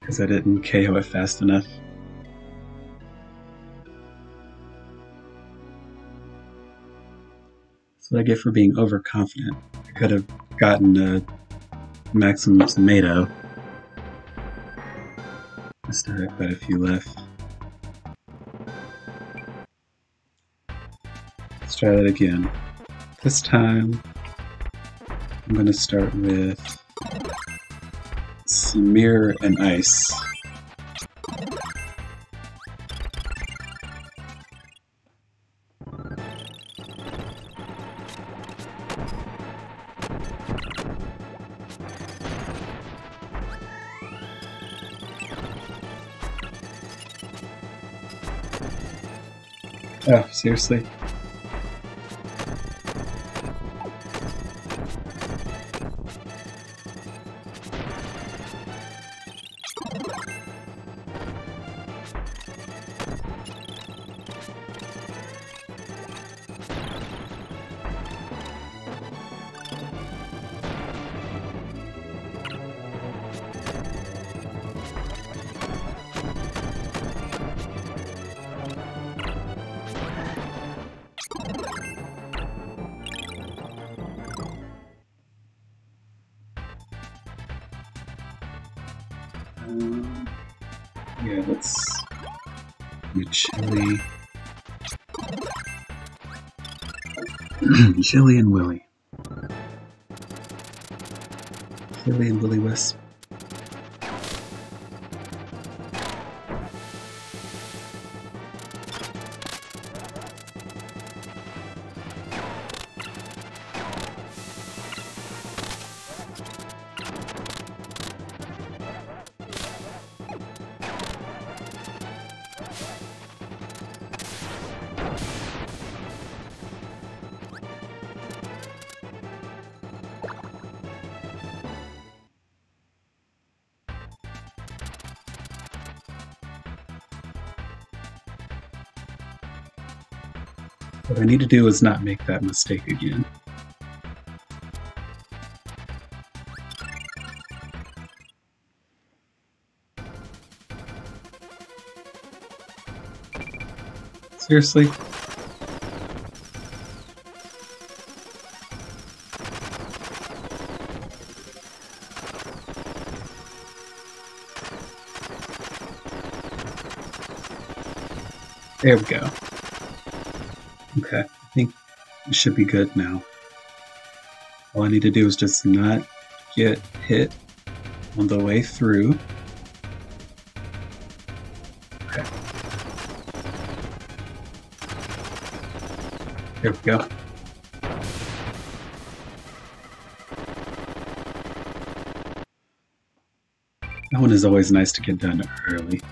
Because I didn't KO it fast enough. That's what I get for being overconfident. I could have gotten a maximum tomato. I still have quite a few left. Try that again. This time, I'm going to start with mirror and ice. Oh, seriously? Chili and need to do is not make that mistake again. Seriously? There we go. Okay, I think it should be good now. All I need to do is just not get hit on the way through. Okay. There we go. That one is always nice to get done early.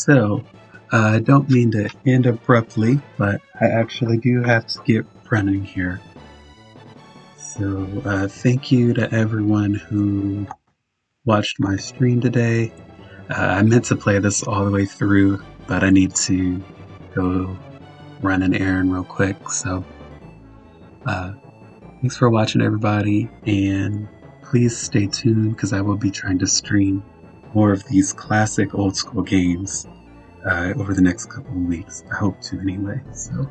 So uh, I don't mean to end abruptly, but I actually do have to get running here. So uh, thank you to everyone who watched my stream today. Uh, I meant to play this all the way through, but I need to go run an errand real quick. So uh, thanks for watching, everybody, and please stay tuned because I will be trying to stream more of these classic old school games uh, over the next couple of weeks. I hope to, anyway. So,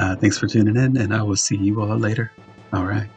uh, thanks for tuning in, and I will see you all later. All right.